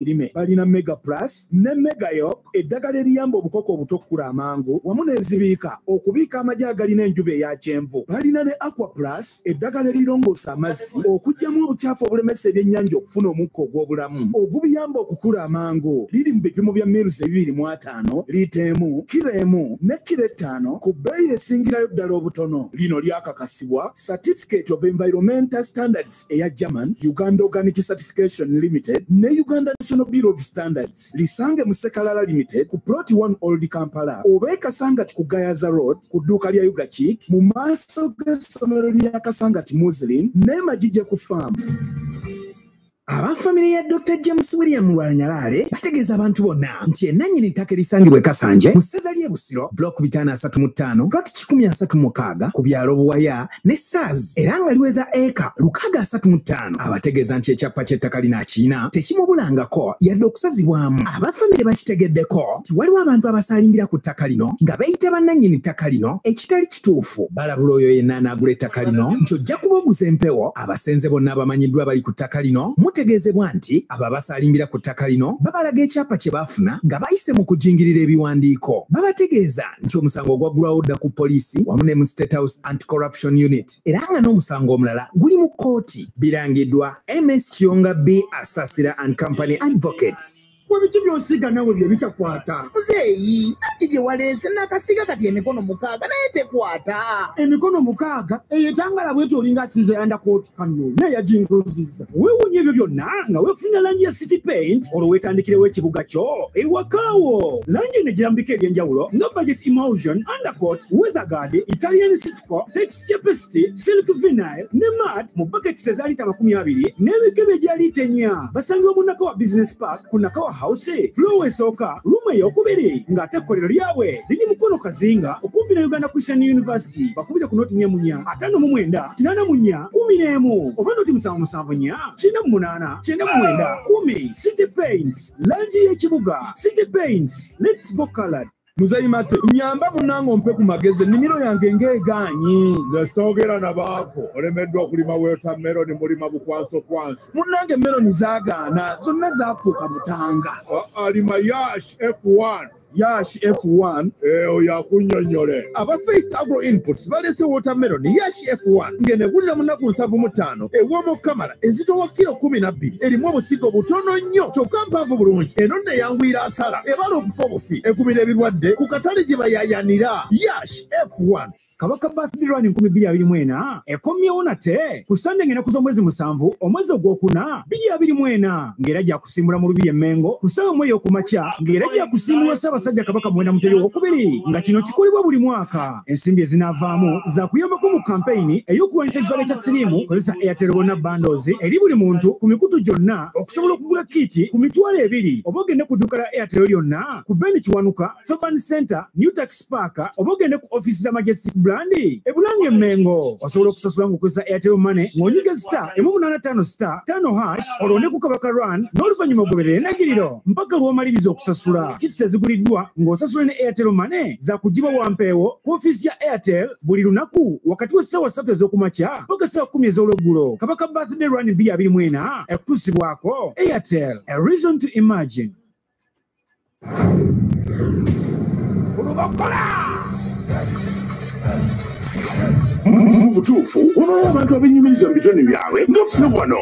birime balina mega plus ne mega yok eddagala eriyamba obukoko obuto okukula amangu wamu n'ezibiika okubiika amagi agalina enjuba eya kyenvu. Balina ne aqua plus eddagala erirongoosa amazzi okuggyamu obukyafu obulemesa ebyennyanja okufuna omukka ogw'obulamu. Ogubiyamba okukula amangu liri mu bipimo bya mirusi ebibiri mu ataano liita emu kiro emu ne kiro ettaano ku bbeeyi esingirayo ddala obutono. Lino lyakakasibwa certificate of environmental standards eya german uganda organic certification limited ne uganda national bureau of standards. Lisange mu sekalala limited ku plot 1 old kampala. Oba ekasangati ku gayaza road ku dduuka lya ugachik mu maaso g'essomero lya kasangati muslim ne magije ku faamu abafamire ya dr james william lwanyalaale bategeeza abantu bonna nti ennannyini ttaka erisangibwa e kasanje mu ssaza ly'e busiro blok 535 plot 136 ku byalo buwaya ne saz era nga liweza eka 635 abategeeza nti ekyapa ky'ettaka lino akiina tekimubulangako yadde okusazibwamu. Abafamire bakitegeddeko nti waliwo abantu abasalimbira ku ttaka lino nga beeyita bannannyini ttaka lino ekitali kituufu. Balabula oyo yenna anaagula ettaka lino nti ojja kuba oguza empewo. Abasenze bonna abamanyiddwa bali ku ttaka lino mutegeezebwa nti abo abasalimbira ku ttaka lino babalaga ekyapa kye baafuna nga bayise mu kujingirira ebiwandiiko. Babategeeza nti omusango ogwaggulwawo dda ku poliisi wamu ne mu state house anti-corruption unit era nga n'omusango omulala guli mu kkooti birangiddwa ms kiyonga b asasira and company advocates webiki byosiga nawe bye bitakwata. Muzeeyi nange gye waleese nakasiga kati emikono mukaaga naye tekwata. Emikono mukaaga eyo etangala bweti olinga asinze yanda kooti kano naye yaginguzizza weewunya ebyo byonna nga weefunira langi ya city paint olwo weetandikirewo ekibuga kyo ewakaawo. Langi eno egirambika ebyenjawulo nga budget emulsion undercoat weatherguard italian sitco texture paste silk vinyl ne mat mu bakets eza lita makumi abiri n'ebikebe egya lita ennya basangibwa mu nakawa business park ku nakawa house flow esooka rumu eyokubiri ng'ate ekkolero lyabwe. Liri mukono kazinga okumpi ne uganda christian university bakubire ku noti nya munya ataano mu mwenda kinaana mu nnya kumi n'emu. Oba noti musanvu musanvu nnya kyenda mu munaana kyenda mu mwenda kumi. City paints langi y'ekibuga. City paints lets go colored muzeyi mate nyamba munange ompe ku magezi ennimiro yange ng'egaanyi nze soogera nabaako olemeddwa okulima weetameroni mulima bukwanso kwanso munnange meloni zaagaana zonna zaafuuka mutanga. Alima yash f1 yash f1 oyo akunnyonnyole aba faith agro inputs balese watermelon. Yash f1 ng'enegulira mu nnaku nsavu mu ttaano. Ew'omu kamala ezitowa kiro kumi na bbiri. Erimu obusigo butono nnyo. Kyokka mpanvu bulungi. Eno nno eyanguyira asala. Ebala okufa obufi. Egumira ebirwadde ku katale gye bayayanira. Yash f1 kabaka mu ena ekomyewo nate ku sande ng'enaku z'omwezi musanvu omwezi ogwokuna bbiri abiri mu ena ng'era gyakusimbula mu lubiri emmengo ku ssaawa eyo okumakya ng'era gyakusimbulwa ssaabasajja kabaka mwenda muteri owokubiri nga kino kikolebwa buli mwaka. Ensimbi ezinaavaamu zakuyambako mu kampeyini ey'okulwanyisa ekibala ekya siriimu kozesa airtel bonna bandos eri buli muntu ku mikutu gyonna okusobola okugula kiiti ku mitwalo ebiri. Oba ogende ku dduuka lya airtel lyonna ku beni kiwanuka thoban center new tax park oba ogende ku offisi za majestic brandi ebulanga emmengo osobola okusasula ng'okozesa airtel money ng'onyiga star emu munaana ttaano star ttaano hash olwone ku kabaka run n'oluvannyuma ogoberera enagiriro mpaka lw'omaliriza okusasula kitisi eziguliddwa ng'osasula ne airtel money zakugibwa wampeewo ku ofiisi ya airtel buli lunaku wakati w'essaawa ssatu ez'okumakya mpaka essaawa kumi ez'olweggulo. Kabaka birthday run bbiri abiri mu ena ekutuusibwako airtel. A reason to imagine mu butuufu onayo abantu abenyumiriza mu bitone byabwe nga ffe wano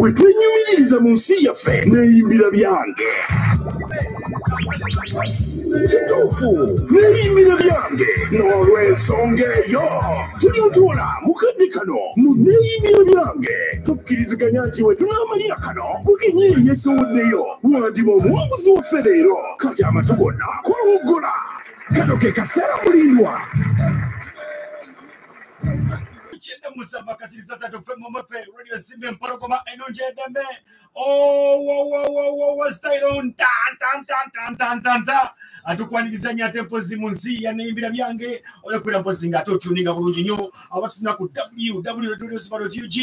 we twenyumiririza mu nsi yaffe neeyimbira byange. Kituufu neeyimbira byange n'olw'ensonga eyo. Tuli mutuula mukadde kano mu neeyimbira byange. Tukkiriziganya nti we tunaamalira kano kugenyeri yeesowoddeyo wandiba omuwanguzi waffe leero kati amatu gonna kulowoggola kano ke kaseera mulindwa I'm kasiriza to mu maffe radio simba empologoma enungi oh wo wo wo wo wo style on tan tan tan tan tan tan tan. Atukwaniriza nnyo ate mpozi mu nsi yaneyimbira byange. Olakubeera mpozi ng'ate otuninga bulungi nnyo. Abatufuna ku www.ug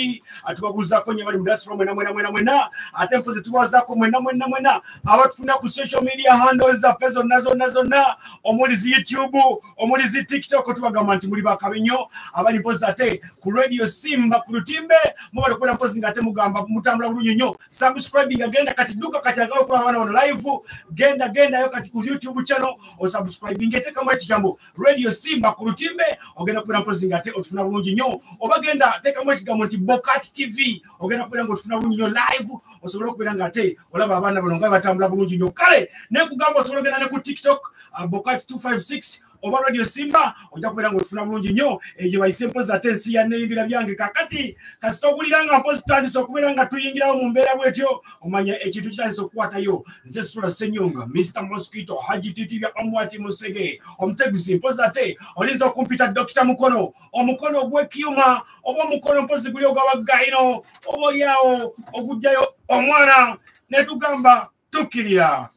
atubabuuzaako nnyo bali mu diaspora mwena mwena mwena mwena. Ate mpozi tubazaako mwena mwena mwena. Abatufuna ku social media handles zaffe zonna zonna zonna. Omuli zi youtube omuli zi tiktok. Tubagamba nti muli bakabi nnyo. Abali mpozi ate ku radio simba ku lutimbe. Mubali okubeera mpozi ng'ate mugamba mutambula bulungi nnyo subscribing agenda kati duka kati agala okulaba abaana bano live genda gendayo kati ku youtube channel osubscribing etekamu ekigambo radio simba ku lutimbe ogenda kubeera mpozi ng'ate otufuna bulungi nnyo oba genda tekamu ekigambo nti bokat tv ogenda kubeera nga otufuna bulungi nnyo live osobole okubeera ng'ate olaba abaana bano nga batambula bulungi nnyo kale. Nekugamba osobola ogenda ne ku tiktok uh, bokat 256 oba radio simba ojja kubeera ngaotufuna bulungi nnyo egyo bayise mpozi ate ensi yaneyimbira byange kakati kasita owulira nga mpozi tutandise okubeera nga tuyingirawo mu mbeera bwetyo omanya ekintu kitandise okukwatayo. Nze sula senyonga mr mosquito haji titibya omwati musege omuteguzi mpozi ate olinza okumpita dokita mukono omukono ogwekiyuma oba omukono mpozi guli ogwabagayino oba oliawo ogujjayo omwana netugamba tukkirira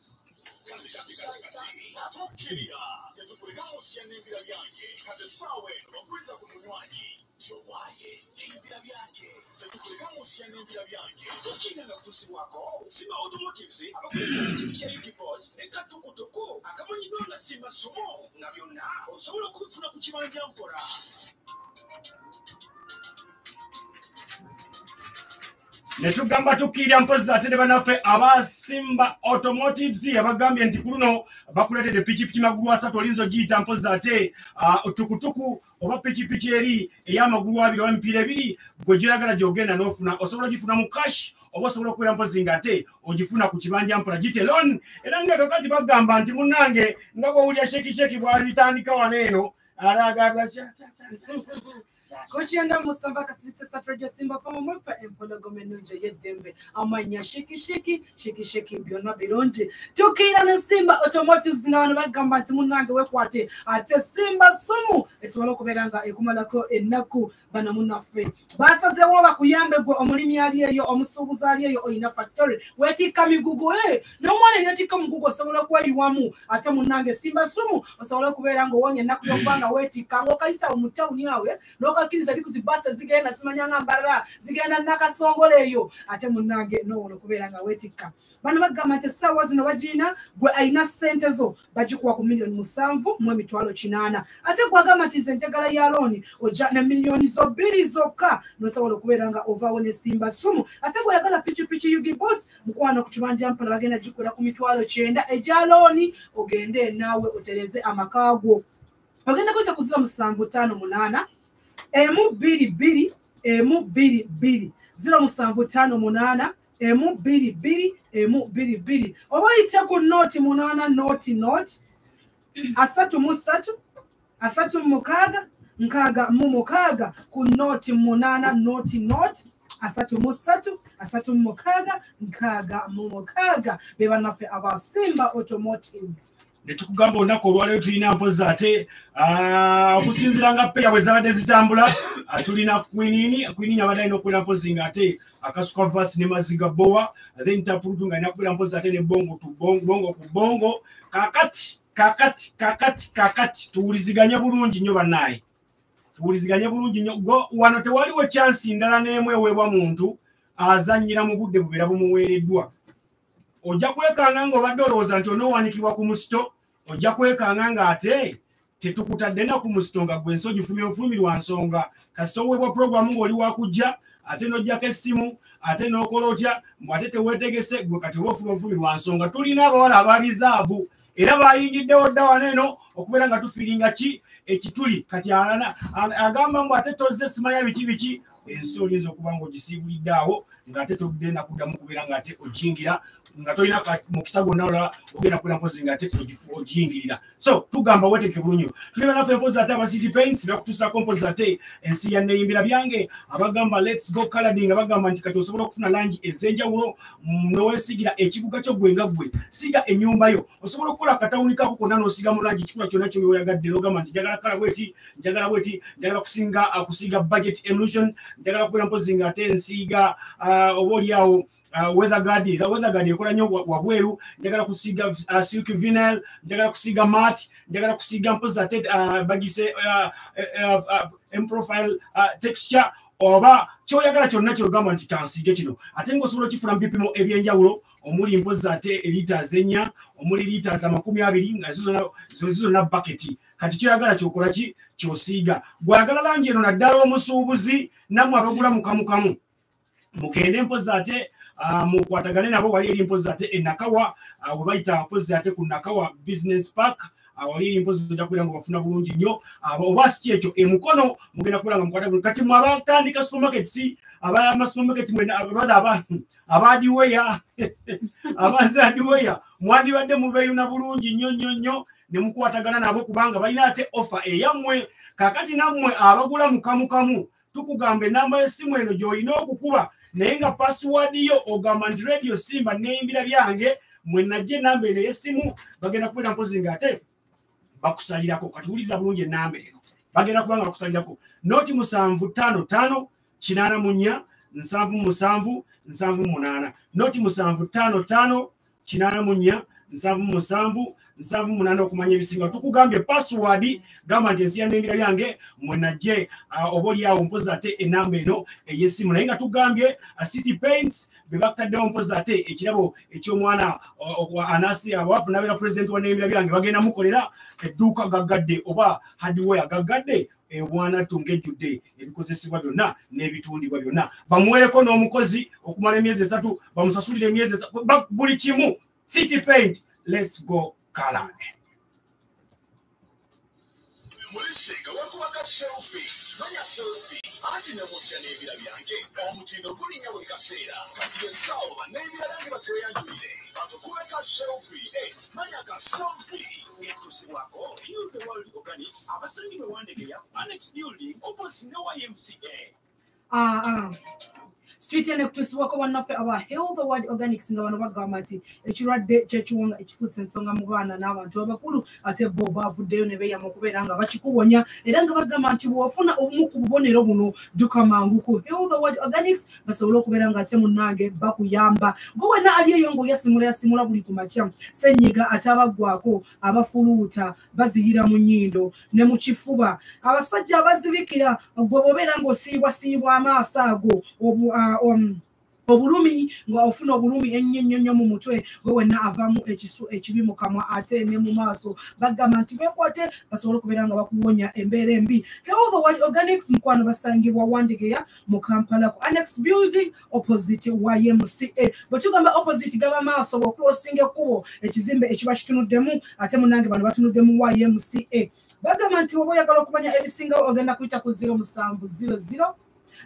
simba automotives abakulira ekimu kya ekipos ekatukutuku akamanyiddwa nga simba somo nga byonna osobola okubifuna ku kibanja mpola netugamba tukkirira mpozi ate ne banaffe abasimba automotives abagambye nti ku luno bakuleetedde pikipiki magulu asatu olinza ogiyita mpozi ate ah, tukutuku oba pikipiki eri ey'amagulu abiri oba emipiira ebiri gwe gyeyagala gyogenda n'ofuna osobola ogifuna mu cash oba osobola okubeera mpozi ng'ate ogifuna ku kibanja mpola gite lon era nga kakati bagamba nti munnange nga bwowulya shekisheki bwalitandika wano eno alagala kokyenda musamba kasise saturday simba fama mwefe empologoma ennungi ey'eddembe amanya shikishiki shikishiki byonna birungi tukiira ne simba automotives nga bano bagamba nti munnange wekwate. Ate simba sumu esobola okubeera nga ekumalako ennaku bano munnaffe basazeewo bakuyambe gwe omulimi ali eyo omusuubuzi ali eyo olina factory. Weetikka migugu e n'omwana eyetikka omugugu osobola okweyiwamu ate munnange simba sumu osobola okubeera ngaowonya ennaku yokuba nga weetikka ng'okayisa mu tawuni awe n'okakkiriza li ku zibasa zigenda simanya nga mbalala zigenda nakasongola eyo. Ate munnange nowola okubeera nga weetikka. Bano bagamba nti essaawa zino bagiina gwe alina ssente zo bagikuwa ku miliyoni musanvu mu emitwalo kinaana. Ate gwagamba nti nze njagala ya looni ojja ne miliyoni zo bbiri zokka. Nosobola okubeera nga ovaawo nesimba sumu. Ate gweyagala pikipiki ugibos mukwano ku kibanja mpala bagenda gikwera ku mitwalo kyenda egya looni ogende naawe otereze amakaago ogenda kwita ku ziro musanvu ttaano munaana emu bbiri bbiri emu bbiri bbiri ziro musanvu ttaano munaana emu bbiri bbiri emu bbiri bbiri oba oyite ku nooti munaana nooti nooti asatu mu ssatu asatu mu mukaaga nkaaga mu mukaaga ku nooti munaana nooti nooti asatu mu ssatu asatu mu mukaaga nkaaga mu mukaaga be banaffe abasimba automotives netukugamba olunaku olwaleero tulina mpozi ate okusinzira nga peya bwe zabadde zitambula tulina kwinini kwinini abadde alina okubeera mpozi nga ate akasuka vasi ne maziga bowa then tapulutu nga alina kubeera mpozi ate ne bongo bongo ku bongo. Kakati kakati kakati kakati tuwuliziganye bulungi nnyo bannaaye tuwuliziganye bulungi nnyo. Go- wano tewaliwo kyansi ndala n'emu eweebwa muntu azannyira mu budde bubeera bumuweereddwa. Ojja kwekanga ng'obadde olowooza nti onoowanikibwa ku musito ojja kwekanga ng'ate tetukutadde na ku musito nga gwe ensi ogifumye ofulumirwa nsonga. Kasita oweebwa puroguramu ng'oli wakujja ate n'ojjako essimu ate n'okola otya mbw ate teweetegese gwe kati oba ofuma ofumirwa nsonga. Tulina abawala abalizaabu era bayingiddewo dda wano eno okubeera nga tufiiringa ki? Ekituli. Kati agamba mbu ate tozze simanya biki biki? Ensi olinza okuba ng'ogisiibulidde awo ng'ate todde nakuddamu kubeera ng'ate ogiyingira nga tolina mukisa gwonna olala ogenda kubeera mpozi ng'ate ogifu- ogiyingirira. So tugamba weeteke bulungi tulina naffe mpozi ate aba city paints bakutuusako mpozi ate ensi yanneyimbira byange abagamba lets go calading abagamba nti kati osobola okufuna langi ez'enjawulo noweesigira ekibuga kyo gwe nga ggwe siga ennyumba yo. Osobola okukola akatawuni kako konna n'osiga mu langi kikula kyonna kyoyoyagadde n'ogamba nti njagala kala bweti njagala bweti njagala kusinga kusiiga budget illusion njagala kubeera mpozi ng'ate nsiiga uh, oba oliawo ekola nnyo wa- wabweru njagala kusiiga uh, silk vinyl njagala kusiiga mat njagala kusiiga mpozi ate uh, bagise uh, uh, uh, emprofile uh, texture oba kyoyagala kyonna kyogamba nti kansiige kino. Ate ngaosobola okifuna mu bipimo ebyenjawulo omuli mpozi ate litas ennya omuli litas amakumi abiri nga zonna baketi kati kyoyagala kyokola ki? Kyosiiga. Gwagala langi eno naddala omusuubuzi nammwe abagula mukamukamu. Mugende mpozi ate ah, mukwatagane nabo wali eri mpozi ate enakawa ah, we bayita mpozi ate ku nakawa business park. Ah, wali eri mpozi ojja kubeera nga bafuna bulungi nnyo. Oba si kyekyo emukono mugenda kubeera nga mukwatagane kati mwe abatandika supermarkets abamasupermarket mwena abalwadde aba abadiweya abazadiweya mwandibadde mubeeyuna bulungi nnyo nnyo nnyo ne mukwatagana nabo kubanga balina ate offer eyammwe. Kakati nammwe abagula mukamukamu tukugamba enamba y'essimu eno gy'olina okukuba naye nga pasiwaadi yo ogamba nti radio simba neyimbira byange mwe najja enamba eno ey'essimu bagenda kubeera mpozi nga ate bakusalirako. Kati wuliza bulungi enamba eno. Bagenda kubanga bakusalirako. Noti musanvu tano tano kinaana mu nnya nsanvu mu musanvu nsanvu mu munaana. Noti musanvu tano tano kinaana mu nnya nsanvu mu musanvu nsanvu mu munaana okumanya ebisinga. Tukugambye password gamba nti ensi yanengira byange mwenajje oba oliawo mpozi ate enamba eno ey'essimu. Naye nga tugambye ah, city paints be bakutaddewo mpozi ate ekirabo eky'omwana o- anasi awapu nabeera pulezidenti wa nengira byange bagenda mukolera edduuka gaggadde oba hardware gaggadde ebwana tunga ejjudde ebikozesebwa byonna n'ebitundibwa byonna. Bamuwereko n'omukozi okumala emyezi esatu bamusasulire emyezi buli kimu. City paint let's go color muliseka wakubaka selfi manya selfi anti nemusya n'ebira byange. Omutindo gulinnya buli kaseera. Kati esaawa n'ebira byange batweyanjulire batukubeka selfi Eh, manya ka selfi etusibwako heal the world organics. Abasenyi bwe wandegeya ku annex building opposite ne ymca Ah, ah. street ene kutusibwako bannaffe aba health award organics nga bano bagamba nti ekirwadde kyekiwonga ekifuusa ensonga mu baana n'abantu abakulu ate bo baavuddeyo ne beeyama okubeera nga bakikuwonya era nga bagamba nti bw'ofuna obumu ku bubonero buno dduka mangu ku health award organics basobole okubeera nga ate munnange bakuyamba gwe wenna ali eyo ng'oyasimula yasimula buli ku makya senyiga ate abaggwako abafuluuta baziyira mu nnyindo ne mu kifuba abasajja abazibikira gwe bwobeera ng'osiibwasiibwa amaaso ago obu- um, obulumi nga ofuna obulumi ennyo ennyo nnyo mu mutwe gwe wenna avamu ekisu ekibi mu kamwa ate ne mu maaso. Bagamba nti beekwate basobole okubeera nga bakuwonya embeera embi. Health Award organics mukwano basangibwa wandegeya mu kampala ku annex building opposite ymca bwe tugamba opposite gaba maaso bw'okulosinga ekkubo ekizimbe ekiba kitunuddemu ate munange bano batunudde mu ymca bagamba nti oba oyagala okumanya ebisingawo ogenda kuyita ku 0700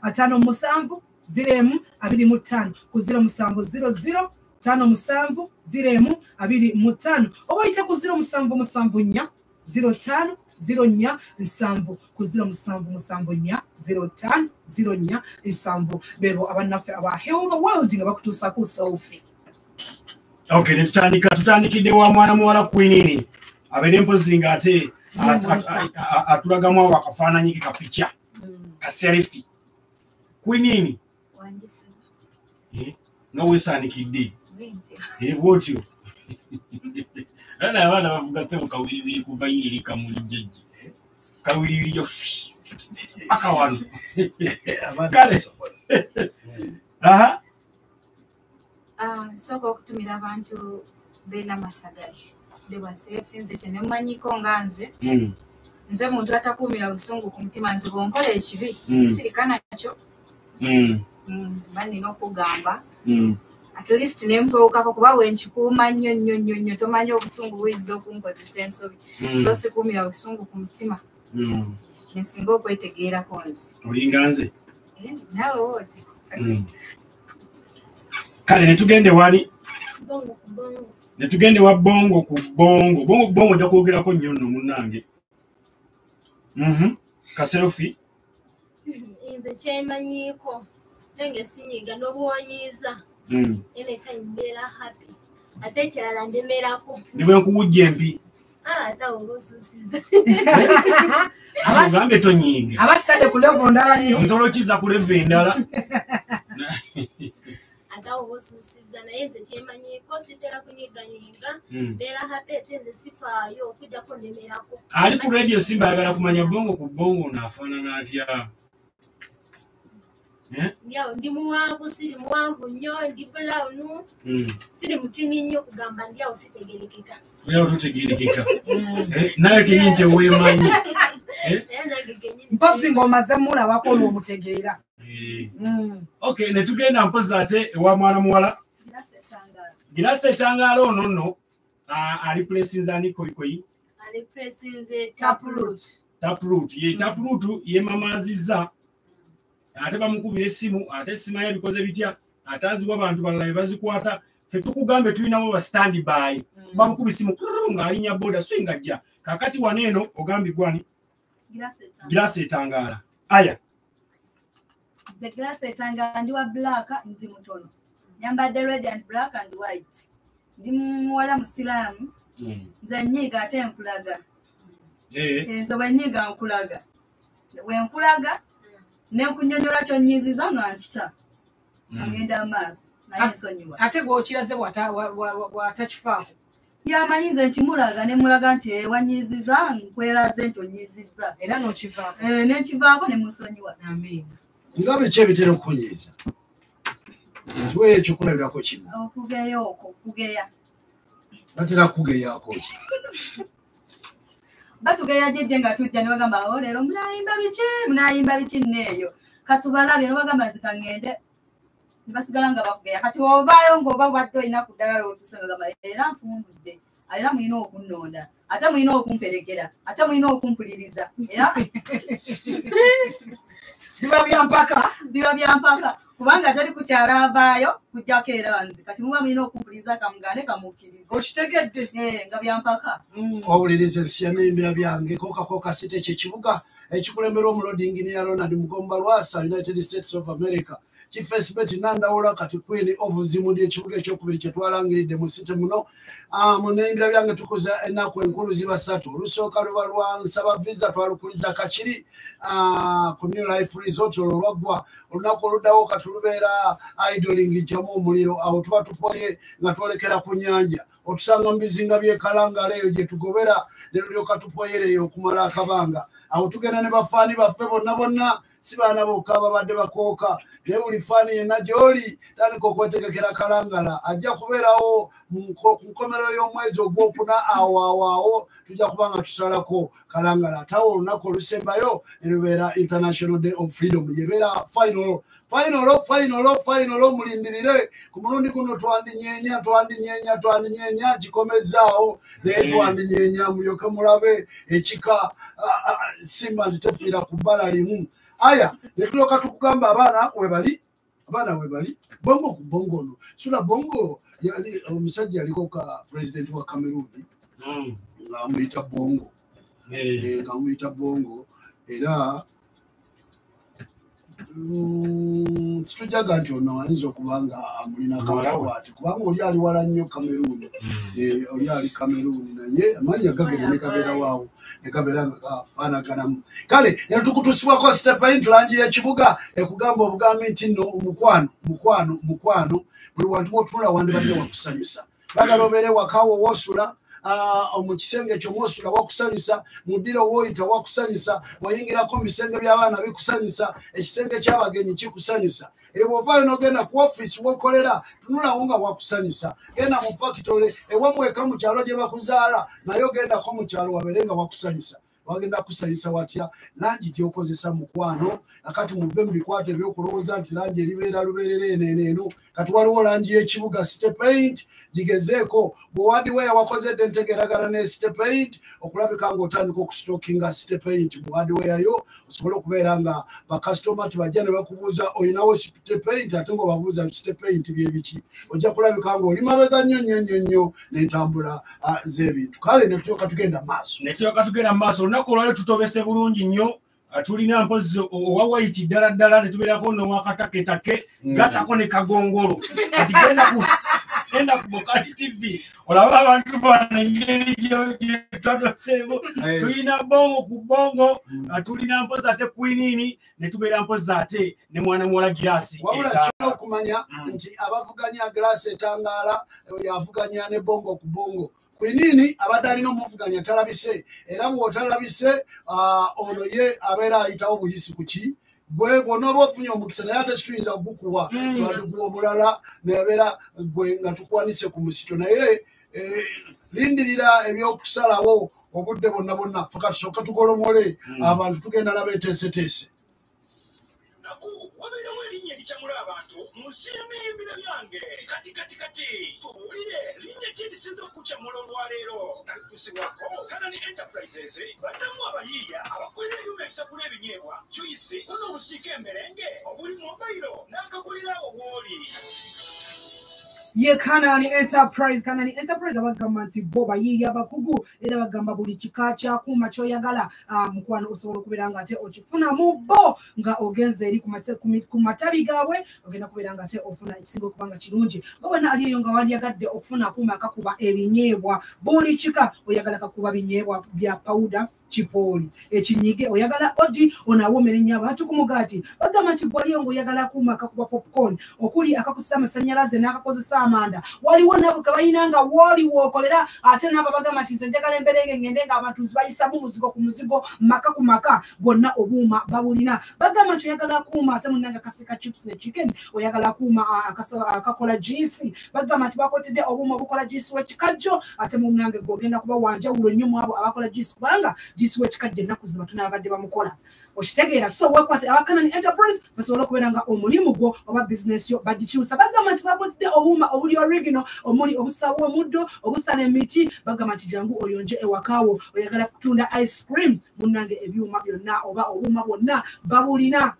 ataano musanvu ziro emu abiri mu ttaano ku ziro musanvu ziro ziro ttaano musanvu ziro emu abiri mu ttaano oba oyite ku ziro musanvu musanvu nnya ziro ttaano ziro nnya nsanvu. Ku ziro musanvu musanvu nnya ziro ttaano ziro nnya nsanvu. Beebo abannaffe aba health world nga bakutuusaku selfi okay netutandika tutandikidde wa mwana muwala kwinini abeere mpozi nga ate atulagamu awo akafaananyi ke kapica kaserefi kwinini nga weesaanikidde Eh, bwotyo. Naye abaana bavuga se mu kawiriwiri kuva ye eri kamuli jjajji kawiriwiri yo paka wano. Kale. aha. Nsooka okutumira abantu beena masagale baside bwaseefu nze kyenemumanyiko nga nze. Mm, nze muntu atakuumira busungu ku mutima nze bwonkola ekibi Mm. sisirika nakyo mm, Mm, mba nina okugamba. Mm. at least nempewukako kuba bwenkikuuma nnyo nnyo nnyo nnyo tomanyi obusungu buyinza okunkozesa ensobi. Mm. so sikuumira busungu ku mutima. Mm. kyensinga okwetegeerako nze. Olinga nze? Eh, naawe wooti. Mm. kale netugende wani bongo ku bongo. Netugende wa bongo ku bongo. Bongo ku bongo ojja kwogerako nnyo nno munnange. Mhm. Nze kyemanyiiko nange sinyiga n'obuwanyiiza. Mm. eneta mbeera happy. Ate ekirala ndemerako. Ne bwe nkuwujja empi. Ah, ng'osuusiza. Ogambe tonyiiga. Abakitadde ku levo ndala nnyo. Nsobola okkiza ku leva endala. Ate awo bosuusiza naye nze kyemanyiiko sitera kunyiganyiga. Mm. mbeera happy ate nze sifaayo okujjako nemerako ali ku radio simba ayagala kumanya bongo ku bongo naafaanana atya ndi muwanvu siri muwanvu nnyo ndi brown Mm. siri mutini nnyo okugamba ndiawo sitegerekeka Leo tutegerekeka Eh, naye kenyini teweemanyi Eh? naye nange kenyini mpozi ng'omaze mulabako n'omutegeera Eh. Mm. okay ne tugenda mpozi ate ewa mwana muwala? Girasa etangaala ono nno ah, ali pulesinza ani koikoyi ali presinze taproot. Taproot ye taproot yemamazizza ate bamukubira essimu ate simaye ebikoze bitya? Ate aziwa abantu balala be bazikwata. Fe tukugambe tulinawo ba stand by bamukuba essimu ng'alinya boda swinga jja kakati wano eno ogambye gwani girasa etangaala. Aya. Nze glass etangala ndi wa black ndi mutono. Nyambadde red and black and white. Ndi muwala musiraamu. Mm. nze nyiiga ate nkulaga. Eh, nze bwenyiiga nkulaga. Bwenkulaga nenkunyonyola kyonyiiziza nga nkita. Mm. agenda amaaso naye nsonyiwa. ate gwokiraze bw'ata- wa- wa- wa- bw'atakifaako. Yamanyi nze nkimulaga nemulaga nti "Eh, wanyiiziza nkweraze nti onyiizizza era n'okivaako. Eh, nenkivaako nemusonyiwa nga biki ebitera okukunyiiza. Ntiweyo ekyokulabirako kimu. Okugeya okwo okugeya. Batera kukugeyako ki batugeya jejje nga tujja nebagamba o leero munayimba biki? Munayimba biki nneeyo? Katubalabye nebagamba nti kaŋŋende nebasigala nga bakugeya kati ovaayo ngaoba bwadde olina ku ddala lwotusagagamba era nfumbudde era mulina okunnonda ate mulina okumperekera ate mulina okumpuliriza era biba byampaka biba byampaka kubanga tali kukyala avaayo kujjako era nzi kati muba mulina okumpuliriza kamugane kamukkirize. Okitegedde? Eh, nga byampaka owuliriza ensiya n'ebimbira byange kokakoka city ekyo ekibuga ekikulemberwa omulodingi neya ronald mugomba lwasa united states of america kifacebet nandawula kati queen of zimudi ekibuga ekyokubiri kyetwalangiridde mu city muno. Ah, mu neyimbira byange tukuza ennaku enkulu ziba ssatu. Olusooka luba lwansaba visa twalukuliza kakiri ah, ku new life resort olwo lwaggwa olunaku oluddawo katulubeera idoling jjamu omuliro. Awo tuba tupoye nga twolekera ku nyanja otusanga mu bizinga byekalangala eyo gye tugobera ne tulyoka tupoyereyo okumala akabanga. Awo tugenda ne bafaani baffe bonna bonna si baana bokka babadde bakooka naye buli faani yenna gy'oli tandika okwetegekera kalangala. Ajja kubeerawo ku nkomerero y'omwezi ogwokuna awo awo awo tujja kuba nga tusalako kalangala. Ate awo olunaku olusembayo ne lubeera international day of freedom. Yebeera final fainolo fainolo fainolo mulindirire. Ku mulundi guno twandinyeenya twandinyeenya twandinyeenya kikomezaawo naye twandinyeenya mulyoke mulabe ekika. Ah, ah, simba nti tefiira ku bbala limu aya netulyoka tukugamba abaana webali abaana webali bongo ku bongo ono. Sula bongo yali omusajja yaliko ka pulezidenti wa cameroon Mm. ngaamuyita bongo. Eh, Eh, ngaamuyita bongo. Era situjaga nti ono ayinza okuba nga amulinako akakwate kubanga oli ali wala nnyo cameroon. Eh, oli ali cameroon naye amannya gagenda ne gabera waawo ne gabeera nga gafaanaganamu. Kale netukutusibwako stepaint langi y'ekibuga ekugamba obugambi nti nno omukwano mukwano mukwano buli wantu wotula wandibadde wakusanyusa. Bagala obeere wakaawo woosula mu kisenge ekyo mwosula wakusanyusa mu ddiro woyita wakusanyusa bweyingirako mu bisenge by'abaana bikusanyusa ekisenge ky'abagenyi kikusanyusa. Ebyo bwovaayo nogenda ku ofiisi wokolera tunulawo nga wakusanyusa. Genda mu fakitole ewamweka mu kyalo gye bakuzaala naye ogendako mu kyalo wabeere nga wakusanyusa. Wagenda kusanyusa watya? Langi gyokozesa mukwano akati muve mu bikwata ebyokulowooza nti langi eribeera lubeerera eneeno eno kati waliwo langi y'ekibuga stepaint gigezeeko. Bwewadiweya wakozedde entegeragana ne stepaint okulabika ngaotandika okusitokinga stepaint bwewadiweyayo osobole okubeera nga bakasitoma tibajja ne bakubuuza olinawo stepaint ate nga obabuuza stepaint byebiki ojja kulabika nga oli mabega nnyo nnyo nnyo nnyo n'entambula ah, z'ebintu. Kale netulyoka tugenda maaso. Netulyoka tugenda mu maaso. Olunaku olwaleo tutobese bulungi nnyo tulina mpozi owa waiti ddala ddala netubeerako nowakataketake gatako ne kagongolo. Kati genda ku mukali tv olaba abantu bano engeri gyetwatoseemu Eh. tulina bongo ku bongo nga tulina mpozi ate kwinini ne tubeera mpozi ate ne mwana muwala girasi wabula kirina okumanya nti abavuganya glaasi etangaala yavuganya ne bongo ku bongo kwinini abadde alina omuvuganya talabise era bw'otalabise ah, ono ye abeera ayitawo buyisi ku ki? Gwe bwonooba ofunye omukisa naye ate situyinza kugukuwa Mm. twadiguwa omulala neyabeera gwe nga tukuwanise ku musito. Naye eh, lindirira ebyokusalawo obudde bonna bonna feka tusooka tukolomole. Abantu tugenda nabeteeseteese wabeeramu erinnya erikyamula abantu mu nsi y'emiyimbiro byange. Kati kati kati tubuulire linnya ki erisinza okukyamula olwaleero. Nalituusibwako kanani enterprises baddamu abayiiya abakolera ebyuma ebisakula ebinyeebwa. Juyisi kuno obusiika emberenge obuli mobayiro n'akakolera obwoli ye kanani enterprise. Kanani enterprise abagamba nti bo bayiiya abakugu era bagamba buli kika kyakuuma kyoyagala. Ah, mukwano osobola okubeera nga ate okifunamu bo nga ogenze eri ku matabi gaabwe ogenda kubeera nga ate ofuna ekisinga okuba nga kirungi bawena ali eyo nga wandyagadde okufuna akuuma akakuba ebinyeebwa. Buli kika oyagala kakuba binyeebwa bya pawuda kipooli. Ekinyige oyagala odi onawoomera ennyo abantu ku mugaati bagamba nti gwaliyo ngaoyagala akuuma akakuba popcorn okuli akakozesa amasanyalaze n'akakozesa amanda waliwo nabo kebalina nga wooli wookolera ate nabo bagamba nti nze njagala emberenge ngende nga abantu bayisamu muzigo ku muzigo maka ku maka bonna obuuma babulina. Bagamba nti oyagala akuuma ate munange akaseka chips ne chicken oyagala akaso- akakola jinsi bagamba nti bakotedde obuuma obukola jinsi wekikajjo ate munange gwogenda kuba wanjawulo nnyo mu abo abakola jinsi kubanga jinsi wekikajjo ennaku zino tunabadde bamukola okitegeera so wekwate abakanani enterprise basobole okubeera nga omulimu gwo oba bizinesi yo bagikyusa. Bagamba nti bakotedde obuuma obuli original omuli obusawo omuddo obusala emiti. Bagamba nti jangu oyonje ewakaawo oyagala kutunda ice cream munange ebyuma byonna oba obuuma bwonna babulina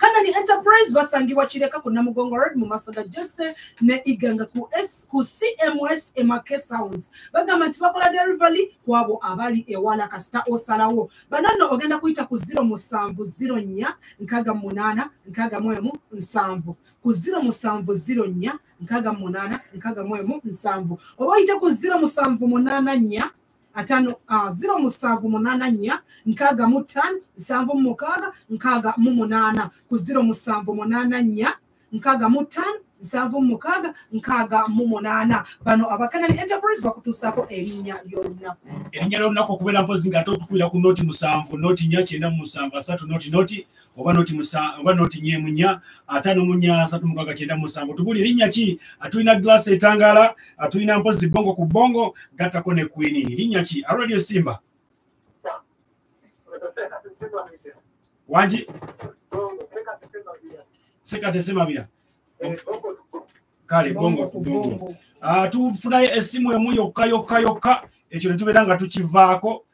kanani enterprise basangibwa kireka ku namugongo road mu maaso ga jesse ne iganga ku, S, ku cms emake sounds. Bagamba nti bakola delivery ku abo abali ewala kasita osalawo. Bananno ogenda kuyita ku 0 musanvu 0 nnya nkaaga munaana nkaaga mwemu nsanvu. Ku 0 musanvu 0 nnya nkaaga munaana nkaaga mwemu nsanvu. Oba oyite ku 0 musanvu munaana nnya atano uh, ziro musanvu munaana nnya nkaaga mu ttaano nsanvu mu mukaaga nkaaga mu munaana ku ziro musanvu munaana nnya nkaaga mu ttaano nsanvu mu mukaaga nkaaga mu munaana. Bano abakanani enterprise bakutuusaako erinnya ly'olunaku. Erinnya lyolunaku okubeera mpozi nga ate otukubira ku noti musanvu noti nnya kyenda mu musanvu asatu noti noti oba musa- oba noti nye mu nnya ataano mu nnya asatu mukaaga kyenda mu musanvu. Tubuli erinnya ki? Atulina glaasi etangaala atulina mpozi bongo ku bongo gattako ne kwinini linnya ki? Aradio simba. Wangi sekatesemabira kale bongo ku bongo. Ah, tufunayo essimu emu yokka yokka yokka. Ekyo netubeera nga tukivaako.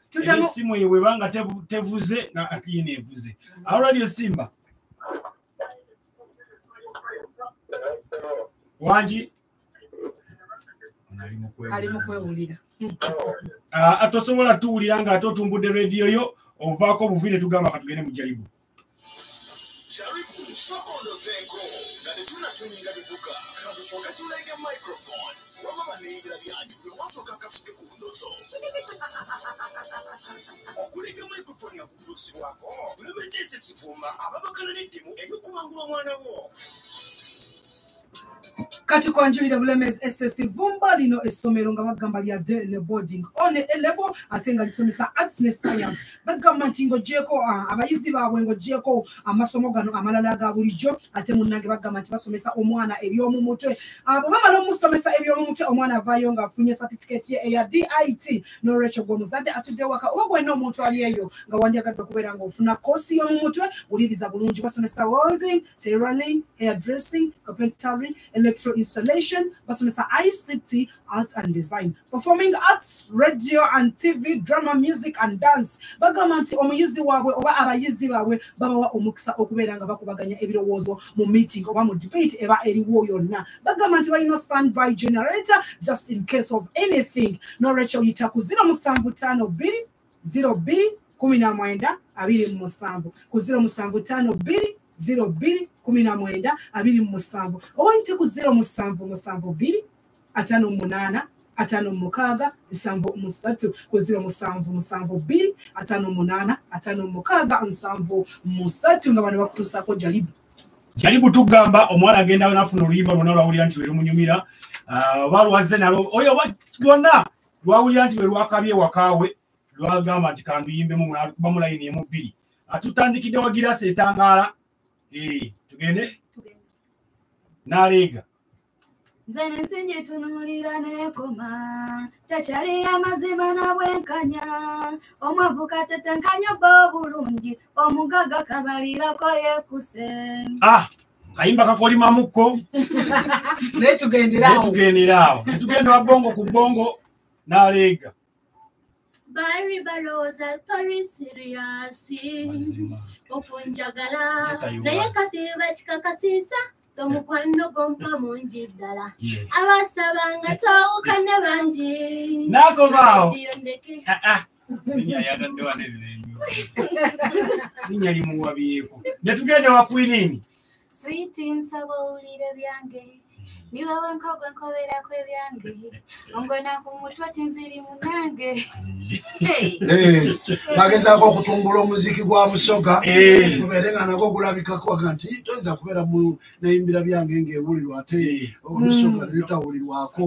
Essimu eyo bwebanga tevu- tevuze akiyina evuze. Awuladio simba. Wangi ali mu kwewulira. Ah, atosobola tuwulira nga ate otumbudde rediyo yo ovaako obuvi ne tugamba katugende mu jalibu jaribu sokondozeeko nga tetunatuninga bivuga katusooka tulege microphone. Wama baneyingira byange bwe wasooka kasuke ku ndozo okulega microphone yakugusibwako bulebezese sivuma ababakala n'eddimu enyukubangula omwana wo kati kwanjulira bulemezi ss vumba lino essomero nga bagamba lya ne boarding. On a level ate nga lisomesa arts ne science. Bagamba nti ng'ogyeko ah, abayizi baabwe ng'ogyeko amasomo gano amalala aga bulijjo ate munnange bagamba nti basomesa omwana eby'omu mutwe. Bwe bamala omusomesa eby'omu mutwe omwana avaayo ng'afunye certificate ye eya dit n'olwekyo gwe omuzadde atudde waka oba gwenna omuntu ali eyo nga wandyagadde okubeera ng'ofuna koosi y'omu mutwe wuliriza bulungi basomesa welding tailoring hairdressing carpentry electro installation basomesa ict art and design performing arts radio and tv drama music and dance. Bagamba nti omuyizi waabwe oba abayizi baabwe babawa omukisa okubeera nga bakubaganya ebirowoozo mu meeting oba mu debate eba eriwo yonna. Bagamba nti balina standby generator just in case of anything. N'olwekyo yita ku 0752 02 kumi na mwenda abiri mu musanvu ku 0752 02 kumi na mwenda abiri mu musanvu. Oba yite ku 07 musanvu bbiri ataano munaana ataano mukaaga nsanvu musatu. Ku ziro musanvu musanvu bbiri ataano munaana ataano mukaaga nsanvu musatu. Nga bano bakutuusaako jalibu. Yali butugamba omuwala agendayo nafuna oluyimba lwonna lwawulira nti lwe lumunyumira Ah, oba lwazze nalo oyo oba lwonna lwawulira nti lwe lwakabye wakaawe lwagamba nti kanduyimbemu kuba mu layini emu bbiri. Ah, tutandikidde wagirasi etangaala tugende. N'aleega nze nensingi tunuulira neekoma tekyali amazima na bwenkanya. Omwavu katetenkanya bba obulungi omugaga kabalirako yeekuse. Ah, kayimba kakolimamukko naye tugenderaawo netugenderaawo netugenda wa bongo ku bongo n'aleega baali balowooza tori siriyasi okunjagala. Yatayiwa. naye kati bakikakasiisa tomukwano gompa mungi ddala Yes. abasabanga twawukane bangi. Naagobaawo. Iyo ndeke. Linnya yatadde wanereremyo linnya limuwabyeko. Netugende wa kwinini switi nsaba owulire byange niwe wenkogwe nkoberako ebyange. Ongona ku mutwe tinziri munange. Eh, bagezaako okutumbula omuziki gwa busoga. Gubeere nga nagwo gulabikako aga nti toyinza kubeera neyimbira byange ngaewulirwa ate olusoga nelutawulirwako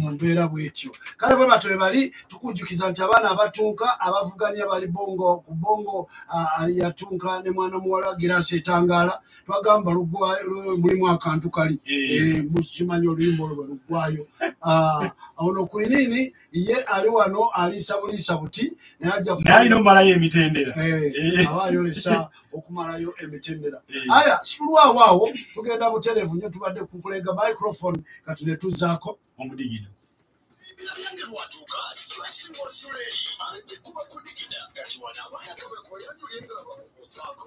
mu mbeera bwetyo. Kale bwe batwe bali tukujjukiza nti abaana abatunka abavuganya bali bongo ku bongo yatunka ne mwana muwala girasi etangaala twagamba mulimu akantu kali. Eh, mukimanyi oluyimba olwo bwe luggwayo Ah, ono kwinini ye ali wano aliisa buliisa buti naye ajja naye alina omalayo emitendera. Eh, aba ayolesa okumalayo emitendera. Eh. aya situlwawo awo tugenda buterevu nyo tubadde kukulega microphone kati netuzaako omudigino Nange lwatuuka stress ng'osuleeri ate kuba kudigida kati wano abaana gabekoyanjulinga bakubuuzaako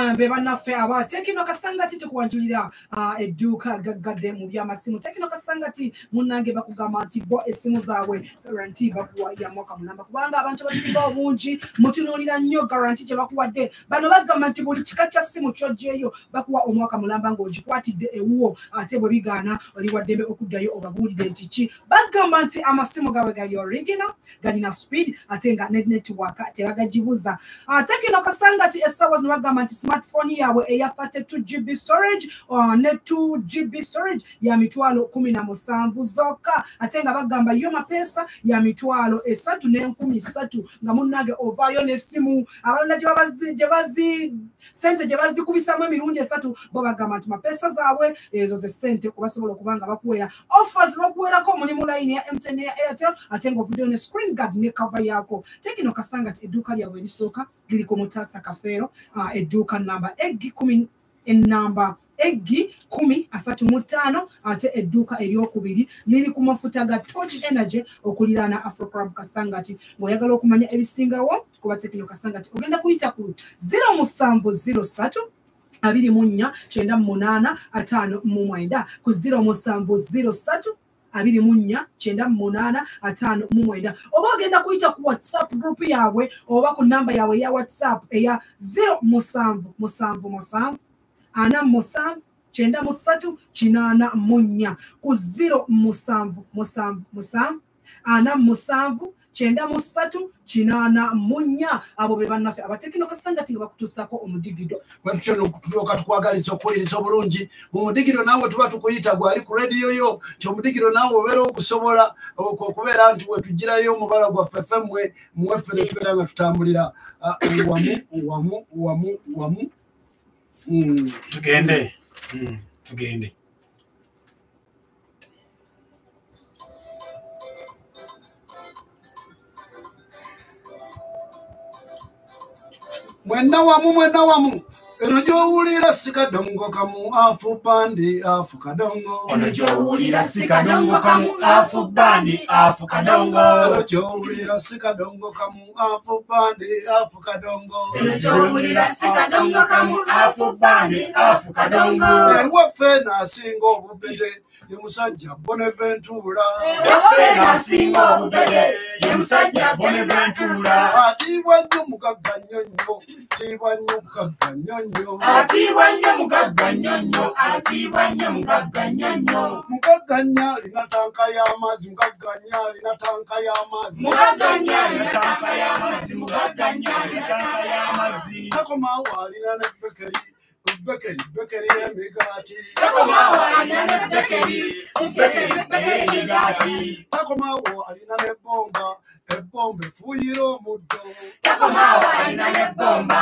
Ah, be bannaffe aba tekino kasangati tukuwanjulira edduuka gaggadde mu byamasimu? Tekino kasangati munnange bakugamba nti bo essimu zaabwe garanti bakuwa ya mwaka mulamba kubanga abantu basinga obungi mutunuulira nnyo garanti gye bakuwadde. Bano bagamba nti buli kika kya simu kyojjeeyo bakuwa omwaka mulamba ng'ogikwatidde ewuwo ate bwe bigaana oli waddembe okuddayo obabuulire nti ki? Bagamba nti amasimu gaabwe gali original galina speed ate nga ne netiwaka tebagagibuza. Tekino kasangati essaawa zino bagamba nti smartphone yaabwe eya 32 gb storage ne 2 gb storage ya mitwalo kumi na musanvu zokka. Ate nga bagamba yo mapeesa ya mitwalo esatu n'enkumi ssatu nga munnage ovaayo n'essimu abalala gye bazi sente gye bazikubisamu emirundi esatu bo bagamba nti mapeesa zaabwe ezo ze sente kubasobola okuba nga bakuwera. Offers bakuwerako mulimu layini ya mtn ya airtel ate nga ovuddeyo ne screen guard ne kava yaako. Tekino kasanga ti edduuka lyabwe erisooka liri ku mutaasa kafeero edduuka namba eggi kumi enamba eggi kumi asatu mu ttaano ate edduuka eryokubiri liri ku mafuta ga torch energy okuliraana afrocrab kasangati. Ng'oyagala okumanya ebisingawo kuba tekino kasangati ogenda kuyita ku 0703 abiri mu nnya kyenda mu munaana ataano mu mwenda ku 0703 abiri mu nnya kyenda mu munaana ataano mu mwenda. Oba ogenda kuyita ku whatsapp group yaabwe oba ku namba yaabwe eya whatsapp eya 0 musanvu musanvu musanvu ana musanvu kyenda mu ssatu kinaana mu nnya. Ku 0 musanvu musanvu musanvu ana musanvu kyenda mu ssatu kinaana mu nnya abo be bannaffe abatekino kasangati nga bakutuusaako omudigido. Bwetutyo tulyoka tukwagaliza okuwuliriza obulungi mu mudigiro naawe tuba tukuyita gwali ku rediyo yo nti omudigiro naawe obeera okusobola ok- okubeera nti wetugirayo omubala gwaffe ffe mwe mweffe ne tubeera nga tutambulira. Ah, wamu wamu wamu wamu. Mm. tugende. Mm, tugende mwenna wamu mwenna wamu. Eno gyowulira sikadongo kamu afu bandi afu kadongo. Ono gyowulira sikadongo kamu afu bandi afu kadongo. Eno gyowulira sikadongo kamu afu bandi afu kadongo. Eno gy'owulira sikadongo kamu afu bandi afu kadongo. ewaffe naasinga obubede ye musajja boneventura n'asinga obubede, ye musajja Bonaventura. atiibwa nnyo mugagga nnyo nnyo. Tiibwa nnyo mugagga nnyo nnyo. Atiibwa nnyo mugagga nnyo nnyo, atiibwa nnyo mugagga nnyo nnyo. mugagga nnyo alina tanka y'amazzi. Mugagga nnyo alina tanka y'amazzi. Mugagga nnyo alina tanka y'amazzi. Mugagga nnyo alina tanka y'amazzi. Takomaawo alina ne bekeri bekeri bekeri y'emigaati Takomaawo alina ne bekeri, bekeri, bekeri y'emigaati. takomaawo alina n'ebbomba ebbomba efuuyira omuddo Takomaawo alina n'ebbomba,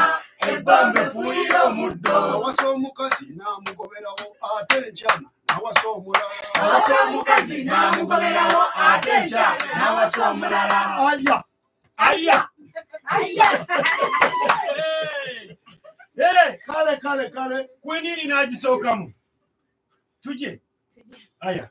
ebbomba efuuyira omuddo. awasa omukazi n'amugoberawo ate enkyana n'awasa omulala Awasa omukazi n'amugoberawo, ate enkya n'awasa omulala. aya. Aya. Aya. Kale kale kale. Kwinini nagisookamu tuje. Aya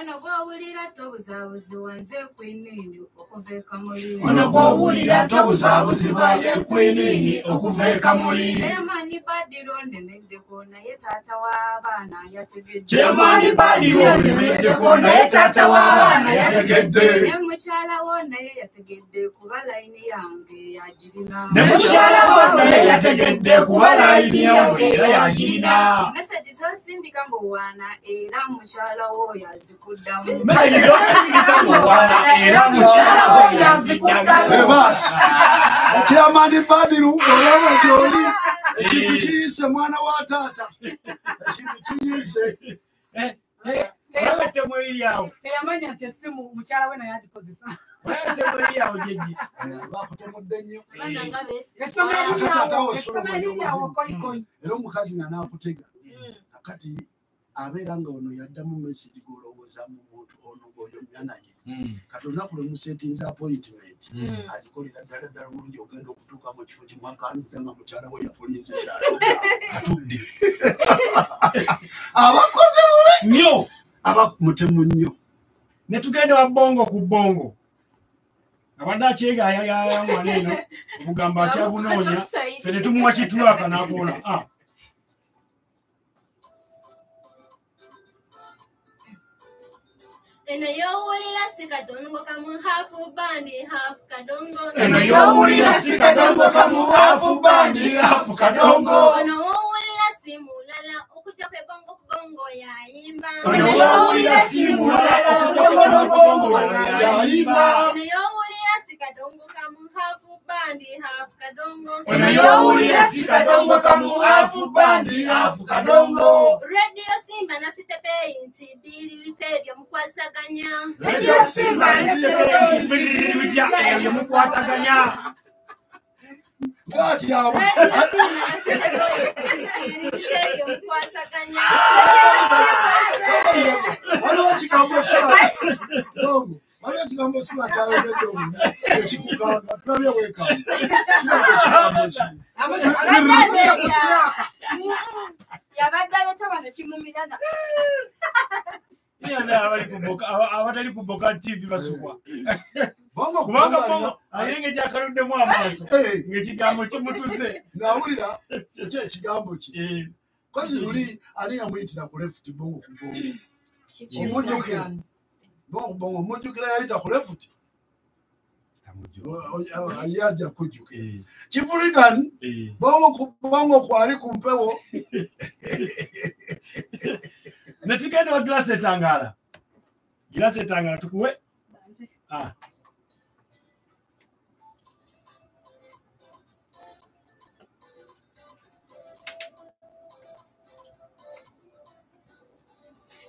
Ono gw'owulira tobuzaabuzi wanze kwinini okuva e Kamuli. ono gw'owulira tobuzaabuzibwa ye kwinini okuva e kamuli Chairman Badiro ndemeddeko naye taata w'abaana yategedde. Chairman Badiro ndemeddeko naye taata w'abaana yategedde. Ne mukyala wo naye yategedde kuba layini yange yagirina. ne mukyala wo naye yategedde kuba layini yange era yagirina Message z'osindika ng'owaana era mukyala wo yazikuddamu. Message z'osindika ng'owaana era mukyala wo yazikuddamu. ebaasi ekyamani badiru olaba gyoli ekintu kiyise mwana wa taata. Ekintu kiyise olaba temweri awo teyamanya nti essimu mukyala we naye agikozesa olaba temweri awo gyegi bakutemudde nnyo essomero liryawo essomero liryawo kolikoli era omukazi nga naakutega akati abeera nga ono yaddamu mesagi golowoozamu muntu ono gwoyo nyanaye kati olunaku lwe musetinze appointment Mm. agikolera ddala ddala bulungi ogenda okutuuka mu kifo kimwakanziza nga mukyala we yapulize era atudde abakozi bubi nnyo abamutemu nnyo. Ne tugenda wa bongo ku bongo. Abadde akyegayagaya mwana eno okugamba akyabunoonya fe ne tumuwa kitulaka nakoona eno yowulira si kadongo kamu hafu bandi hafu kadongo. Eno yowulira si kadongo kamu hafu bandi hafu kadongo. Ono mulala okutya kwe bongo ku bongo yayimba ono yowulira si mulala okutya kwe bongo yayimba eno yowulira si kadongo. Kamu hafu bandi hafu kadongo. Ono yowulira si kadongo kamu hafu bandi hafu kadongo rediyo simba nasitepeyi nti biri bite ebyo mukwasaganya rediyo simba nesitekeibiriri bitya ebyo mukwataganya bwati abo rediyo simba nasitepeyi nti biri bite ebyo mukwasaganya waliwo ekigambo sula bongo waliwo ekigambo sula kyayogedde omu ekikugamba tulabye weekamba kigambo ekigambo ki yabadde ayetaba nekimumirana yana abali ku Boka- aba- abatali ku boka tv basukwa bongo kubanga bongo ayenge gyakaluddemu amaaso ngaekigambo kimutuze ng'awulira eki ekigambo ki kozi luli ani yamuyitira ku lefuti bongo ku bongo omujjukira bongo bongo omujjukira yayita ku lefuti ye ajja kujjukira kivurigani eh. bongo ku bongo kwali ku mpewo ne tugenda wa gilasi etangaala gilasi etangaala tukuwe. Ah.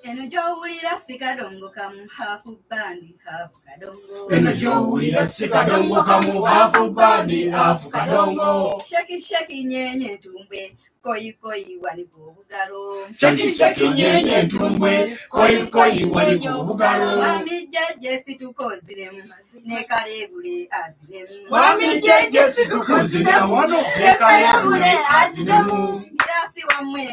eno gy'owulira si kadongo kamu hafu bandi hafu kadongo. Eno gy'owulira si kadongo kamu hafu bandi hafu kadongo. Sheki sheki nyenye ntumbwe koyikoyi waniga obugalo. Shaki, shaki, nyenye, ntumbwe, koyi, koyi, waniga obugalo. wamijjajje situkoziremu ne kalebule aziremu Wamijjajje situkoziremu, ne kalebule aziremu. girasi wammwe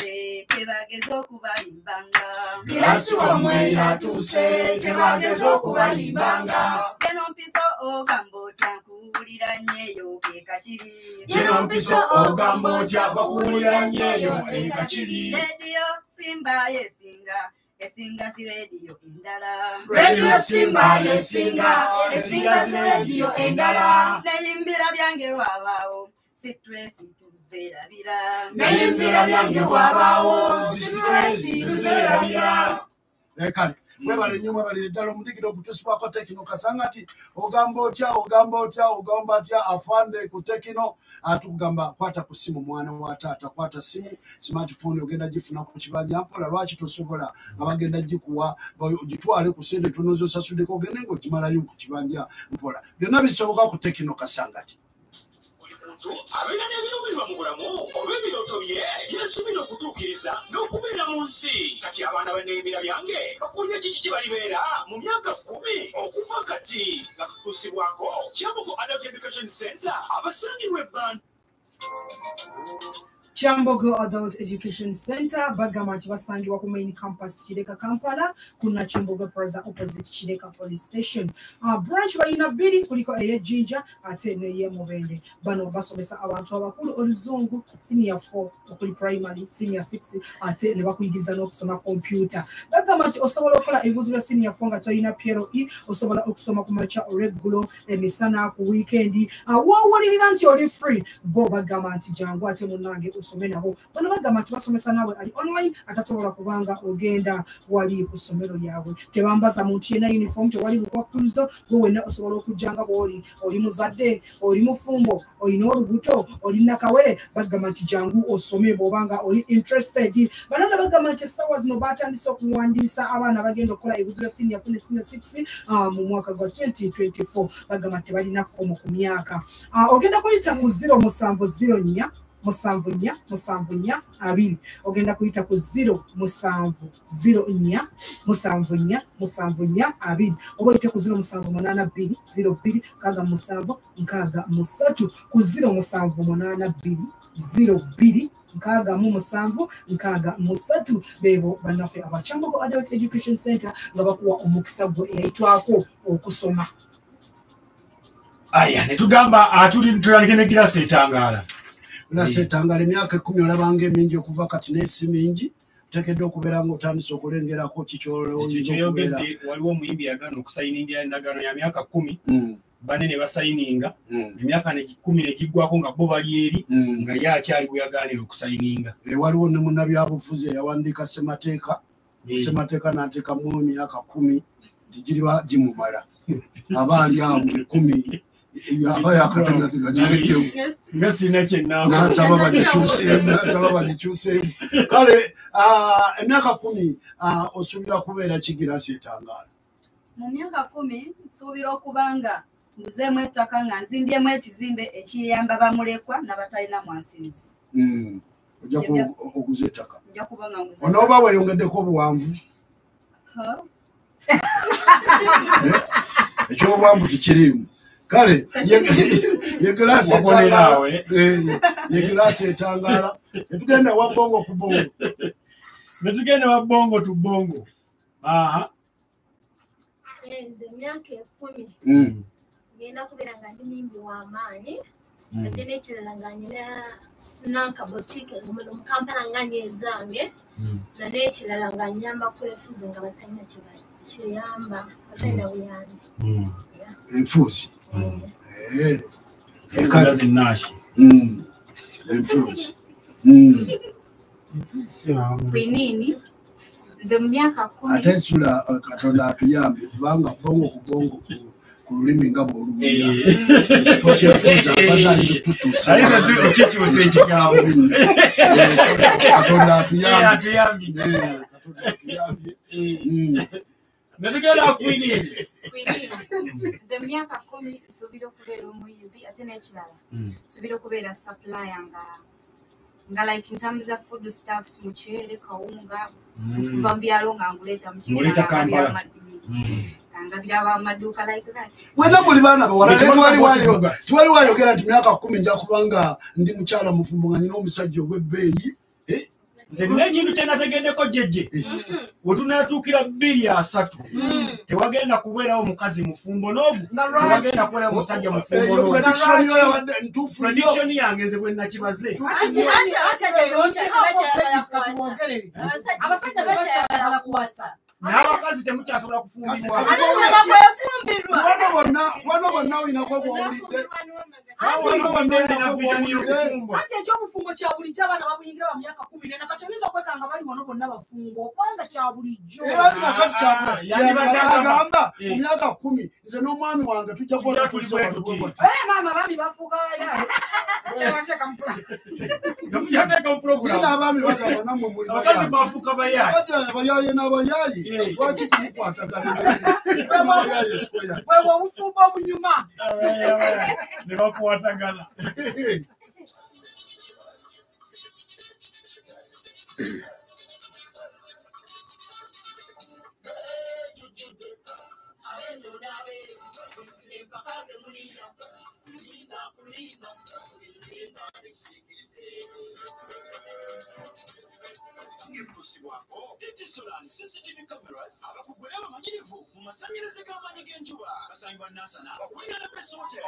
yatuuse tebageza okubalimbanga Girasi wammwe yatuuse, tebageza okubalimbanga. geno mpiso ogamba otya nkuwulira nnyeyo kekakiri Geno mpiso ogamba otya bakuwulira nnyeyo ekakiri. rediyo simba yesinga esinga si rediyo endala Radio Simba yesinga, esinga si rediyo endala. neyimbira byange wabaawo sitresi tuzerabira Neyimbira byange wabaawo, sitresi tuzerabira. Eh, kale mwebale nnyo mwebalire ddala omudigiro ogutusibwako tekino. Kasanga ti ogamba otya ogamba otya ogamba atya afande ku tekino. Atugamba kwata ku simu mwana wa taata kwata simu. Smartphone ogenda gifuna ku kibanja mpola lwaki tosobola? Nga bagenda gikuwa gitwale ku sente tono zosasuddeko ogende ngaokimalayo ku kibanja mpola. Byonna bisoboka ku tekino kasanga ti abeera n'ebiruubirirwa mu bulamu oba ebirooto bye yeesubira okutuukiriza n'okubeera mu nsi. Kati abaana banneeyimira byange bakulira kiki kye balibeera mu myaka kumi okuva kati nga kutuusibwako kyambogo adult education center? Ebbanda Chambogo Adult Education Center bagamba nti basangibwa ku main campus Kireka Kampala ku Nachimbogo Plaza opposite Kireka Police Station. Uh, branch balina bbiri kuliko ey'Ejjinja ate n'ey'Emubende. Bano basomesa abantu abakulu oluzungu senior 4 okuli primary senior 6 ate ne bakuyigiriza n'okusoma computer. Bagamba nti osobola okukola ebibuuzo bya senior 4 nga tolina PLE, osobola okusoma ku makya olw'eggulo, emisana ku weekendi. Uh, woowulirira nti oli free bo bagamba nti jangu ate munnange osome nabo bano bagamba nti basomesa nawe ali online atasobola kubanga ogenda wali ku ssomero lyabwe. Tebambaza muntu yenna uniform tewali lukwakkuluzo gwe wenna osobola okujjanga bwoli. Oli muzadde oli mufumbo olina olubuto olina kawere bagamba nti jangu osome bw'obanga oli interested. Banana bagamba nti essaawa zino batandise okuwandiisa abaana bagenda okukola ebibuzo bya senior four ne senior six ah, mu mwaka gwa 2024 bagamba nti balina kkomo ku myaka. Ah, ogenda kuyita ku ziro musanvu ziro nnya musanvu nnya musanvu nnya abiri. Ogenda kuyita ku ziro musanvu ziro nnya musanvu nnya musanvu nnya abiri. Oba oyite ku ziro musanvu munaana bbiri ziro bbiri nkaaga musanvu nkaaga musatu. Ku ziro musanvu munaana bbiri ziro bbiri nkaaga mu musanvu nkaaga musatu. Beebo bannaffe abacambogo adult education center nga bakuwa omukisa gwe eyayitwako okusoma. Aya netugamba atuli tulandike ne girasi etangaala Girasi etangaala emyaka ekkumi olabanga emingi okuva kati n'esi mingi. Oteekeddwa okubeera ngaotandise okulengerako ekyo kikyolowooza okubeera. kyeyogedde waliwo omuyimbi yagaana okusayiningira endagaano ya myaka kumi Mm, bane ne basayininga. Mm, emyaka kumi negiggwako nga bo bali eri mm. nga ye akyali bwe yagaanira okusayininga. Eh, waliwo ne munnabyabufuzi eyawandiika ssemateeka. Ssemateeka n'ateekamu emyaka kumi nti giriba gimumala. Aba ali awo ekumi aba yakategatega giweddewo nga sirina kyenamba nasaba bagikyuseemu kale ah, emyaka kumi ah, osuubira kubeera kigirasi etangaala mu myaka kumi nsuubira okuba nga nguzeemu ettaka nga nzimbyemu ekizimbe ekiyamba bamulekwa n'abatalina mwasirizi Mm, ojja ku- oguza ettaka onooba weyongeddeko obuwanvu. Ha? ekyobuwanvu tikiriimu kale ye- ye giraasi Wabonera etangaala tetugenda wa bongo ku bongo. Netugenda wa bongo tu bongo. Aha. Nze emyaka ekumi. Mm, ngenda kubeera nga ndi mimbi w'amaanyi ate n'ekirala nga nyina nanka botike ngomuno mu kampala nga nyezange. Na n'ekirala nga nyamba kwefuza nga batalina kiyamba batalina buyambi. Enfuuzi Eh, ekala zinaashi mm, enfuuzi Mm. kwinini nze mu myaka kumi. Ate ensula eh, katonda atuyambye kubanga bongo ku bongo ku- lulimi nga kyenfuuzi abadde ayina otutuusa kikyusa ekigambo. Katonda Eh, katonda atuyambye Netugenda kwinini kwinini nze mu myaka kumi nsuubira okubeera omuyimbi ate n'ekirala nsuubira okubeera supplier nga nga like in terms of food stuffs muceere kawunga Mm. kuva mu byalo nga nguleeta mu Nguleeta kibuga, nga Kampala. bya- nga biraba mu maduuka like that. Mwena muli baana bawala tewali wayogera nti myaka kumi nja kubanga ndi mukyala mufumbo nga nyina omusajja ogw'ebbeeyi Eh, nze nina ekintu kyenategeddeko jjejje. Wetunatuukira bbiri asatu tewagenda kubeerawo mukazi mufumbo n'ogu tewagenda kubeerawo musajja mufumbo ntuufu nnyo. Prediction yange nze bwe nakibaze. Abasajja tebakyayagala kuwasa n'abakazi temukyasobola kufumbirwa. Ate bonna bano bano olinako bano gwowulidde anti ekyobufumbo kya bulijjo abaana babuyingira ba myaka kumi nena kati oyinza okwekanga bali wano bonna bafumbo kubanga kya bulijjo. Era ndi nakati yandibadde agamba- kyagamba Eh. mu myaka kumi nze n'omwami wange tujja. Eh, maama baami bafuuka yayo tebateeka mu plan. yateeka mu Nina puroguramu abaami bagamba nammwe muli abakazi lwaki tumukwataganabwewe obufumba obunyuma ne bakwatagana Kulimba, kulimba, kulimba, kulimba, kulimba, bakwatagana ekusibwako titisolan cctv cameras abakugula abamanyirivu mu masanyalaze g'amaanyi g'enjuba basangibwa nansana okulingana press hotel.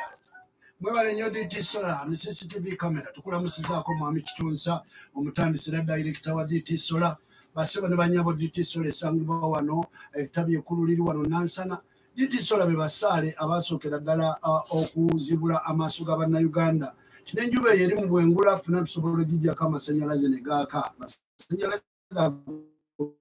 Mwebale nnyo dt sola mu cctv camera tukulamusizaako mwami kitunsa omutandisi era dayirekita wa dt sola basebo ne banyabo dt sola esangibwa wano etabi ekkulu liri wano nansana. Dt sola be basaale abasookera ddala okuzibula amaaso ga bannayuganda enjuba eyo eri mu bwengula funa tusobola ogijjako amasanyalaze ne gaaka. Amasanyalaze ago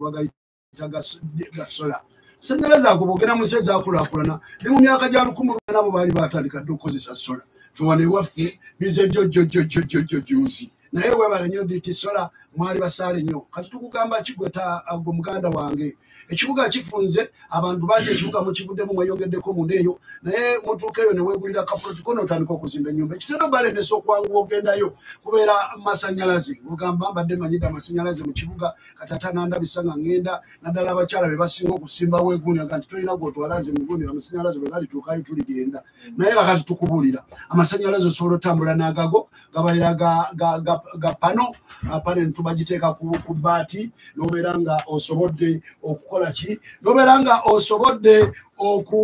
bagayita gas- gasola sanyalaze ago bogera mu nsi ezaakulaakulana ne mu myaka gya lukumi lwana nabo baali batandika dde okukozesa sola. Fewano ewaffe bize jjojjojjojjojjuzi naye webale nnyo diti sola mwali basaale nnyo. Kati tukugamba kigweta gwe muganda wange ekibuga kifunze abantu bangi ekibuga mukivuddemu mweyongeddeko munda eyo naye mutuuka eyo newegulira kapulotiko notandika okuzimba ennyumba. Ekitendo balemesa okwanguwa ogendayo kubeera masanyalaze ogamba mbadde manyidde amasanyalaze mu kibuga. Kati ate nandabisa nga ŋŋenda naddala abakyala be basinga okusimbawo eguniraga nti tolina gwotwalanze mugunira amasanyalaze bwe galituukayo tuligenda naye kakati tukubulira. Amasanyalaze osobola otambula n'agago gabaira ga- pano. Ah, pane tubagiteeka ku ku baati nobeera nga osobodde okukola ki? Nobeera nga osobodde oku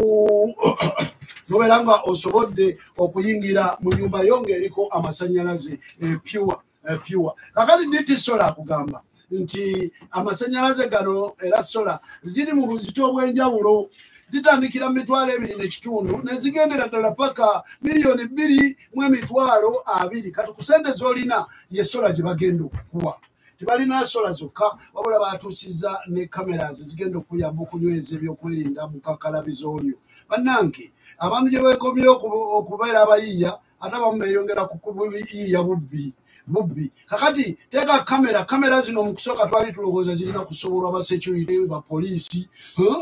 nobeera nga osobodde okuyingira mu nyumba yo ng'eriko amasanyalaze pure pure. Kakati diti sola akugamba nti amasanyalaze gano era sola ziri mu buzito obw'enjawulo zitandikira mitwalo ebiri nekitundu nezigendera ddala paka miliyoni bbiri mu emitwalo abiri. Kati ku sente z'olina ye sola gye bagenda okukuwa tebalina sola zokka wabula batuusiza ne cameras zigenda okuyamba okunyweza ebyokwerinda mu kakalabizo olyo. Bannange abantu gye beekomyeyo okubu- okubeera abayiiya ate abamu beeyongera ku kubuyiiya bubbi bubbi. Kakati teeka kamera kamera zino mu kusooka twali tulowooza zirina kusobolwa basecurity bapoliisi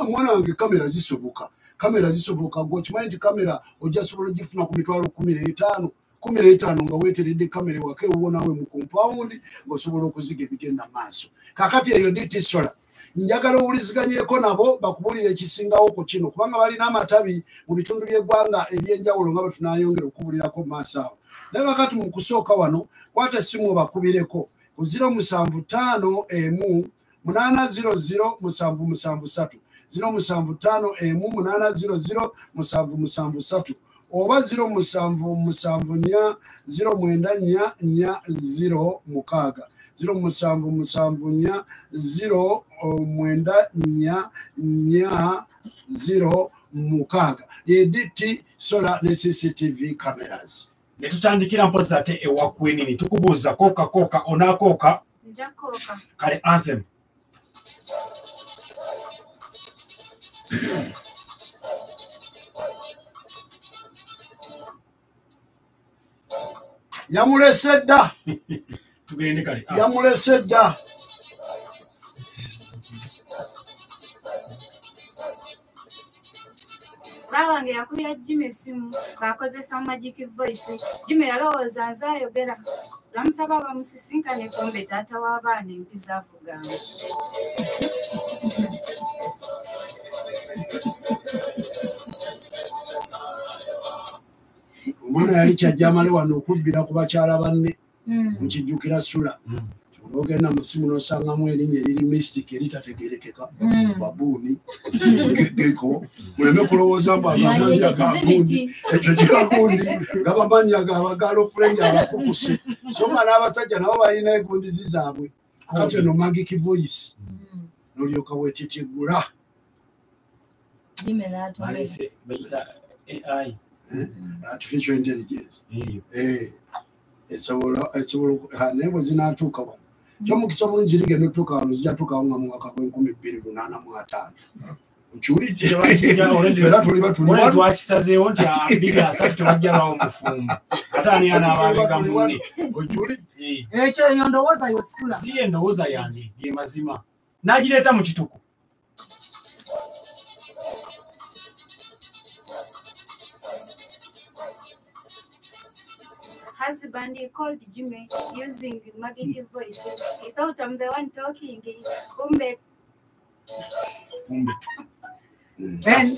mwana wange kamera zisoboka. Kamera zisoboka gwe okimanyi nti kamera ojja sobola ogifuna ku mitwalo kumi n'etaano kumi n'etaano nga weeteredde kamera ewaka ewuwo nawe mu kompawundi ng'osobola okuziga ebigenda maaso. Kakati eyo diti sola njagala owuliziganyeko nabo bakubulira ekisingawo ku kino kubanga balina amatabi mu bitundu by'eggwanga ebyenjawulo nga bwe tunayongera okubulirako maaso awo. Naye kakati mu kusooka wano kwata essimu obakubireko. Ku ziro musanvu ttaano emu munaana ziro ziro musanvu musanvu satu ziro musanvu ttaano emu munaana ziro ziro musanvu musanvu satu oba ziro musanvu musanvu nnya ziro mwenda nnya nnya ziro mukaaga. Ziro musanvu musanvu nnya ziro mwenda nnya nnya ziro mukaaga. Yediti sola ne cctv cameras. Ne tutandikira mpozi ate ewa kwenini. Tukubuuza kooka kooka onaakooka kale anthem yamulese dda. Tugende kale. Ah, yamulese dda. Baabange yakubira jima essimu ng'akozesa magic voice. Jima yalowooza nze ayogera. Namusaba bamusisinkane kumbe taata w'abaana empi zaavuganga. Omwana yali kyajjamale wano okubbira ku bakyala banne mukijjukira sula. Ogenda musimu nosangamu erinnya eriri mystic eritategerekeka Mm. babuuni geko muleme kulowooza mbu Manyi agamanyi ekyo kiragundi gabamanyi agabagalofurendi abakukusi. So nga n'abasajja nabo balina egundizi zaabwe. Kati eno magic voice nolyoka wetitiggula AI. artificial intelligence Eyo. Eh, esobola esobola naye bwe zinaatuuka wano kyomukisa mulungi ligenda otuuka wano zijatuukawo nga mu mwaka gw'enkumi bbiri lunaana mu ataano okiwulidde era tuli batuli Olwo wano. twakisazeewo nti abiri asatu tebajja bawo mufumbo ate ani anaababega munne ekyo eyo ndowooza yosula si ye endowooza yange ye mazima. N'agireeta mu kituku Husband called Jimmy using magic voice. He thought I'm the one talking. Kumbe. Fumbe Then,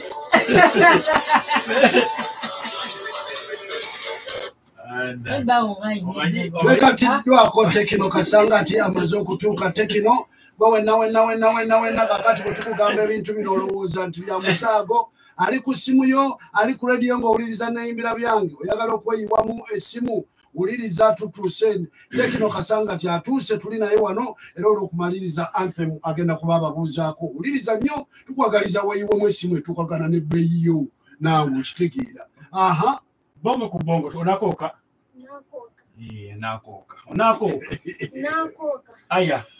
twekatiddwako tekino kasanga nti amaze okutuuka tekino. Gwe wenna wenna wenna wenna wenna kakati bwe tukugamba ebintu bino olowooza nti bya musaago. Ali ku simu yo ali ku rediyo ng'owuliriza neyimbira byange. Oyagala okweyiwamu essimu wuliriza tutuuse tekino kasanga nti atuuse tuli naye wano era olw'okumaliriza anthem agenda kuba ababuuzaako. Wuliriza nnyo tukwagaliza weeyiwemu essimu etukagana nebbeeyi yo naawe okitegeera. Aha. Bongo ku bongo onakooka Nakooka. Onakooka Nakooka. aya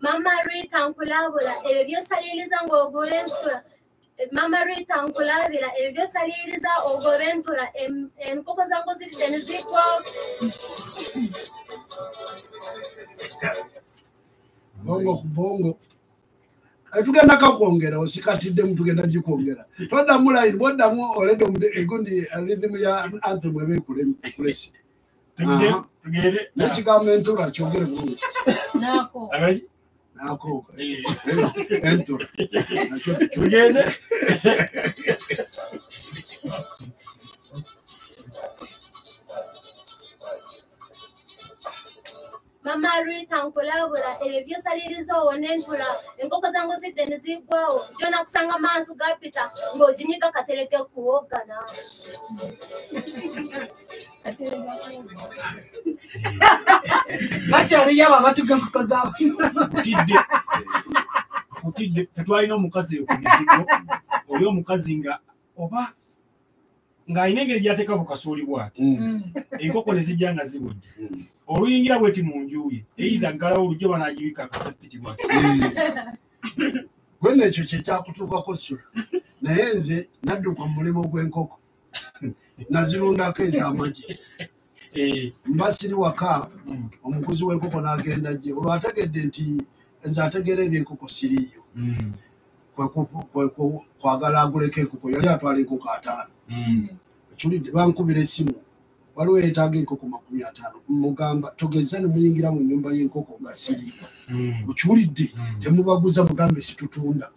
Mama Rita nkulabula. Ebyo byosaliriza ng'ogoba entula. Mama Rita nkulabira. Ebyo byosaliriza ogoba entula Em- enkoko zangu zidde ne zigwawo. bongo ku bongo. Eh, tugenda kakwongera osikatiddemu tugenda gikwongera. Toddamu line bwoddamu olede egundi rithimu ya anthem eba ekulesi nekigambo entula kyogere bulungi Abaki? nakooka Eh. entula nakyo tugende Mama Rita nkulabula ebyo byosaliriza owona entula enkoko zangu zidde ne zigwawo gyo nakusanga maaso gapita ng'oginyiga katereke kuwogana. Bakyaliyo abo abatuga enkoko zaabwe kutidde kutidde tetwalina omukazi eyo ku mizigo oli omukazi nga oba ng'alina engeri gyateeka bukasuuli bwati. Enkoko ne zijja nga zibujja oluyingira bweti mu njuye eyita ggalawo olujjo banagibika akasepiti bwati. Gwena ekyo kyekyakutuukako sula. Naye nze nadduka mu mulimu gw'enkoko nazirundako ez'amagi mba siri waka omuguzi w'enkoko n'agenda gye. Olwo ategedde nti nze ategeera ebyenkoko siriiyo. Ku- kwagala aguleko enkoko yali atwala enkoko ataano. Ekiwulidde bankubira essimu. Waliwo yeetaaga enkoko makumi ataano. Mugamba togeza ne muyingira mu nyumba y'enkoko nga siriiyo. Okiwulidde temubaguza mugambe situtunda.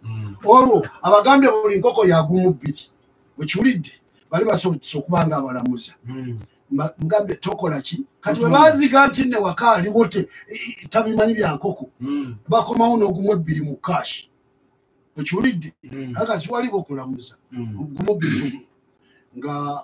Olwo abagambye buli nkoko yagumu bbiri okiwulidde bali basobotesa okuba nga abalamuza Mba- mugambe tokola ki? Kati bwe baziga nti ne waka aliwo i- i- tabimanyi bya nkoko. Bakomawo n'ogumu ebbiri mu kashi okiwulidde? Akati waliwo okulamuza. Ogumu bbiri nga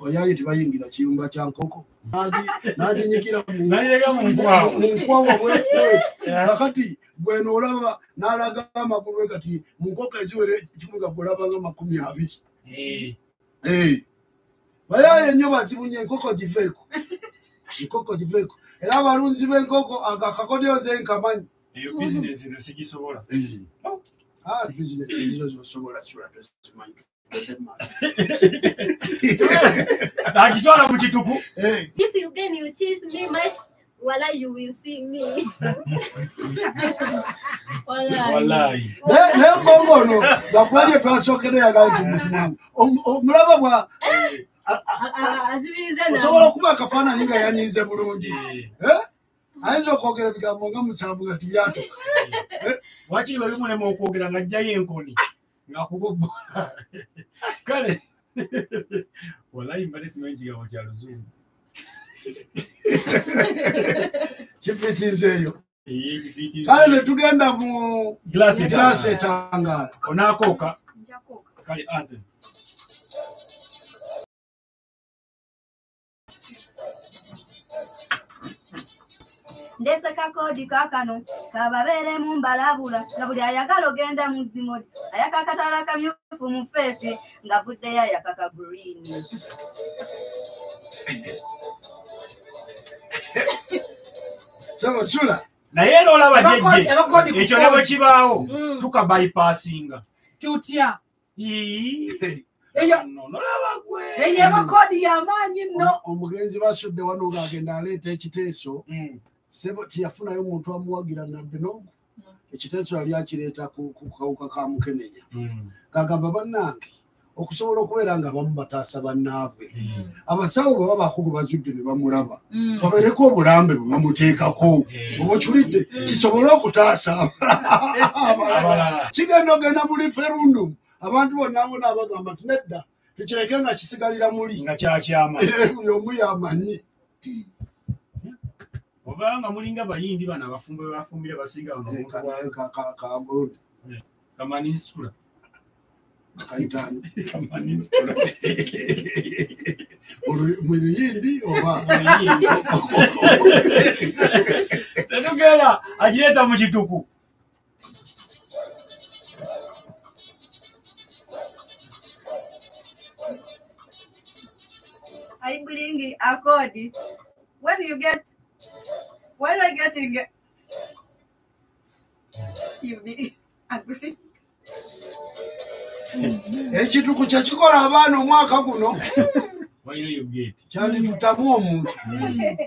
bayaye tebayingira kiyumba kya nkoko. N'agi- n'aginyikira mu- N'agireka mu nkwawa. mu nkwawa bwe- bweti. kakati bweno olaba n'alaga amagulu we kati mu nkoko eziwere ekimuga gwolabanga makumi abiri. Eh. Bayaye nnyo bazibunye enkoko giveeko enkoko giveeko era abalunzi b'enkoko akakodyo nze nkamanyi. Eyo bizinesi nze sigisobola. Ah, bizinesi zino zosobola sula tozimanyi agitwala mu kituku If you you tease me, my wala. you will see me Wallahi. naye mbongo ono gakwalye twasookere yagaa nti mutumwangu omulaba bwa azibirize osobola okuba akafaananyi nga yanyize bulungi Eh? ayinza okwogera ebigambo nga musanvu nga tibyatuka wakiri babimulema okwogera nga ajjayo enkoni ngakugoggola kale. Walayi mbadde simanyi kigambo kya luzungu kifitinze eyo kale netugenda mu Glass giraasi etangaala. onaakooka kale anthem ndese kakodi kakano kababeere mu mbalabula nga buli ayagala ogenda mu zimodi ayaka akatala kamyufu mu feesi nga vuddeyo ayaka ka sebasula naye era olaba Abakodi- jejje abakodi ku ekyo ne bwe kibaawo. Mm. tukabyipassinga tutya Ii. eyo ebakodi y'amaanyi nno. omugenzi basudde wano ngaagenda aleeta ekiteeso. Mm. sebo tiyafunayo muntu amuwagira nabbe nogu. Ekiteeso yali akireeta ku kawuka ka mukenenya. Mm. gagamba bannange okusobola okubeera nga abamu bataasa bannaabwe abasawo baba bakugu bazudde ne bamulaba babereko obulambe bwe bamuteekako oba okiwulidde kisobole okutaasa abalala kigenda ogenda mu referendum abantu bonna bona abagamba nti nedda tukireke nga kisigalira muli nga kyakyama buli omu yamanyi obanga mulinga bayindi bano abafumbo be bafumbire basiga kamaninsula oba. Agireeta mu kituku I bring a code. When you get, when I getting, you be agree. Ekituku kyekikola abaana omwaka guno kyanditutamu omuntu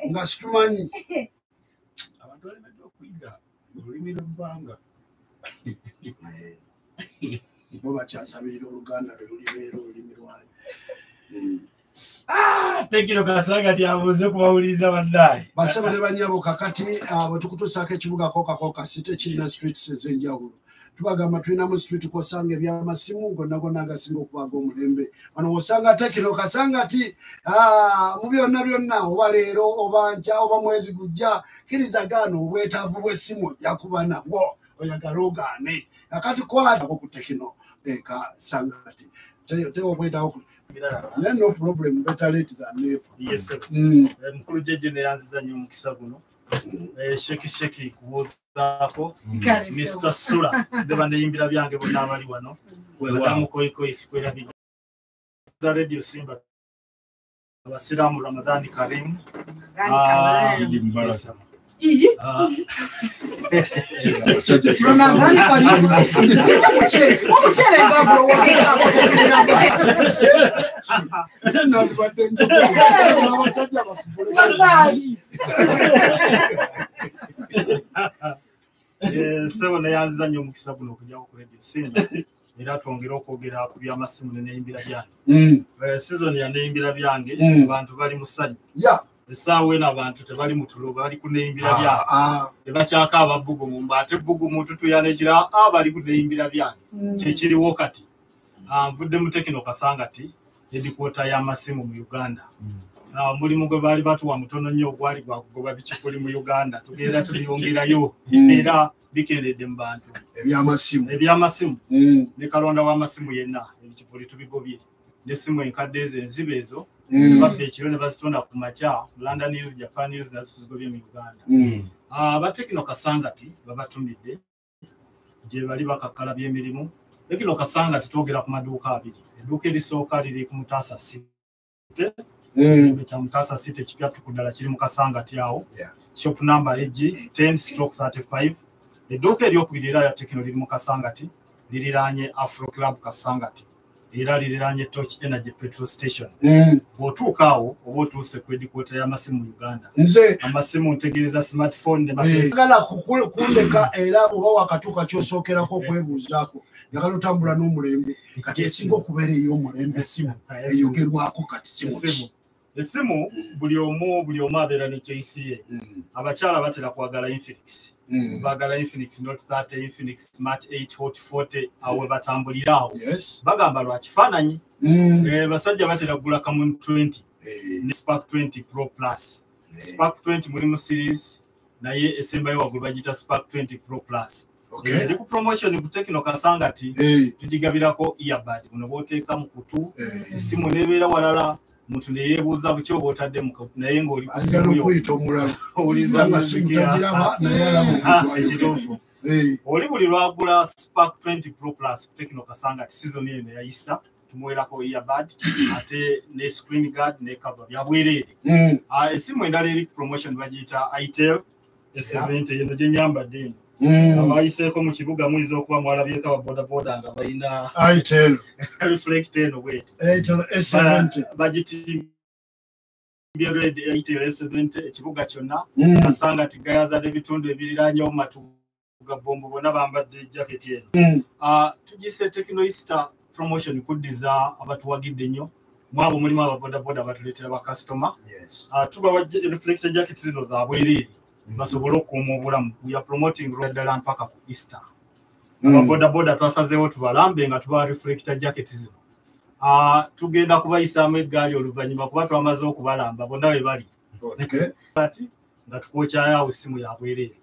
nga situmanyi. Lwebbanga. Bo bakyasabirira oluganda lwe lulibeera olulimi lwayo. Tekino kasanga ti abuuze kubawuliriza bannaye basebe ne banyabo kakati ah, bwe tukutuusaako ekibuga kokakoka site kirina streets ez'enjawulo tubagamba tulinamu street kwosanga ebyamasimu gonna gonna agasinga okubaga omulembe. Wano wosanga tekino kasanga ti ah, mu byonna byonna oba leero oba nkya oba mwezi gujja kirizagaana obwetaavu bw'essimu ojja kuba nabwo oyagala ogaane. Akati kwatabo ku tekino eka sangati tewa obwetaavu naye no problem better late than never. Mm. Eh, mukulu jeje neyanziza nnyo omukisa guno. Eh, sheki sheki kubuuzaako Kale, mr sula. Be baneyimbira byange bonna abali wano. Madamu koikoi sikwerabidde za radio simba. Abasiraamu ramadhani karimu Ah, Ramadhani karimu. Omuceere, omuceere nga nalibadde njogera abasajja bakugule Wallahi. eh, sebo neyanziza nnyo omukisa guno okujjawo ku radio simba era twongere okwogera ku byamasimu neneyimbira byange Mm. Eh, season ya neyimbira byange abantu bali mu ssanyu essaawa eno abantu tebali mu tulo bali kuneyimbira Ah, byange. ah. tebakyaka ababbugumu mba ate bbugumu tutuyalekira a bali kuneyimbira byange. Kyekiriwo kati Ah, nvudde mu tekino kasangati edikwota y'amasimu mu uganda. Ah, omulimu gwe baali batuwa mutono nnyo ogwali gwakugoba bikikuli mu uganda. Tugenda tubyongerayo Mm. era bikendedde mu bantu. Ebyamasimu. Ne kalonda w'amasimu yenna ebikipuli tubigobye. N'essimu enkadde ezo enziba ezo. Babba ekiro ne bazitonda ku makya london news japan news nazo tuzigobye mu uganda. Mm. Ah, abatekino kasangati babatumidde gye bali bakakkala by'emirimu. Tekino kasangati twogera ku maduuka abiri. Edduuka erisooka liri ku mutaasa site Mm. ekizimbe kya mutaasa site kigattu ku ddala kiri mu kasangati awo. Shop number eg 10 stroke 35 edduuka eryokubiri era lya tekino liri mu kasangati liriraanye afro club kasangati era liriraanye torch energy petrol station. Mm. bw'otuuka awo oba otuuse ku edikota y'amasimu mu uganda nze. amasimu ntegeeza smartphone ne Eh, kuku- kundeka era bwoba wakatuuka kyosookerako okwebuuzaako njagala otambula n'omulembe. Kati esinga okubeera ey'omulembe esimu eyogerwako kati simu esimu buli omu buli omu abeera ne choice ye. Mm. abakyala batera kwagala infinix. Mm. bagala infinix not 30 infinix smart 8 hot 40 awo we batambulira awo. Bagamba lwa kifaananyi Mm. Eh, basajja batera kugula kamun 20 Eh, ne spark 20 pro plus. Eh, spark 20 mulimu series naye esembayo waggulu bagita spark 20 pro plus. Eri ku promotion ku tekino kasangati Eh, tugigabirako earbud. Buno bwoteeka mu kutu esimu nebeera walala muntu neyeebuuza buki oba otadde naye ng'oli ku ayagala simu yo okuyita omulala. Owuliza nga simu muziki ya- tagiraba naye alaba Ah, omuntu Eh, oli buli lwagula spark 20 pro plus ku tekino kasangati season eno ya easter tumuweerako earbud ate ne screen guard ne cover byabwereere mm, Ah, esimu endala eri promotion bagiyita itel s70 eno gye nyambadde eno. Abayiseeko mu kibuga muyinza okuba mwalabyeko ababodaboda nga balina reflect eno bweti. Itel S70. bagitimbye red itel s70 ekibuga kyonna. Mm, asanga ti gayazadde ebitundu ebiriranyewo matu ga bombo bonna bambadde jaketi eno. Mm, Ah, tugise tekinoista promotion kuddiza abatuwagidde nnyo. Mwabo mulimu ababodaboda batuleetera bakasitoma yes. tubawa reflector jacket zino za bwereere basobole okukuuma obulamu. Are promoting ddala mpaka ku easter. Mm, ababodaboda twasazeewo tubalambe nga tubawa reflector jacket zino. Ah, tugenda kubayisaamu eggaali oluvannyuma kuba twamaze okubalamba bonna we bali. Okay. ati nga tukwokyayawo essimu ya bwereere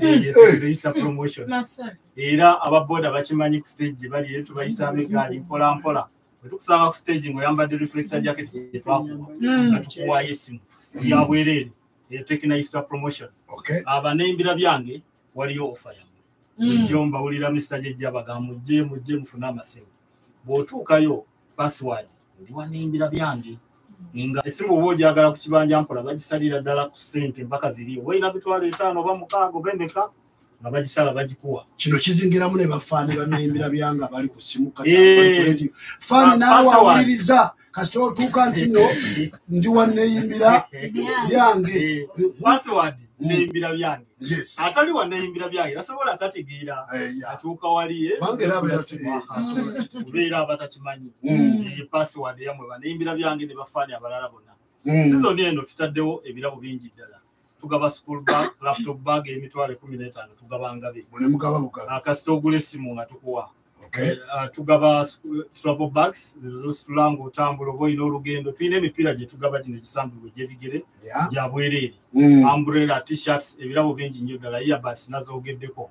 Eh, easter promotion. Maswali. era ababoda bakimanyi ku stage gye bali tubayisaamu eggaali mpola mpola. Bwe tukusanga ku stage ng'oyambadde reflector jacket gye twakuba nga tukuwaayo essimu ya bwereere etekina easter promotion okay. aba n'embira byange waliyo ofa yammwe. Bulijjo mbawulira mr jejja baga mujje mujje mufune amasimu. Bw'otuukayo password ndiwa n'embira byange nga esimu oba ogyagala ku kibanja mpola bagisalira ddala ku ssente mpaka ziri oba olina mitwalo etaano oba mukaaga oba emeka nga bagisala bagikuwa. Kino kizingiramu ne bafaani banembera byanga bali ku simu kati Eh. abali faani naawe password. wawuliriza kasita otuuka nti no ndi waneeyimbira byange. Password Mm. n'embira byange. Atali wanneyimbira byange tasobola kategeera yeah. atuuka wali Bange era abeera simu, ti- asobola kitegeera. kubeera abatakimanyi Mm, password yammwe baneyimbira byange ne bafaani abalala bonna. Mm. sizoni eno tutaddewo ebirabo bingi ddala. Tugaba school bag laptop bag emitwalo ekumi n'etaano. Tugabanga be Bwe ne mugaba bugaba. kasita ogula essimu nga tukuwa tugaba sc- travel bags zositula ng'otambula oba olina olugendo tulina emipiira gye tugaba gino egisambulwa egyebigere Yeah. gya bwereere Mm, umbrella t-shirts ebirabo bingi nnyo ddala earbuds nazoogeddeko.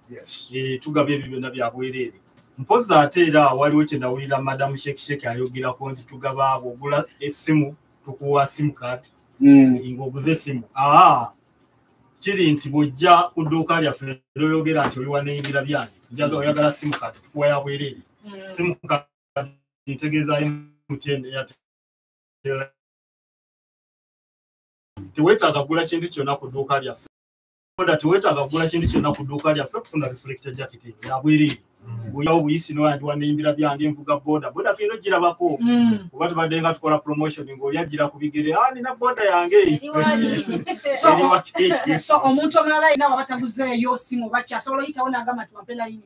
Eh, tugaba ebyo byonna bya bwereere mpozi ate era waliwo kye nawulira madamu shekisheki ayogerako nti tugaba bwogula essimu tukuwa sim card. Mm, ng'oguze essimu. Aa kiri nti bw'ojja ku dduuka lyaffe lyoyogera nti oli waneyimbira byange njaga oyagala simu kadi tukuwa ya bwereere simu kadi ntegeeza mtn airtel teweetaaga kugula kintu kyonna ku dduuka lyaffe oda tuweta kugula kintu kyonna kuduka dduuka lyaffe kufuna reflector jacket eyo ya bwereere bweyawo buyisi noyanti waneyimbira byange envuga boda. Boda tulina ogirabako oba tubadde nga tukola promotion ngo agira ku bigere a nina boda yange. So, omuntu omulala yina waba taguzeeyo simu bakyasobola oyitawo nagamba nti wampe layini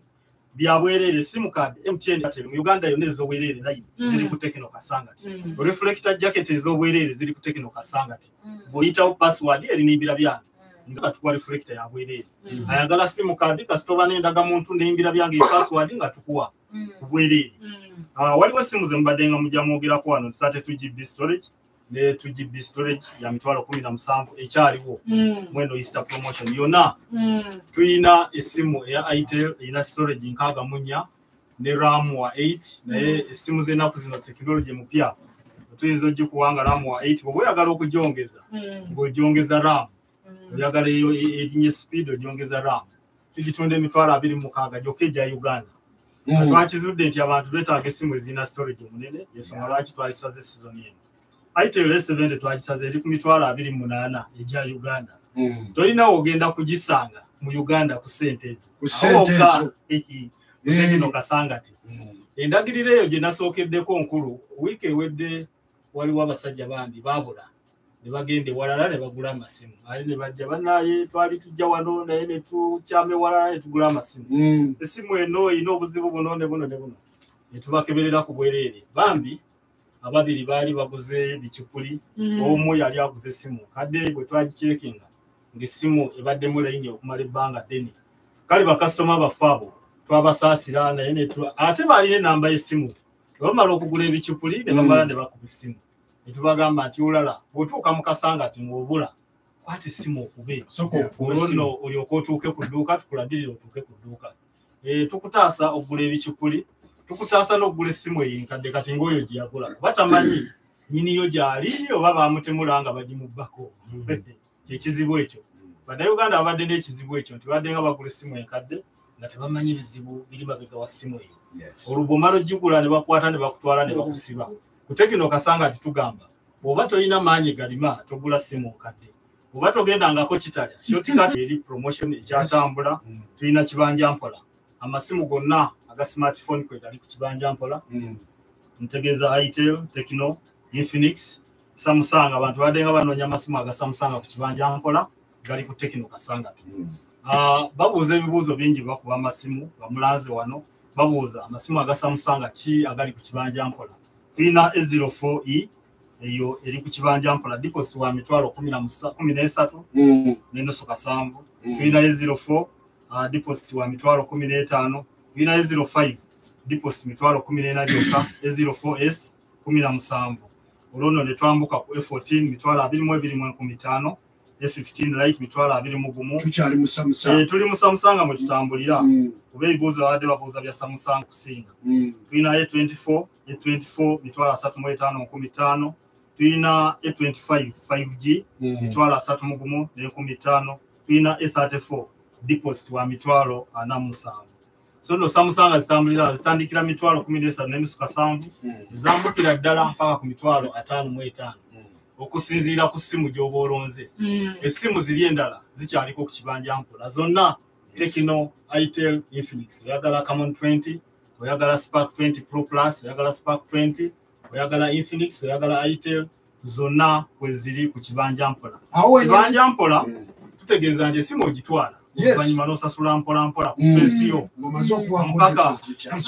bya bwereere simu card mtn airtel mu uganda yonna ez'obwereere line ziri ku tekino kasangati reflector jacket ez'obwereere ziri ku tekino kasangati bw'oyitawo password nibira byange nga tukuwa reflector ya bwereere ayagala simu card kasita oba nendaga muntu neyimbira byange e password nga tukuwa ku bwereere Ah, waliwo essimu ze mubadde nga mujja mwogerako wano 32 gb storage ne 2 gb storage ya mitwalo kumi na musanvu ekyaliwo mweno easter promotion. Yonna tulina essimu eya itel erina storage nkaaga munya ne ram wa 8 naye essimu z'ennaku zino tekinologi mupya tuyinza ogikuwa nga ram wa 8 bwoba oyagala okugyongeza ng'ogyongeza ram oyagala eyo erinye speed ogyongeza ram tugitunda emitwalo abiri mu mukaaga gyokka egya uganda mm. twakizudde nti abantu betaaga essimu ezirina storage omunene yensonga lwaki twagisaze sizoni eno itel s70 twagisaze eri ku mitwalo abiri munaana egya uganda Mm. tolinawo ogenda kugisanga mu uganda ku sente ezo Ku ssente ezo. tekino kasangati Mm. endagiriro eyo gye nasookeddeko nkulu wiiki ewedde waliwo abasajja bambi baabula ne bagenda ewalala ne bagula amasimu. Ate ne bajja banaye twali tujja wano naye ne tukyama ewalala ne tugula amasimu. Mm. esimu eno erina obuzibu buno ne buno ne buno. Ne tubakeberera ku bwereere bambi ababiri baali baguze bicupuli Mm. omu yali aguze esimu kadde bwe twagicekinga ng'essimu ebaddemu layini okumala ebbanga ddene. Kale bakasitoma baffe abo twabasaasira naye ne tu- ate baalina enamba y'essimu. Ne bamala okugula ebicupuli ne bamala ne bakuba essimu ne tubagamba nti olala bw'otuuka mu kasanga ti ng'obula kwata essimu okube olwo nno olyoka otuuke ku dduuka tukulagirira otuuke ku dduuka. Eh, tukutaasa okugula ebicupuli tukutaasa n'okugula essimu eyinkadde kati ng'oyo gye yagula. Kuba tamanyi nyiniyo gyali oba bamutemula nga bagimubbako. Kyekizibu ekyo. Bannayuganda babadde n'ekizibu ekyo nti badde nga bagula essimu enkadde nga tebamanyi bizibu biri mabega wa ssimu eyo olwo bwomala ogigula ne bakwata ne bakutwala ne bakusiba ku tekino kasanga nti tugamba bw'oba tolina maanyi galima togula ssimu nkadde bw'oba togendangako kitalya shotikati eri promotion ekyatambula tulina kibanja mpola. Amasimu gonna aga smartphone kwetali ku kibanja mpola. Ntegeeza itel tekino infinix samusanga abantu badde nga banoonya amasimu aga samusanga ku kibanja mpola gali ku tekino kasangati Ah, babuuza ebibuuzo bingi bakuba amasimu bamulanze wano. Babuuza amasimu aga samusanga ki agali ku kibanja mpola tulina e04e eyo eri ku kibanja mpola deposit wa mitwalo kumi n'esatu Mm. n'enusu kasanvu. Tulina e04 uh, deposit wa mitwalo kumi n'etaano tulina e05 deposit mitwalo kumi n'ena gyokka. E04s kumi na musanvu. Olwono ne twambuka ku e14 mitwalo abiri mu ebiri mu enkumi ttaano e15 light mitwalo abiri mu gumu. Tukyali mu Eh, samusanga tuli mu samusanga mwe tutambulira. Mm. kuba ebibuuzo babadde babuuza bya samusanga kusinga Mm. tulina e24 e24 mitwalo asatu mu etaano nkumi ttaano tulina e25 5g Mm. mitwalo asatu mu gumu n'enkumi ttaano tulina e34 deposit wa mitwalo ana mu musanvu. So no samusanga zitambulira zitandikira mitwalo kumi n'esatu n'enusu kasanvu zambukira ddala mpaka ku mitwalo ataano mu etaano okusinziira ku ssimu gy'oba olonze. Essimu ziri endala zikyaliko ku kibanja mpola zonna tekino itel infinix oyagala camon 20 oyagala spark 20 pro plus oyagala spark 20 oyagala infinix oyagala itel zonna kweziri ku kibanja mpola kibanja mpola tutegeeza nti esimu ogitwala. Oluvannyuma n'osasula mpola mpola ku Mm. pensiyo Ng'omaze okubaako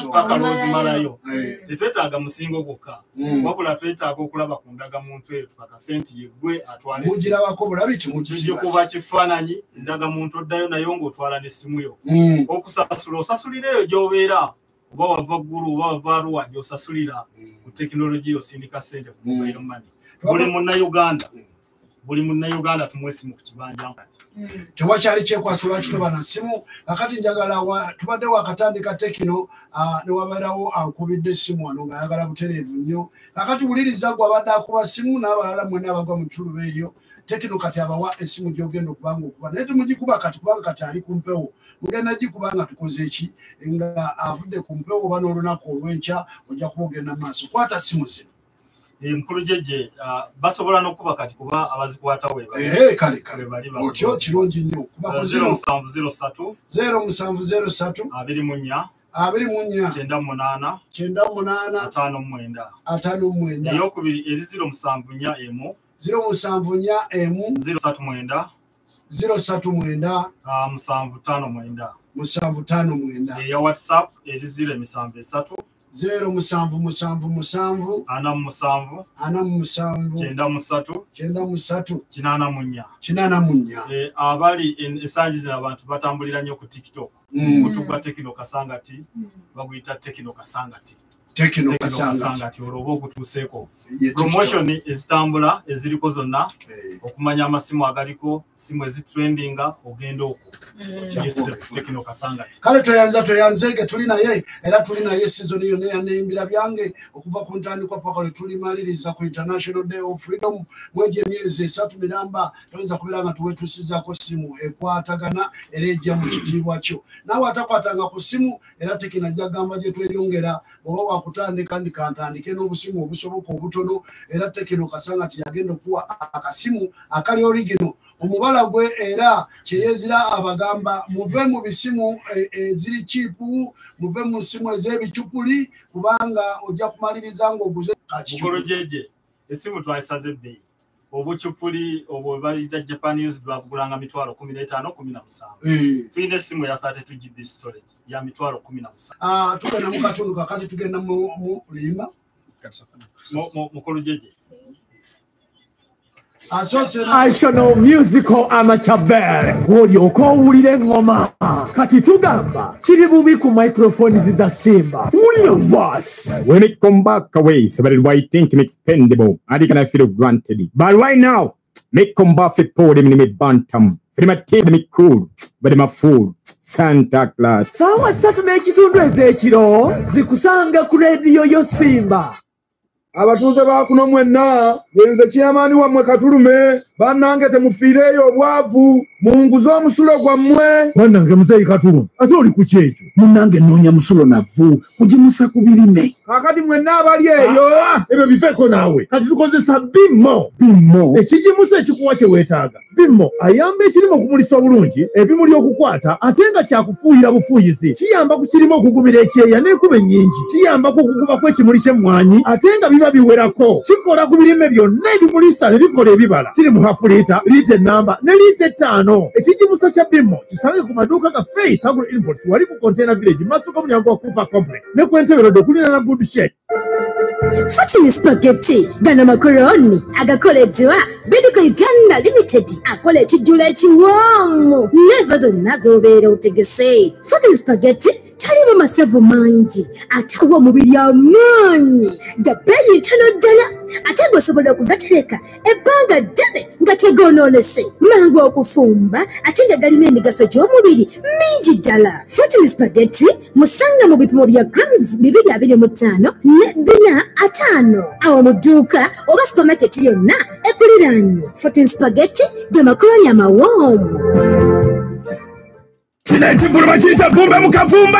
mpaka lwozimalayo. Tetwetaaga musingo gwokka. Mm. wabula twetaaga okulaba ku ndagamuntu eyo tukakase nti yeggwe atwala mugirabako bulabi kimugisiba kijikuba kifaananyi ndagamuntu oddayo nayo ng'otwala n'essimu yo. Mm. okusasula osasulira eyo gy'obeera. Oba wava ggulu oba wava aruwa gy'osasulira ku tekinologiya osindika ssente ku mobile money. Buli munnayuganda buli munnayuganda tumuwa essimu ku kibanja nkati tewakyali kyekwaso lwaki toba na simu? Kakati njagala wa- tubadde wakatandika tekino ah, ne wabeerawo ankubidde essimu wano ng'ayagala butereevu nnyo. Kakati wuliriza gwe abadde akuba simu n'abalala mwena abagwa mu tuluba eryo tekino kati abawa essimu gyogenda okubanga okuba naye temugikuba kati kubanga kati ali ku mpewo. Mugenda gikuba nga tukoze eki? Nga avudde ku mpewo oba n'olunaku olw'enkya ojja kuba ogenda maaso. Kwata simu zino enkulu jeje ah, basobola n'okuba kati kuba abazikwata we bali. Ehe, kale kale We bali otyo basobola. kirungi nnyo kuba ku Ah, zino 0703 zero musanvu zero satu abiri mu nnya kyenda munaana kyenda munaana ataano mwenda ataano mwenda eyokubiri eri ziro musanvu nnya emu ziro musanvu nnya emu ziro satu mwenda ziro satu mwenda ah, musanvu ttaano mwenda musanvu taano mwenda eya whatsapp eri ziro emisanvu esatu zero musanvu musanvu musanvu. Ana mu musanvu. Ana mu musanvu. Kyenda musatu kyenda musatu kinaana mu nnya. Kinaana mu nnya. Eh, abali esangi zino abantu batambulira nnyo ku tiktok. Mm. kutugwa tekino kasangati baguyita tekino kasangati. Tekino kasangati olwo oba okutuuseeko promotion ezitambula eziriko zonna. Okumanya amasimu agaliko simu ezitrendinga ogenda okwo. Yes, tekino kasangati kale toyanza toyanzege tuli naye era tuli naye sizoni yonna yaneyimbira byange okuva ku ntandikwa paka lwe tulimaliriza ku international day of freedom mwegi emyezi esatu miramba toyinza kubeera nga tuwetusizaako simu ekwatagana era ejja mu kitiibwa kyo. Naawe atakwatanga ku simu era tekina ajja kugamba gye tweyongera oba kutandika ndikantandike n'obusimu obusoboka obutono era tekino kasanga ti yagenda okuwa akasimu akali origino. Omubala gwe era kyeyezira abagamba muve mu bisimu e- eziri kiipu muve mu simu ez'ebicupuli kubanga ojja kumaliriza ngaoguze mukolo jeje esimu twayisaza ebbeeyi obucupuli obwo bayita japan used babugulanga mitwalo kumi n'etaano kumi na musanvu. Eh. tulina esimu ya 32 gb storage ya mitwalo kumi na musanvu. Ah, tugenda mu katundu kakati tugenda mu mu limba Mu- mu- mukolo jeje national musical amateur band olyoka owulira eŋŋoma kati tugamba kiri bubi ku microphones za simba wulira vas When it come back away, somebody why think him expendable, he can feel granted. But right now, make come back fit bantam. For them take them cool, but them a fool. Santa Claus. saawa ssatu n'ekitundu ez'ekiro zikusanga ku rediyo yo simba abatuuze ba kuno mwenna genze kiyamaani wammwe katulume bannange temufiireeyo obwavu munguze omusulo gwammwe. Bannange muzeeyi katulume ate oli ku kyekyo? Munnange noonya musulo navvu kugimusa ku birime. Kakati mwenna abali eyo. Ebyo biveeko naawe. Kati tukozesa bimmo. Bimmo? Ekigimusa ekikuwa kye weetaaga. Bimmo? Ayamba ekirime okumulisa obulungi ebimuli okukwata ate nga kyakufuuyira bufuuyizi kiyamba ku kirime okugumira ekyeya n'enkuba ennyingi. Kiyamba ku kukuba kw'ekimuli ky'emmwanyi ate nga biba biwerako. Kikola ku birime byonna ebimulisa ne bikola ebibala. Kiri mu hafu liita liita ennamba ne liita ettaano ekigimusa kya bimmo kisange ku maduuka ga faith agro imports wali ku container village maaso g'omulyango wa cooper complex. Ne ku entebero okulina na good shed Fortune Spaghetti gano makoloni agakoleddwa Bidco Uganda Limited akola ekijjulo ekiwoomu neva zonna z'obeera otegese. Fortune Spaghetti talimu masavu mangi ate awa omubiri amaanyi ga bbeeyi ntono ddala ate g'osobola okugatereka ebbanga ddene nga tegonoonese mangu okufumba ate nga galina emigaso gy'omubiri mingi ddala fortune spageti musanga mu bipimo bya grams 225 n'eddiya ataano awo mu dduuka oba supamaketi yonna ekuliraanye fotin spageti ge makoloni amawoomu kino ekivulu bakiyita vumba mu kavumba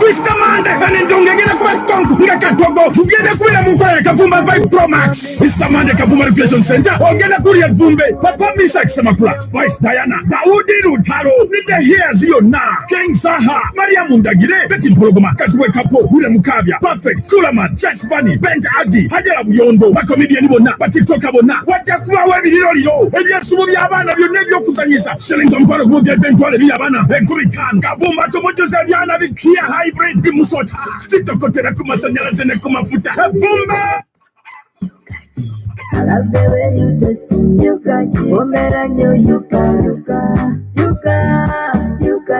twistamande anendonga egenda kuba konku nga katogo tugenda kubeera mu nkola ya kavumba 5 pro max. Twistamande kavumba recreation center. Ogenda kulya vumbe papa misak semakula spice diana daudi lutalo ne the hairs yonna king saha mariamu ndagire beti mpologoma kasibwe kapo gule mukabya perfect kulama jas vani bent adi hajala buyondo bakomediani bonna batiktoka bonna wajja kubawo ebiriroliro ebyensubu by'abaana byonna ebyokuzanyisa shillings omutwalo gumu bya emitwalo ebiri abaana enkumi return kavuma tumujjuza ebyana bikiya hybrid bimusota kitokotera ku ne ku mafuta evumba I yuka yuka yuka yuka yuka.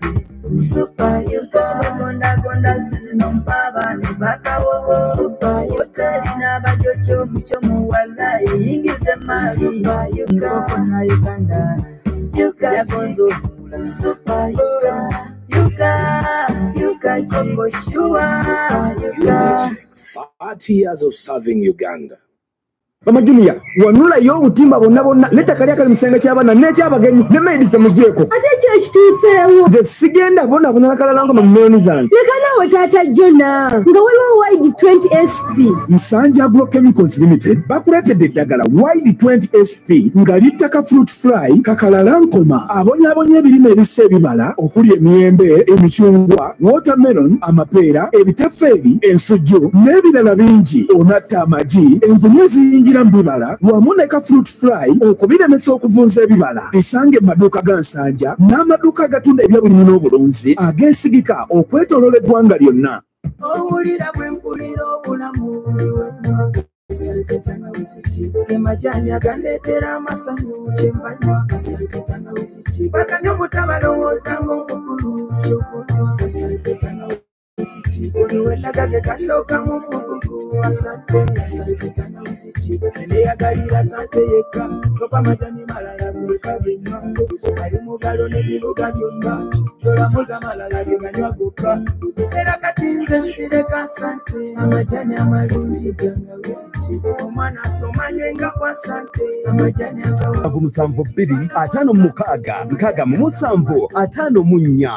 Yuka. super yuka bagondagonda sizino mpaaba ne bakawowo super yuka alina abajo kyomu kyomuwala eyingize maali super yuka okona uganda yuka yagonza super yuka yuka yuka kiboshuwa yuka Five years of serving Uganda. Mama julia wanulayo obutimba bonna bonna n'ettaka lyakali mu kisenge ky'abaana n'ekyabagenyi ne maidi temugyeko ate ekyo ekituuseewo? Nze sigenda bonabona nakalala nga mu mmeyoni zange. Lekanaawe taata jona nga waliwo wide 20 sp nsanja agro chemicals limited bakuleetedde eddagala wide 20 sp nga littaka fruit fly kakalala nkoma. Abonyaabonya ebirime ebissa ebibala okuli emiyembe emicungwa watermelon amapeera ebitefeeri ensujju n'ebirala bingi. Onatta amagi envunyu eziyingira mu bibala wamu ne ka fruit fly okubiremesa okuvunza ebibala. Bisange mu maduuka ga nsanja n'amaduuka agatunda ebyobulimi n'obulunzi ageesigika okwetoloola eggwanga lyonna. Owulira bwe mpulira obulamu buliwena Asante tangawizi tea. ge majani agandeetera amasanyu kyembanywa bakanywa butabalowooza ng'omukulu kyokunywa Asante tangawizi oliwendagage kasooka mu mugugu asante asante tanawiziti eneyagalira sante yekka topa majani malala buleka binywa ali mugalo n'ebibuga byonna tolamuza malala byeganywa gokka era kati nze sireka sante amajani amalungi gangawiziti omwana asomanywenga kwa sante amajani agawa avu musanvu bbiri ataano mu mukaaga nkaaga mu musanvu ataano mu nnya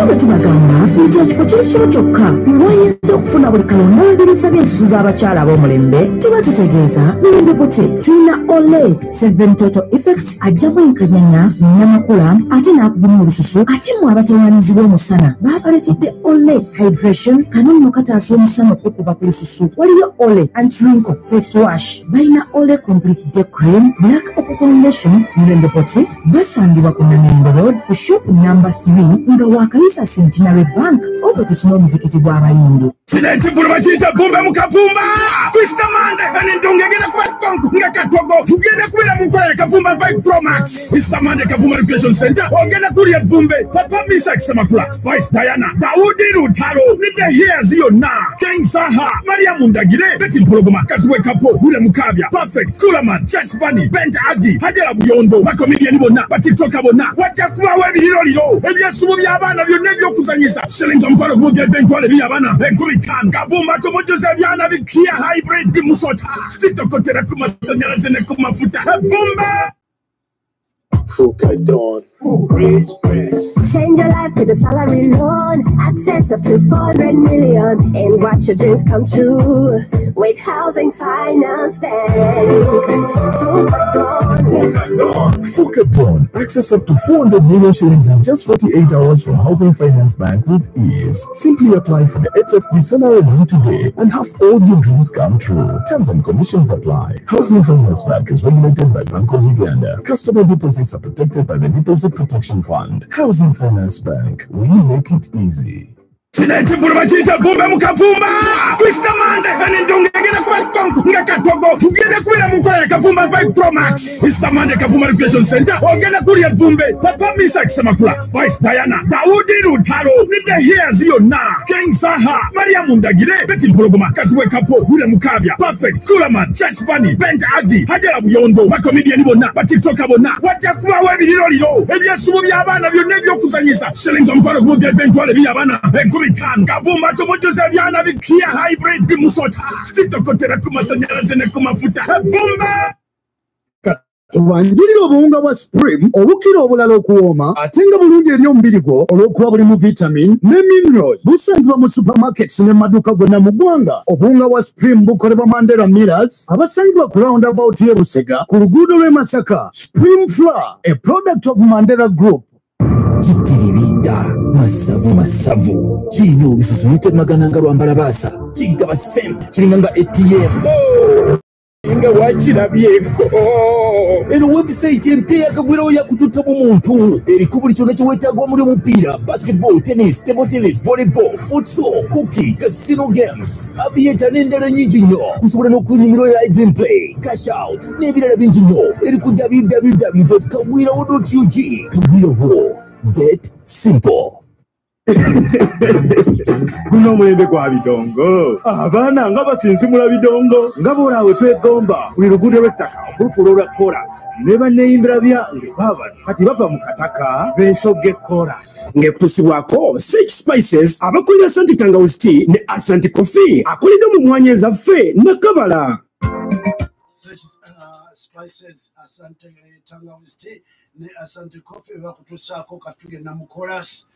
tuba tubagamba nti ekifo kiri kiro kyokka wayinza okufuna buli kalonda w'ebiriisa by'ensusu z'abakyala ab'omulembe tuba tutegeeza mulembe butik tulina ole 7 total effect ajjamu enkanyanya namakula ate n'akugumya olususu ate mwe abateewanyizibwa omusana baabaletedde ole hydration kano nno kataasa omusana okukuba ku lususu. Waliyo ole antrinkle face wash balina ole complete day cream black opo foundation mulembe butik basangibwa ku namirembe road ku shop number 3 nga wakayisa centenary bank opposite n'omuzikiti gw'abayindi kino ekivulu chita vumbe mukavumba kavumba krista mande anendonga egenda kuba konku nga katogo. Tugenda kubeera mu ya kavumba vibe pro max Twista mande kavumba recreation center. Ogenda kulya vumbe papa misak semakula spice diana. Daudi lutalo ne the hairs yonna king saha. Mariamu ndagire beti mpologoma kazibwe kapo. Gule mukabya. Perfect. Kulaman. Chesvani bent adi hajala buyondo bakomediani bonna batiktoka bonna wajja kubawo ebiriroliro ebyesubu by'abaana byonna ebyokuzanyisa shillings omutwalo kumugeza entwalo ebiri abaana enkumi ttaano kavumba tomojoza ebyana bikia hybrid bimusota kitokotera ku ne ku mafuta Change your life with a salary loan. Access up to 400 million and watch your dreams come true with Housing Finance Bank. Fukathon. Access up to 400 million shillings in just 48 hours from Housing Finance Bank with ease. Simply apply for the HFB salary loan today and have all your dreams come true. Terms and conditions apply. Housing Finance Bank is regulated by Bank of Uganda. Customer deposits are protected by the Deposit Protection Fund. Housing Finance Bank. We make it easy. Kino ekivulu bakiyita vumbe mukavumba. Ani anendonga egenda kuba konku nga katogo tugenda kubeera mu ya pro max. Twista mande kavumba recreation center. Ogenda kulya vumbe papa misak semakula spice diana daudi lutalo ne the hairs yonna king saha mariamu ndagire beti mpologoma kazibwe kapo gule mukabya perfect kulaman funny bent adi hajala buyondo bakomediani bonna batiktoka bonna wajja kubawo ebiriroliro ebyesubu by'abaana byonna ebyokuzanyisa shillings omutwalo kumugeza entwalo ebiri abaana enkumi ttaano kavumba tomojoza ebyana bikia hybrid bimusota kitokotera ku masanyalaze ne ku mafuta evumba tubanjulira obuwunga bwa sprim obukira obulala okuwooma ate nga bulungi eri omubiri gwo olw'okuba bulimu vitamin ne mineral busangibwa mu supermarkets n'emaduuka gonna mu ggwanga. Obuwunga bwa sprim bukolebwa mandera millers abasangibwa ku roundabout y'e busega ku luguudo lw'e masaka. Sprim flour a product of mandera group kitiribidda masavu masavu. Kirina olususu lutemagana nga lwambalabaasa kigaba sente kiringa nga atm nga wakirabyeko eno webusaiti empya yakagwirawo yakututta mu muntu. Eriko buli kyonna kyeweetaagwa muli omupiira basketball tennis table tennis volleyball futsal cookie casino games. Avieta n'endala nyingi nnyo musobola n'okunyumirwa live and play. Cash out n'ebirala bingi nnyo eri ku www kagwirawo ug kagwirawo bet simple. Guno omulembe gwa bidongo. Abaana nga basinzimula bidongo nga boolaawe twegomba buli luguudo lw'ettaka okulufuula olwa korasi ne banneeyimbira byange baabano kati bava mu kataka beesogge korasi ng'ekutuusibwako six spices abakulira asanti tangawuzi tea ne asanti kofi akulidde mu mwanya ezaffe nakabala spices asante tangawizi tea ne asante coffee bakutuusaako katugenda mu kolasi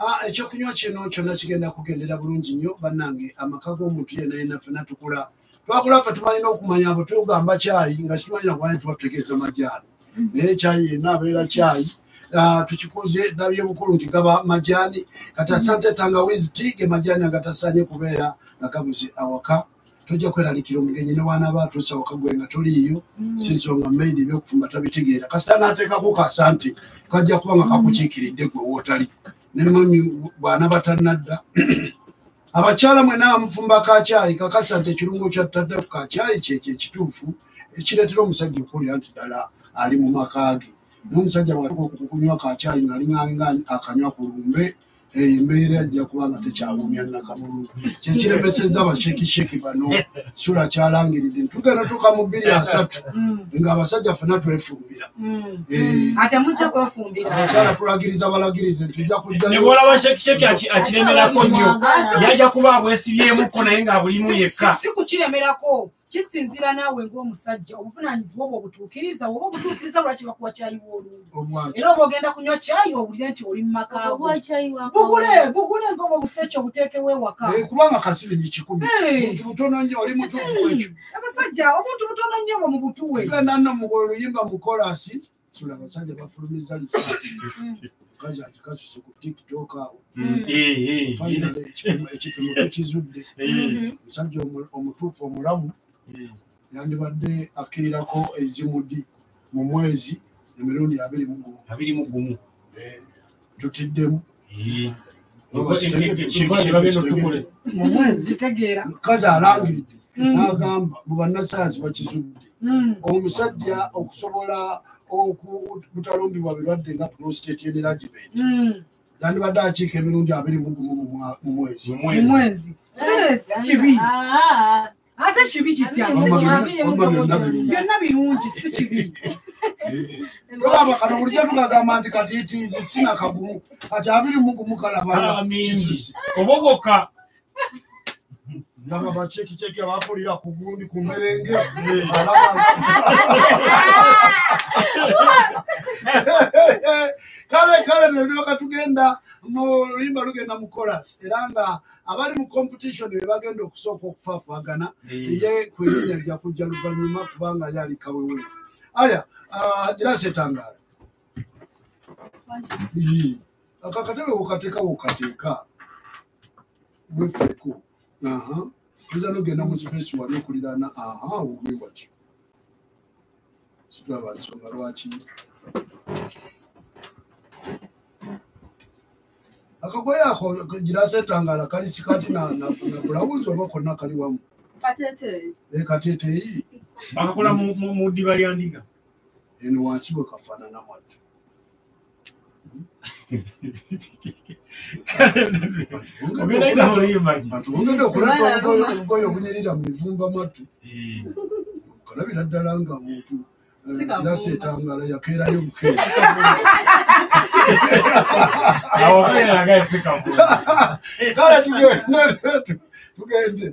Ah, ekyokunywa kino kyonna kigenda kugendera bulungi nnyo bannange amaka g'omuntu yenna yenna ffenna tukula. Twakula ffe tumanyina okumanya abo tugamba kyayi nga situmanyina kubanya tubatutegeeza majaani naye kyayi yenna abeera kyayi. Ah, tukikuze nabye bukulu nti gaba majaani kati asante tangawizi ti ge majaani agatasanye kubeera nga gabuze awaka tojja kweralikira omugenyi ne wana baatuusa wakagwe nga toliiyo Mm. sinsonga maidi ebyokufumba tabitegeera. Kasita n'ateekako kasa nti kajja kuba nga kakukiikiridde gwe wootali ne mami bwana batanadda abakyala mwena mufumba kacyayi kakasa nti ekirungo kyattadde ku kacyayi kyekyo ekituufu ekireetera omusajja okuwulira nti ddala ali mu maka ge. N'omusajja bwakukunywa kacyayi ngaalinga akanywa ku lumbe eyo embeera ajja kuba nga tekyawumya nakamululu kyekiremeseza abashekisheki bano sula kyalangiridde. Ntugenda tuka mu bbiri asatu ng'abasajja fena twefumbira. Eh, ate mujja kwefumbira. abakyala tulagiriza balagirize nti ojja kujjayo. Ne bwolaba shekisheki aki- akiremerako nnyo yajja kuba abwesibyemuko naye ng'abulimu yekka. Si kukiremerako kisinzira naawe ng'omusajja obuvunanyizibwa obwo obutuukiriza oba obutuukiriza lwaki bakuwa kyayiwa olungi era oba ogenda kunywa kyayi owulire nti oli mu makaago bugule bugule ngaoba obuseki obuteekewo ewaka. Eh, kubanga kasiringi kikumi. Eh. muntu butono nnyo oli mutuufu ekyo abasajja omuntu butono nnyo bwe mu butuwe? Genda nno mu oluyimba mu kolasi sula abasajja bafulumiza lisaati. Omukazi agikasuse ku tiktok awo. Mm. Eh, eh, Finally, ekipimo- tukizudde omusajja omu- omutuufu omulamu yandibadde akkirirako ezimudi mu mwezi emirundi abiri mu gumu. Abiri mu gumu. Tutiddemu mukazi alangiridde. Mm. n'agamba mu bannasayansi bakizudde. Mm. omusajja okusobola oku- butalumbibwa birwadde nga prostate enlargement. Mm. yandibadde akiika emirundi abiri mu gumu mu mwezi. Eh, kibi ate kibi kitya Wamma byonna- wamma byonna birungi. byonna birungi si kibi olaba kano bulijjo tugagamba nti katiitiizi sina kagumu kati abiri mu gumu kalaba kisusi obogoka ndaba bacekiceki abapulira ku gundi ku mmerenge kale kale nelyoka tugenda mu luyimba lugenda mu kolas era nga abali mu competition be bagenda okusooka okufaafagana ye kwerinya ajja kujja luvanyuma kubanga ye alikawewe aya ah, girasa etangaala Ii, akakatebe wokateeka wokateeka mwefeko aha oza nogenda mu space wali okuliraana aha wobe watyo situlaba nsonga lwaki? Akagoye ako girasa etangaala kali sikati na na- na bulawuzi oba konna kali wamu? Bakakola mu- mu mu ddiba lya ndiga. Eno wansi bwe kafaanana mwattu Ogenda okuleeta obugoye obunyirira mu mivumba mwattu kalabira ddala nga muntu Si kavumba. irasa etangala yakeerayo esikamu. kale tugende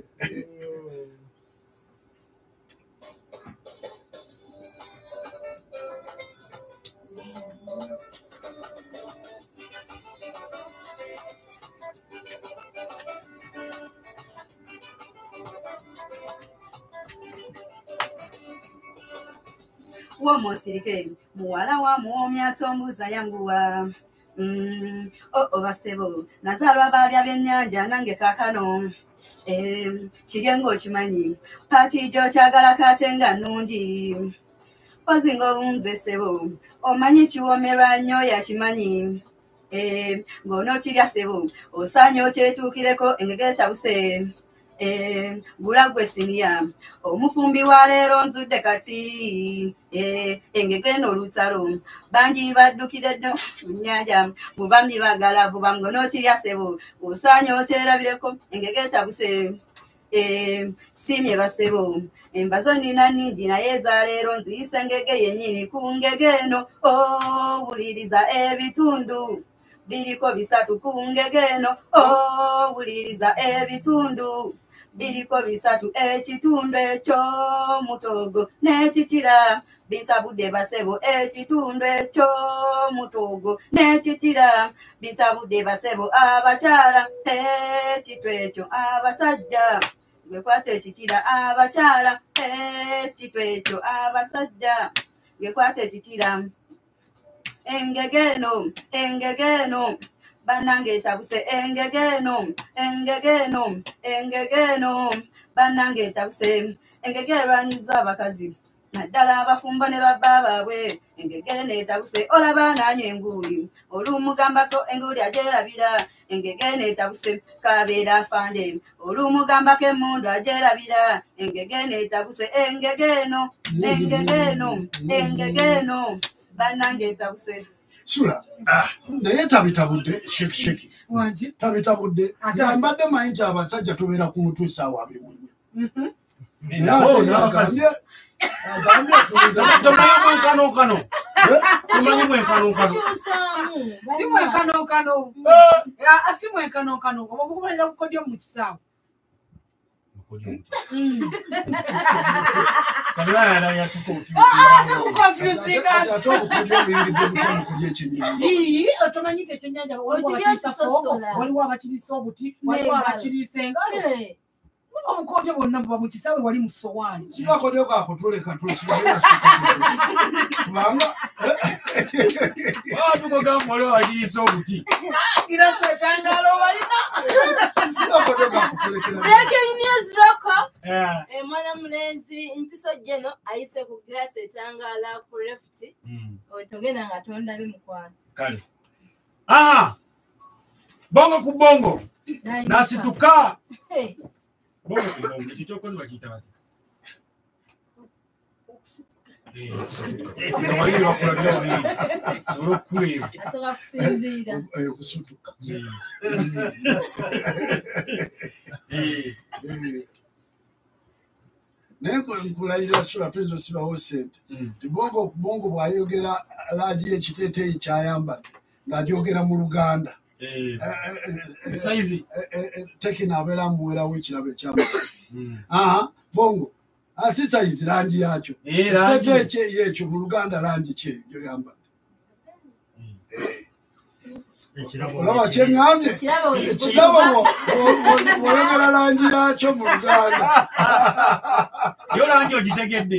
tugende w'omusirike muwala wa muwomya tombuuza yanguwa. Mm, o- obasebo nazaalwa baalya byennyanja nange kaakano. Kirye ng'okimanyi paati gy'okyagala kaate nga nnungi ozinga obunze sebo. Omanyi kiwomerwa nnyo yakimanyi. Ng'onookirya sebo. Osaanye okyetuukireko engege etabuse gula gwe siniya. Omufumbi wa leero nzudde kati Eh, engege eno olutalo bangi baddukire ddo mu nnyanja. Bubambi bagala vuba ng'onookirya sebo osaanye okyerabireko engege etabuse. Eh, siimye basebo embazo nina nningi naye ezaleero nziyisa engege yennyini ku ngege eno. Owuliriza ebitundu. Biriko bisatu ku ngege eno. Owuliriza ebitundu biriko bisatu ekitundu ekyomutogo n'ekikira bitabudde basebo ekitundu ekyomutogo n'ekikira bitabudde basebo abakyala ekitu ekyo abasajja gwekwata ekikira abakyala ekitu ekyo abasajja gwekwata ekikira. Engege eno engege eno bannange etabuse engege eno engege eno engege eno bannange etabuse engege erwanyiza abakazi. Naddala abafumbo ne babba baabwe. Engegere neetabuse olaba nanye enguuli olumugambako enguuli agyerabira. Engege neetabuse kabeera afande. Olumugambako emmundu agyerabira. Engege neetabuse engege eno engege eno engege eno bannange etabuse sula naye tabitabudde shekisheki tabitabudde mbadde manyi nti abasajja tubeera ku mutwe essaawa abiri mu nnya. Naye ate agambye tomanyi mwenkanokano tomanyi mwenkanokano si mwenkanonkano si mwenkanokano oba bukubalira kukodyo mu kisaawe otomanyi ti ekyenyanja waliwo Okirya abakirisa fogo kisosola. waliwo abakirisa obuti waliwo N'engalo. abakirisa engalo obukodyo bwonna buba mu kisaawe wali mu sowaani sinakodyo kakutuleka tusigaera kubanga tukogambala wagiyisa obuti girasa ekyangalo balina news roko Eh. Eh, mwana mulenzi mpiso jeno ayise ku girasi etangaala ku left otogenda nga tondabe mukwano kale aha bongo ku bongo nasituka bongo ku bongo ekyo kyokozi bakiyita bati wabiri bakulagira wabiri sobola okukuweera asobola kusinziira kusutuka naye nkulayira sula tuyinza osibawo sente ti bongo bongo bwayogera laagi y'ekiteeteeyi kyayambadde ng'agyogera mu luganda. Tekino abeera amuwerawo ekirabo aha bongo. Ah, si saizi langi yakyo Eh, langi. ekiteeteeyi kye- yekyo mu luganda langi kye gyoyambadde olaba kyeŋŋambye? Bwo- bw'oyogera langi yakyo mu luganda yo langi ogitegedde.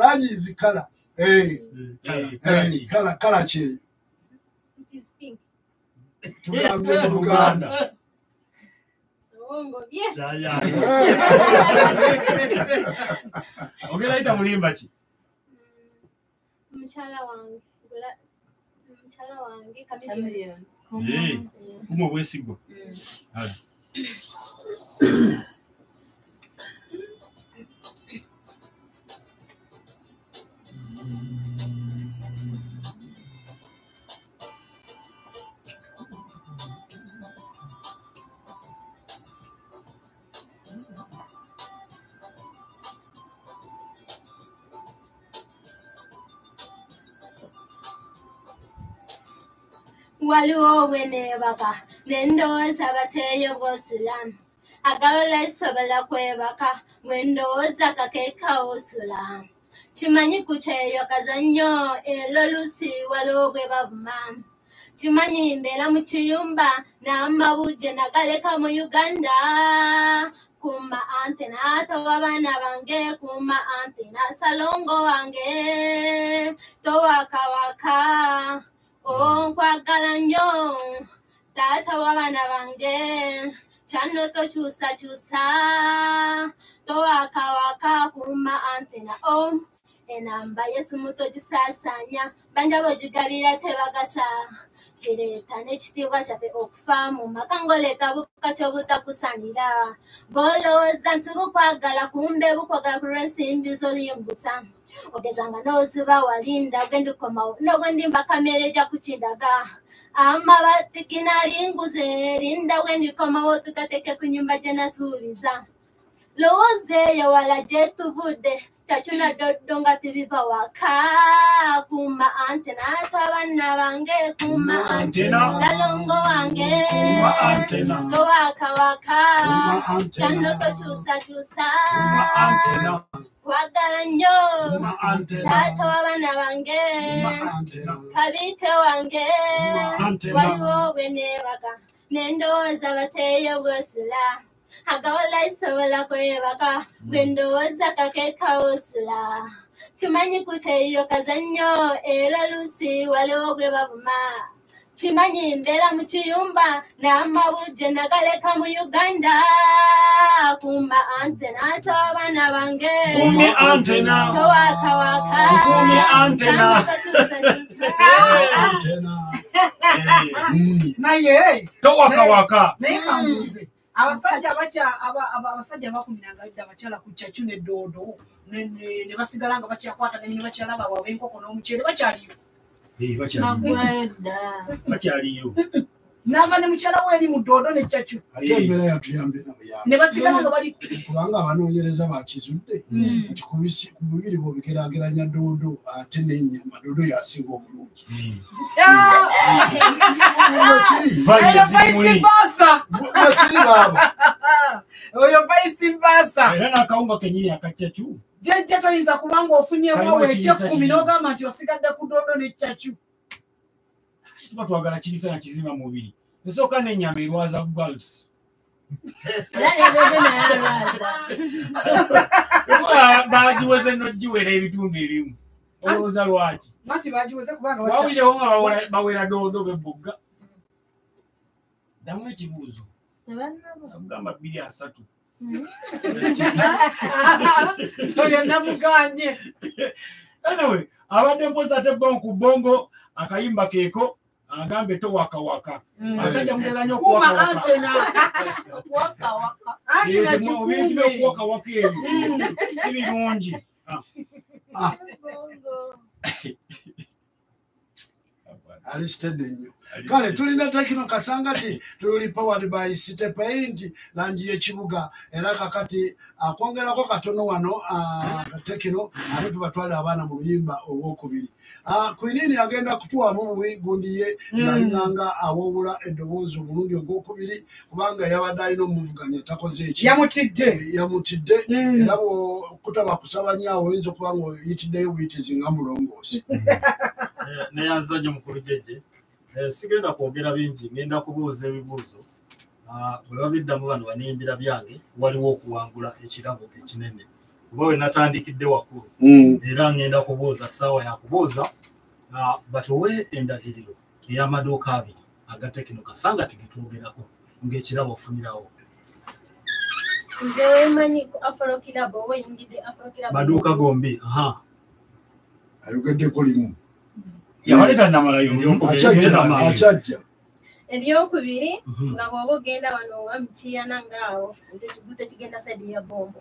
Langi zikala kala kala kyeyo tugambye mu luganda ogenda yita mulimba ki? Mukyala wange mukyala wange Chameleon. Eh, waliwo obweneebaka nendowooza bateeyo bwosulamu agalola esobola kwebaka bwendowooza kakeekawo osulamu kimanyi ku kyeyo kazannyo ero lusi waliwo bwe bavuma kimanyi mbeera mu kiyumba n'amabujje nagaleka mu uganda. Kuma antena towa baana bange kuma antena salongo wange towakawaka onkwagala nnyo taata w'abaana bange kyano tokyusakyusa towakawaka kuma antena o enamba yesumu togisaasaanya. Banja bogigabira tebagasa kireeta n'ekitiibwa kyaffe okufa mu maka ng'oleeta buka ky'obutakusanira ng'olowooza nti bukwagala kumbe bukoga ku lw'ensimbi z'oliyumbusa ogezanga n'oziba walinda bwendikomawo n'obwendimba kamera ejja kukindaga amabati ginalinguze linda bwendikomawo tugateke ku nyumba gye nasuubiza lowooza eyo wala gye tuvudde kyakuna doddo nga tebiva waka kuma antena twabanna bange kuma salongo wange. Antena. kyano tokyusakyusa. Kwagala nnyo. Taata w'abaana bange. Kabite wange. Waliwo bwe neebaka nendowooza bateeyo bwosula agawola isobola kwebaka bwe ndowooza kakeekawosula kimanyi ku kyeyo kazannyo era lusi waliwo bwe bavuma. Kimanyi mbeera mu kiyumba n'amabujje nagaleka mu uganda. Kumba antena ate abaana bange. Towakawaka Towakawaka. naye kambuuze abasajja abakya- aba- aba- abasajja bakumiranga dda abakyala ku kyacu nedoodo ne- basigala nga bakyakwataganya ne bakyala bawaaba enkoko n'omuceere bakyaliyo. Eh, bakyaliyo. N'ava ne mukyala we eri mu doodo ne kyacu ate embeera yatuyambe nabuyambe ne basigala nga bali kubanga abanoonyereza bakizudde Mm. nti ku bubiri bwobigerageranya doodo ate n'enyama doodo yasinga obulungi. Bakiri baaba. oyo vice versa. Era n'akawunga kenyini akacyacu jjajja toyinza kubanga awo ekiyisa ekyekumi kiri. n'ogamba nti osigadde ku doodo ne kyacu tuba twagala kirisa na kizima mubiri. Esooka n'enyama erwaza girls era nedoodo naye alwaza. Ba- bagiweze nogiwera ebitundu ebimu. Olowooza lwaki? Wawirewo nga bawera- doodo bebugga ddamu ekibuuzo agamba bbiri asatu. Oyo namuganye anyway abadde mpoza ate bon ku bongo akayimba keeko agambe towakawaka. Abasajja mugeza nnyo kuma okuwakawaka. antena. Wakawaka antena ebintu kikume byokuwakawaka ebyo. Si birungi. Alisitedde nnyo. Kale tulina tekino kasangati tuli powered by city paint langi y'ekibuga. Era kakati akwongerako katono wano ah, tekino ate tubatwale abaana mu luyimba olwokubiri. Ah, kwinini agenda kutuwamu buwigundi ye Mm. nalinganga awowula eddoboozi omulundi ogwokubiri kubanga yabadde alina omuvuganya takoze eki Yamutidde. Eh, yamutidde Mm. era bwokutaba kusabanyaawo oyinza okuba nga oyitiddeyo buyitizi nga mulongoosi Eh, neyanza nnyo mukulu jeje Eh, sigenda kwogera bingi ngenda kubuuza ebibuuzo Ah, bwe babiddamu bano baniyimbira byange waliwo okuwangula ekirabo ekinene kuba we natandikidde wakkulu Mm. era ngenda kubuuza ssaawa yakubuuza batuwe endagiriro ey'amaduuka abiri aga tekino kasanga tigitwogerako ng'ekirabo ofunirawo. Nze wemanyi ku afrokirabo oba oyingidde afrokirabo maduuka gombi aha. Ayogeddeko limu. Yawaleta namalayo akyajja eryokubiri nga bw'oba ogenda wano oba mitiyana ngaawo tekiguta kigenda saidi ya bombo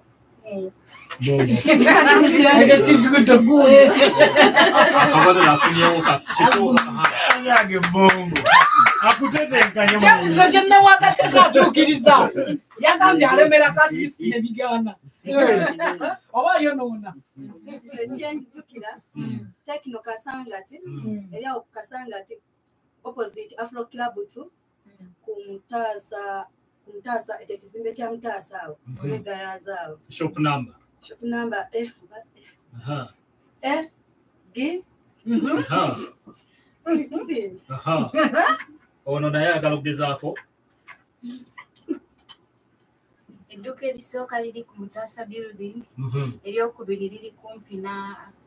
akabonero afunyewo yange bongo akutetenkanya kyakiza kyenawagaddeko atuukiriza yagambye alemera katisi nebigaana oba yonoona nze kyenjijukira tekino kasangati eri awo ku kasangati opposite afro club tu ku mutaasa ku mutaasa ekyo ekizimbe kya mutaasa awo olegayaza awo. Shop number? Shop number eh, aha. Eh, g aha. 16 aha. Ono naye agala okugezaako? Edduuka erisooka liri ku mutaasa building Mhm. eryokubiri liri kumpi na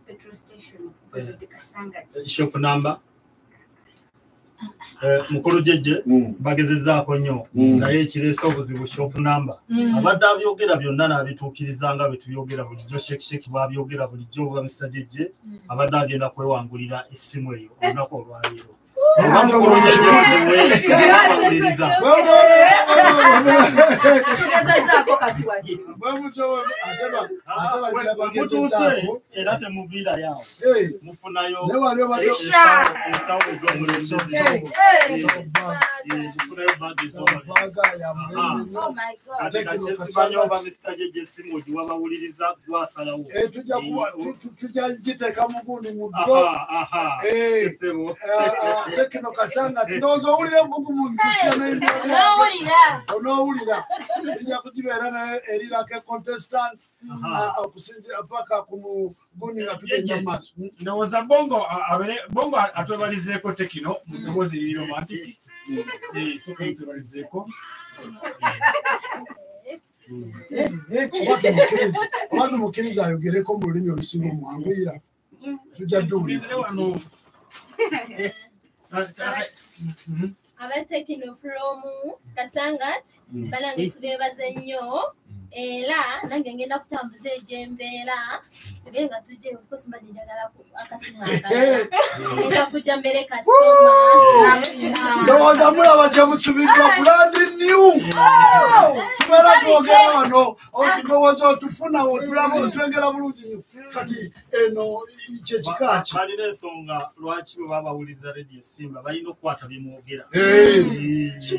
petrol station opposite kasangati. Shop number? Eh, mukulu jeje bagezezaako nnyo. Naye ekireese obuzibu shop number Mm. abadde abyogera byonna n'abituukiriza nga bwe tubyogera bulijjo shekisheki bwabyogera bulijjo oba mr jeje abadde agenda kwewangulira essimu eyo olunaku olwaleero oba mukulu jeje wewawuliriza tugezezaako kati wali mutuuse era temuviira yawo mufunayo ensawo ez'omulembe mufunayo ate kati simanyi oba misita gye gyesimu ogiwa bawuliriza gwasalawo Eh, tujja giteeka mugundi mu Aha, tekino kasanga ndowooza owulira ebugumu nkusiya Onoowulira. onoowulira tujja kugibeera naye erirako contestant Aha. okusinzira paka ku mugundi nga tugenda maaso ndowooza bongo bongo atwebalizeeko tekino mu ddoboozi eriri romantiki Eh, soka mutwebalizeeko oba tumukkiriza ayogereko mu lulimi olusinga omwanguyira tujja dduwulira wano abatekino from kasangat Mm. banange tubebaze nnyo era nange ngenda kutambuza egyembeera tugere nga tujje ofcourse mbadde njagala akasimu akala ngenda kujja mbere kasitoma ndowooza mulaba kyemusubiddwa brandi new. Tubeera twogera wano oti ndowooza otufuna otulaba otulengera bulungi nnyo kati eno kyekika ki? Balina ensonga lwaki bwe babawuliza radio simba balina okukwata byemwogera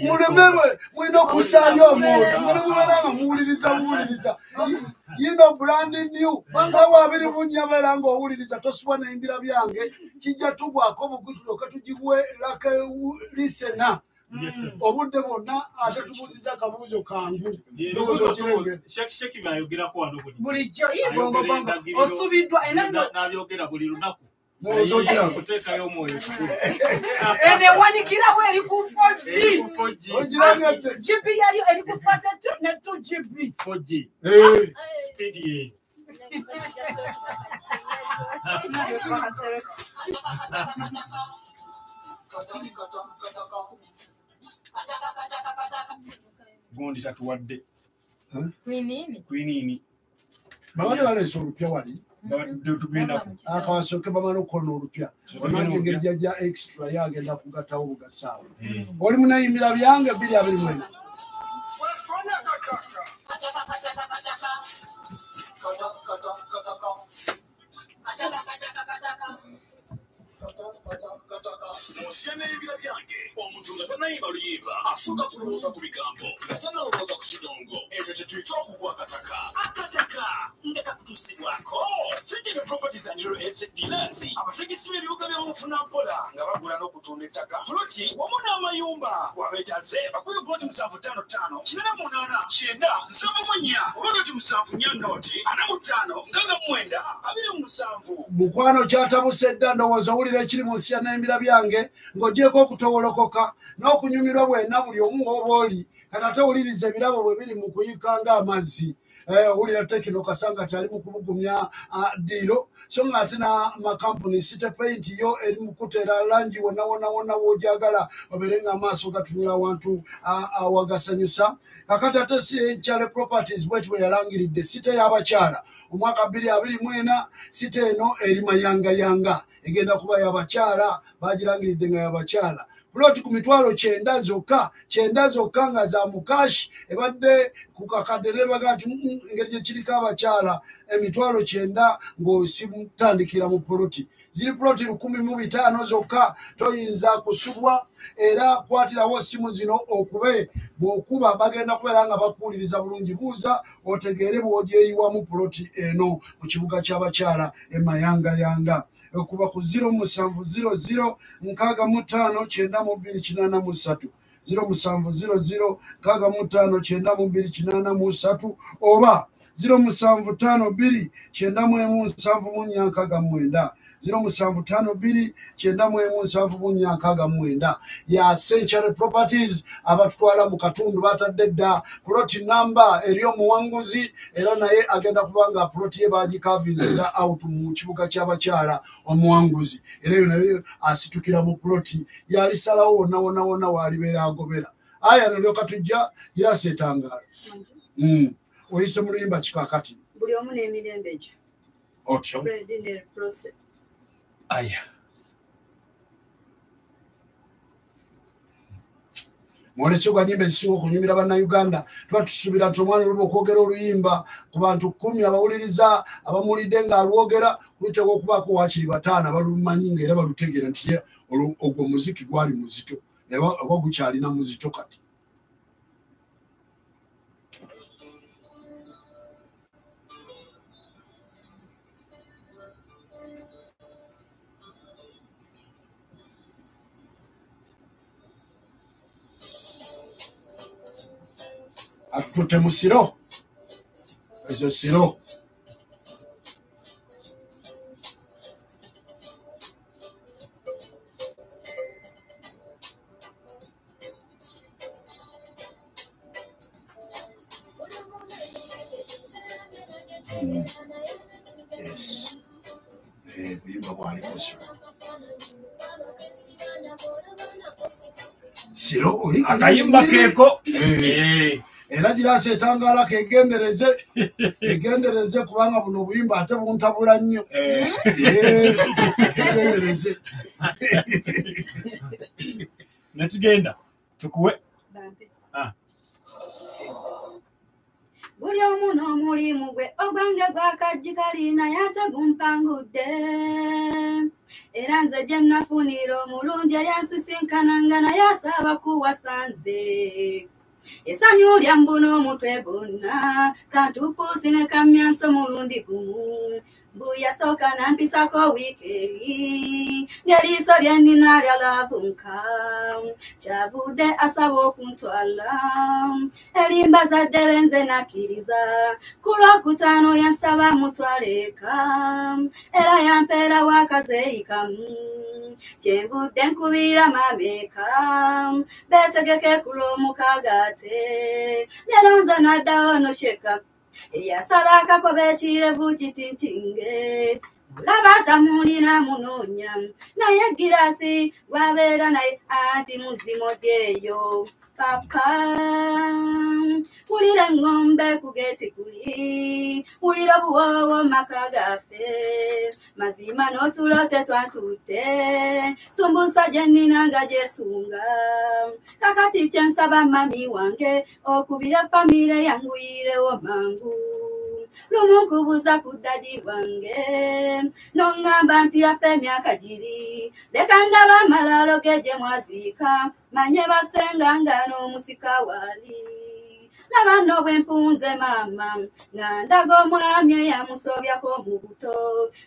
mulemebwe mulina okusaayo omwoyo muli mubeera nga muwuliriza muwuliriza yino brandi new. Saawa abiri bunyabeera ng'owuliriza tosubwa naimbira byange. Kijja tugwako bugutulo katugiwe lake lisena. Obudde bwonna ate tubuuziza akabuuzo kangu. Shekisheki byayogerako wano buli bulijjo osubiddwa era na- n'abyogera buli lunaku Ndowooza okiraba. kuteekayo omwoyo enewanikirawo eri ku 4G. Eri ku 4G. Ogirangate. gb yayo eri ku 42 ne 2 gb 4G. Speed ye. gundi tatuwadde kwinini babadde baleese olupya wali badde tugendaku akawasooke bamala okukona olupya. Omanti engeri jajja extra yagenda kugattawo bugasaawo oli munayimbira byange biri abiri mwena munsi y'ebibira byange omuntu nga tanayimba luyimba asooka kulowooza ku bigambo nga tanalowooza ku kidongo ekyo kye tuyita okugwa akataka. Nga kakutuusibwako sijene properties and real estate dealers abategesi b'ebibuga by'obufuna mpola. Nga bagula n'okutunda ettaka puloti wamu n'amayumba wabeetaze bakubi puloti musanvu ttaano ttaano kinana munaana kyenda nsanvu mu nnya oba noti musanvu nnya noti. Ana mu ttaano nkaaga mu mwenda. Abiri mu musanvu mukwano kyatabuse dda ndowooza owulira ekiri mu nsi ya nayimbira byange ng'ogyeko okutowolokoka n'okunyumirwa bwena buli omu w'oba oli. Kati ate wuliriza ebirabo bwe biri mu kuyika ng'amazzi. Eh, owulira tekino kasanga kyali mu kubugumya ah, diiro so nga ate n'amakampuni site paint yo eri mu kuteera langi wonna wonna wonna w'ojagala obeere nga amaaso gatunula awantu ah, ah, wagasanyusa kakati ate si kyale properties bweti bwe yalangiridde site y'abakyala omwaka bbiri abiri mwena site eno eri mayangayanga. Egenda kuba yabakyala bagirangiridde nga yabakyala puloti ku mitwalo kyenda zokka kyenda zokka nga za mukashi ebadde ku kakadde nebaga nti "Mm, mm, engeri gyekiriko abakyala. Emitwalo kyenda ng'osimutandikira mu puloti ziri puloti lukumi mu bitaano zokka toyinza kusubwa era kwatirawo simu zino okube bw'okuba bagenda kubeera nga bakuwuliriza bulungi buuza otegeere bw'ogyeyiwamu puloti eno mu kibuga ky'abakyala emayangayanga okuba ku 0700 nkaaga mu ttaano kyenda mu bbiri kinaana mu ssatu 0700 nkaaga mu ttaano bbiri kinaana mu ssatu oba 0752 kyenda mu emu nsanvu mu nnya nkaaga mu mwenda 0752 kyenda mu emu nsanvu mu nnya nkaaga mu mwenda. Ya century properties abatutwala mu katundu batadde dda. Puloti namba eri omuwanguzi era naye agenda kuba nga puloti ye bagikavinzira out mu kibuga ky'abakyala omuwanguzi. Era eyo naye asitukira mu puloti yalisalawo wonna wonna wonna waalibeera agobera. Aya nalyoka tujja girasa etangaalo Mm. Oyise mu luyimba kikakati buli omu n'emirembe gyo. Otyo? Aya. Mwolesi gwa nyimba ezisinga okunyumira bannayuganda tuba tusuubira nti omwana oluba okwogera oluyimba ku bantu kumi abawuliriza abamuwulidde ng'alwogera kuyiteko okubaako wakiri bataano balumanyi ngaera balutegeera nti ogwo muziki gwali muzito oba gukyalina muzito kati atutte mu siro ezo siro Mm. Yes. Eh, buyimba bwali kusiro siro oli akayimba keeko Eh. Girasa etangaala kegendereze egendereze kubanga buno obuyimba ate buntabula nnyo. Eh, egendereze. Netugenda tukuwe. Ah. buli omu n'omulimu gwe ogwange gwakajji kalina yate gumpangudde era nze gye nafunira omulungi eyansisinkananga naye asaba kuwasanze essanyu lya mbuna omutwe gwonna kantupuusi ne kamyanso mulundi gumu mbuyasooka nampisako wiikeeri ng'eriiso lye nnina lyalabunka kyavudde asaba okuntwala erimba zadde benze nakkiriza ku lwokutaano yansaba mutwala eka era yampeera wakazeeyi kamu kyenvudde nkubira mameeka beetegeke ku lw'omukaaga ate leero nze naddawo nosheka eyasala akakoba ekirevu kitintinge laba tamulina munoonya naye girasi gwabeera naye anti muzimoddeeyo papa wulira eŋŋombe ku geeti kuli wulira obuwoowo maka gaffe. Mazima n'otulo tetwatutte sumbusa gye nnina nga gyesunga kakati kyensaba mami wange okubira famire yanguyirewo mangu lumu nkubuza ku ddadi wange noŋŋamba nti yaffe emyaka giri. Leka ndaba amalaalo ge gye mwaziika. Manye basenga nga n'omusika waali. Laba nno bwe mpunze maama nga ndaga omwami eyamusobyako mu buto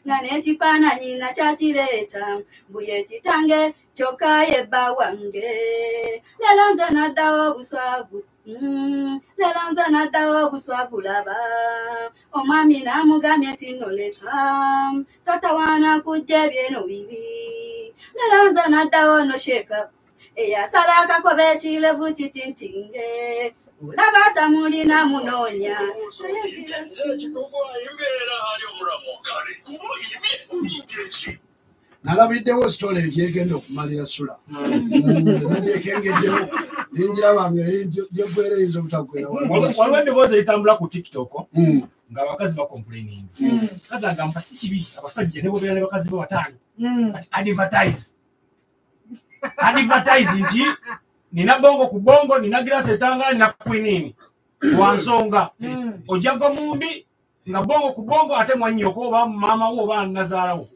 nga n'ekifaananyi nakyakireeta mbuye kitange kyokka yebba wange. Leero nze naddawo obuswavu leero nze naddawo obuswavu laba omwami n'amugamye tinoleka totawaana kujja ebyeno bibi. Leero nze naddawo nosheka eyasala akakoba ekirevu kitintinge olaba tamulina munoonya nalabiddewo sitole egyegenda okumalira sula. Nagyekengeddewo ninjiraba nga gyegwera eyinza obutagwera waliwo eddoboozi eritambula ku tiktok nga abakazi bakomplaining kazi agamba si kibi abasajja ne bwebeera ne bakazi be bataano. But advertise. Advertise nti nina bongo ku bongo nina girasi etangala nina kwinini wansonga ojjaga mundi nga bongo ku bongo ate mwanyoko oba maama wo oba nazaalawo.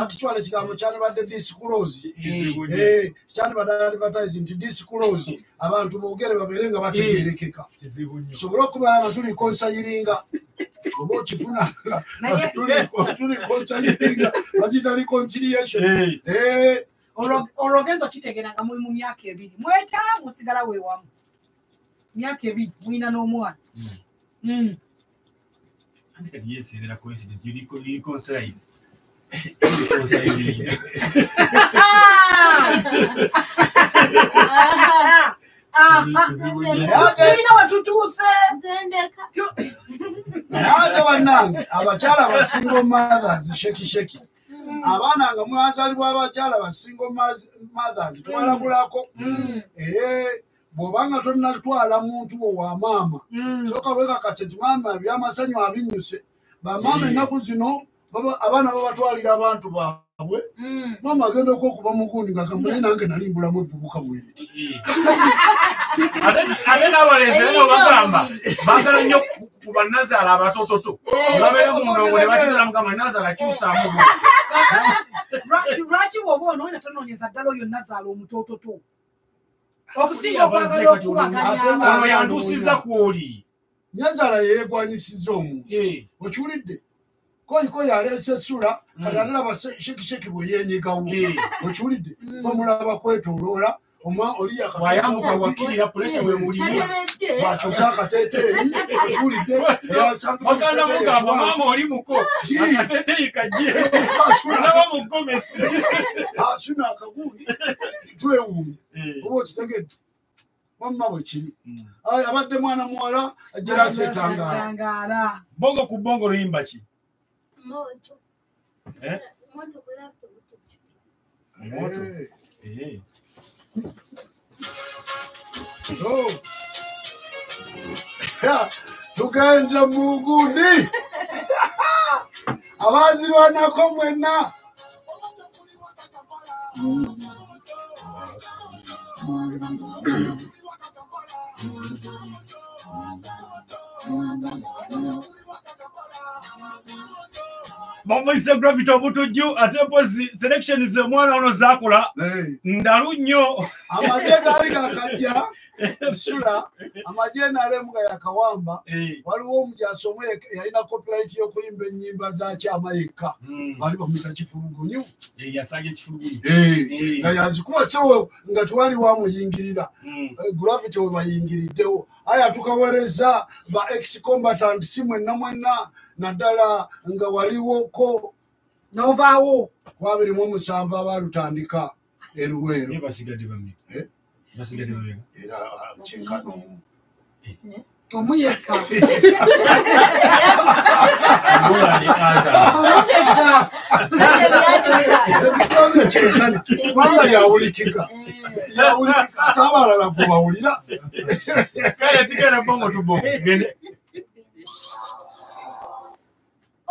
Akitwala ekigambo kyandibadde disclose. Eh, kyandibadde advertise nti disclose. Abantu boogere babeere nga bategerekeka sobole okubeera nga tuli konsayiringa. Oba okifuna tuli konsayiringa bagita reconciliation. Eh, olwogezo kitegeera nga muli mu myaka ebiri. Mweta musigala weewamu myaka ebiri mulina n'omwana Mm. kati yeeserera coincidence you recon- you reconcile. Reconcile. tulina wetutuuse naye ate bannange abakyala basingo mothers shekisheki abaana nga mwazalibwa abakyala basingo mothers tubalagulako ee bw'obanga tonnatwala muntu wo wa maama soka wekakase nti maama ebyamasanyu abinyuse. Bamaama ennaku zino baba- abaana babatwalira abantu baabwe. Maama agenda okwokuba mugundi nga gamule nange nalimbulamu evubuka bweriti Ate- era nobagamba baagala nnyo ku- bannazaala abatototo. Babeera mu ndongo ne bakizala mugamba nazaala kyusaamu Lwaki lwaki woba onoonya tonoonyeza ddala oyo nazaala omutoototo okusinga okwagala okubaganya ono yantuusiza kwoli? Nyanzala yeegwanyisiza omuntu. Okiwulidde? Koyiko yaleese essula kati ate laba se- shekisheki bwe yenyigawo okiwulidde? Bamulaba kwetoloola bwayambuka wakirira pulesha bwemulina bwakyusa akateeteeyi okiwulidde baganda mugamba maama oli muko. Akateteyi kajje. Naba mugomesi asuna akagundi twewuunya oba okitegedde. Wamma bwe kiri. Ayi, abadde mwana muwala ajerasa etangaala Tangaala. bongo ku bongo luyimba ki? Moto. Oh. Ya, tugenze mugundi abazirwanako mwenna bamuyise gravity obutujju ate mpozi selection ze omwana ono zakola ndalu nnyo. Amagye gaali gakajja sula amagye nalemu ga yakawamba waliwo omujaasi omu yalina copyright y'okuyimba ennyimba za kyama yekka. Baali bamuyita kifulugunyu nga yazikuba sewo nga tewali wamuyingirira Eh, gravity we bayingiriddewo. Aya tukawereza ba excombatant si mwenna mwenna naddala nga waliwoko novaawo. kwabiri mu omusanvu abalutandika eruweero basigadde bamye basigadde bamye era kyenkano. Omuyekka. Ebigambo kyenkani kubanga yawulikika. Yawulikika. Ate abalala gwe bawulira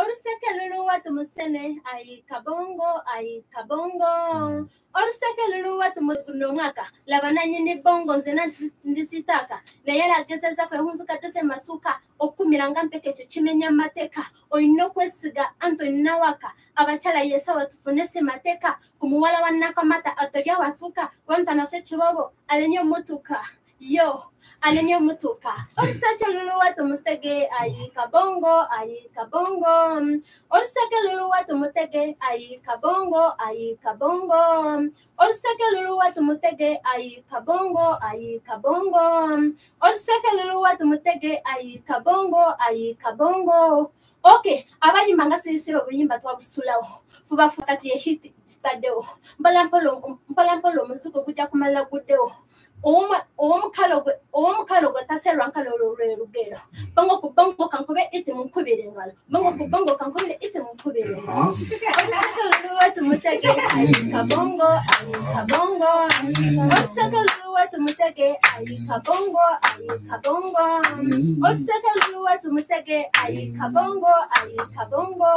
Oruseke luluwa tumusene ayi kabongo ayi kabongo. Oruseke luluwa tumuno mwaka laba nanyini bongo nze nasi- ndisitaka. Naye lagezeza kwehunzuka tose masuka okumiranga mpeka ekyo kimenya amateeka olina okwesiga anti olina waka. Abakyala yesawa tufune semateeka ku muwala wa nakamata atobya wasuka gwantanase kibobo alenye omutuka yo alenye omutuka oruseke luluwa tumusege ayi kabongo ayi kabongo. Oruseke luluwa tumutege ayi kabongo ayi kabongo. Oruseke luluwa tumutege ayi kabongo ayi kabongo. Oruseke luluwa tumutege ayi kabongo ayi kabongo. Okay abayimba nga sirisira obuyimba twabusulawo fubafu kati yehiti kitaddewo mpolampola omuzigo gujja kumala guddewo Ow'omu- ow'omukalo gwe ow'omukalo gwe taserwa nkalo olwo lwe lugero bongo ku bongo kankube iti munkubire engalo bongo ku bongo kankubire iti munkubire engalo oluseke luluwa tumutege ayi kabongo ayi kabongo oluseke luluwa tumutege ayi kabongo ayi kabongo oluseke luluwa tumutege ayi kabongo ayi kabongo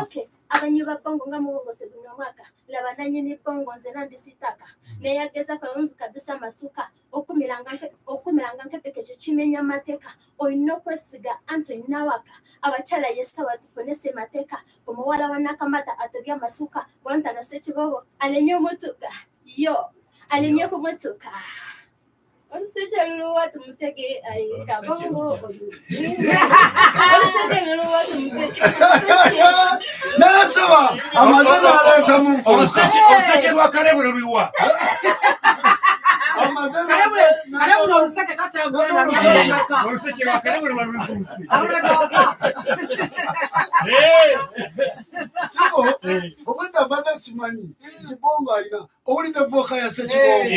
okay abanyi ba bongo nga mubongose guno omwaka laba nanyini bongo nze nandisitaka neyageza kwewunzu kabisa masuka. Okumiranga nke- okumiranga nkepeke ekyo kimenya amateeka olina okwesiga anti olina waka. Abakyala yesawa tufune semateeka omuwala wa nakamata atobya amasuka gwantana sekibobo alenye omutuka yo. Alenye kumutuka oluseke luluwa tumutege ayi kabongo oluseke luluwa tumutege. Nasaba amazina aleeta mu oluseke lwa kalebu luliwa oluseke tatagwenda oluseke lwa kalebu siko obwedda mbadde simanyi nti bongo alina owulidde voka ya sekibongo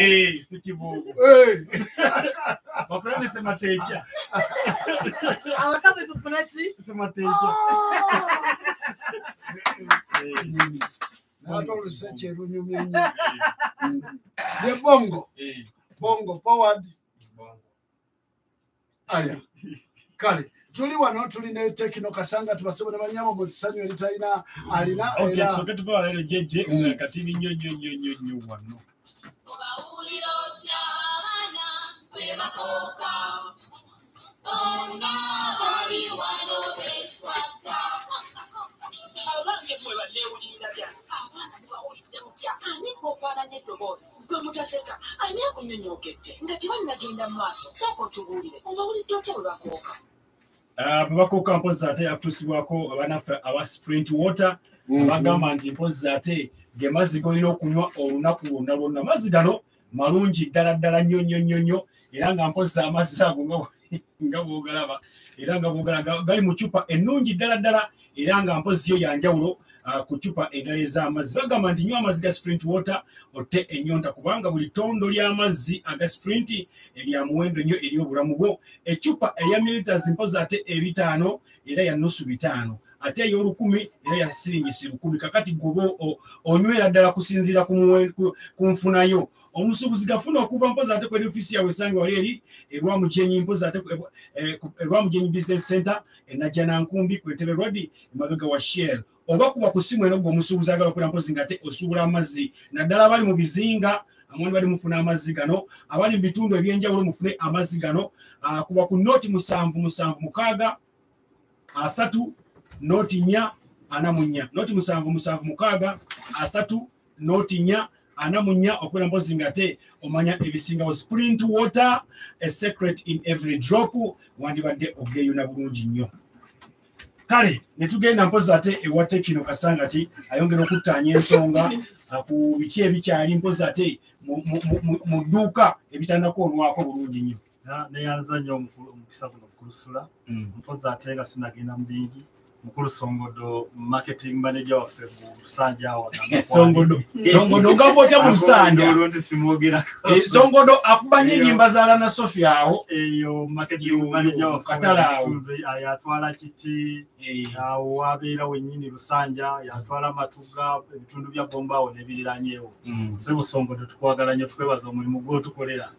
sekibongo Eh. bakulane semateeca abakazi tufune ki semateeca ate oluseke lunyumya nnyo ye bongo bongo poward aya kale tuli wano tuli ne tekino kasanga tubasobole banyama mu kisanyu eritalina alina soke tubawa leero jeje nga katini nnyo nnyo nnyo nnyo nnyo wano. Abange mwe banewulira bya abaana niwawulidde mutya ani ofaananye eddoboozi gwe mutaseka ani akunyonyogedde nga tebannagenda mu maaso sooka otubuulire obawulidde otya bwe bakooka Bwe bakooka mpozi ate yakutusibwako abanaffe aba sprint water. Mhm. bagamba nti mpozi ate ge mazzi golina okunywa olunaku lwonna lwonna. Mazzi gano malungi ddala ddala nnyo nnyo nnyo nnyo. Era nga mpozi amazzi ago nga bwogalaba. Era nga bwogala gali mu cupa ennungi ddala ddala. Era nga mpozi yo yanjawulo ku cupa endala ez'amazzi. Bagamba nti nywa amazzi ga sprint water otte ennyonta kubanga buli ttondo ly'amazzi aga sprint erya muwendo nnyo eri obulamu bwo. Ecupa eya militas mpozi ate ebitaano era ya nusu bitaano ate ey'olukumi era yasiringisi lukumi. Kakati goba onywera ddala kusinziira ku nfunayo. Omusuubuzi gafuna okuva mpozi ate kweri ofiisi yaabwe esange wali eri erwamujenyi mpozi ate eh, erwamujenyi business center enajja nankumbi ku entebe road emabega wa shell oba kuba ku simu eno gwe omusuubuzi agala okwera mpozi nga te osuubula amazzi. Naddala abali mu bizinga amwani bali mufune amazzi gano abali mu bitundu ebyenjawulo mufune amazzi gano. Ah, kuba ku nooti musanvu musanvu mukaaga asatu nooti nnya ana mu nnya. Nooti musanvu musanvu mukaaga asatu nooti nnya ana mu nnya okwera mpozi nga te. Omanya ebisingawo sprint water a secret in every drop wandibadde ogeeyuna bulungi nnyo kale netugenda mpozi ate ewa tekino kasanga ti ayongera okuttaanya ensonga ah, ku biki ebikyali mpozi ate mu- dduuka ebitandakoonwako bulungi nnyo. Na- neyanza nnyo omukisa guno okulusula mpozi ate nga sinagenda mu bingi mukulu songodo marketing manager waffe mu lusanja awo Songodo. Songodo ngamba otya mu Lusanja? Eh, songodo akuba nnyo ennyimba za lana sofia awo. Eyo yatwala kiti awo wabeera wennyini lusanja yatwala matuga ebitundu bya bomba awo nebiriranyeewo sebusongodo tukwagala nnyo tukwebaza omulimu gwotukolera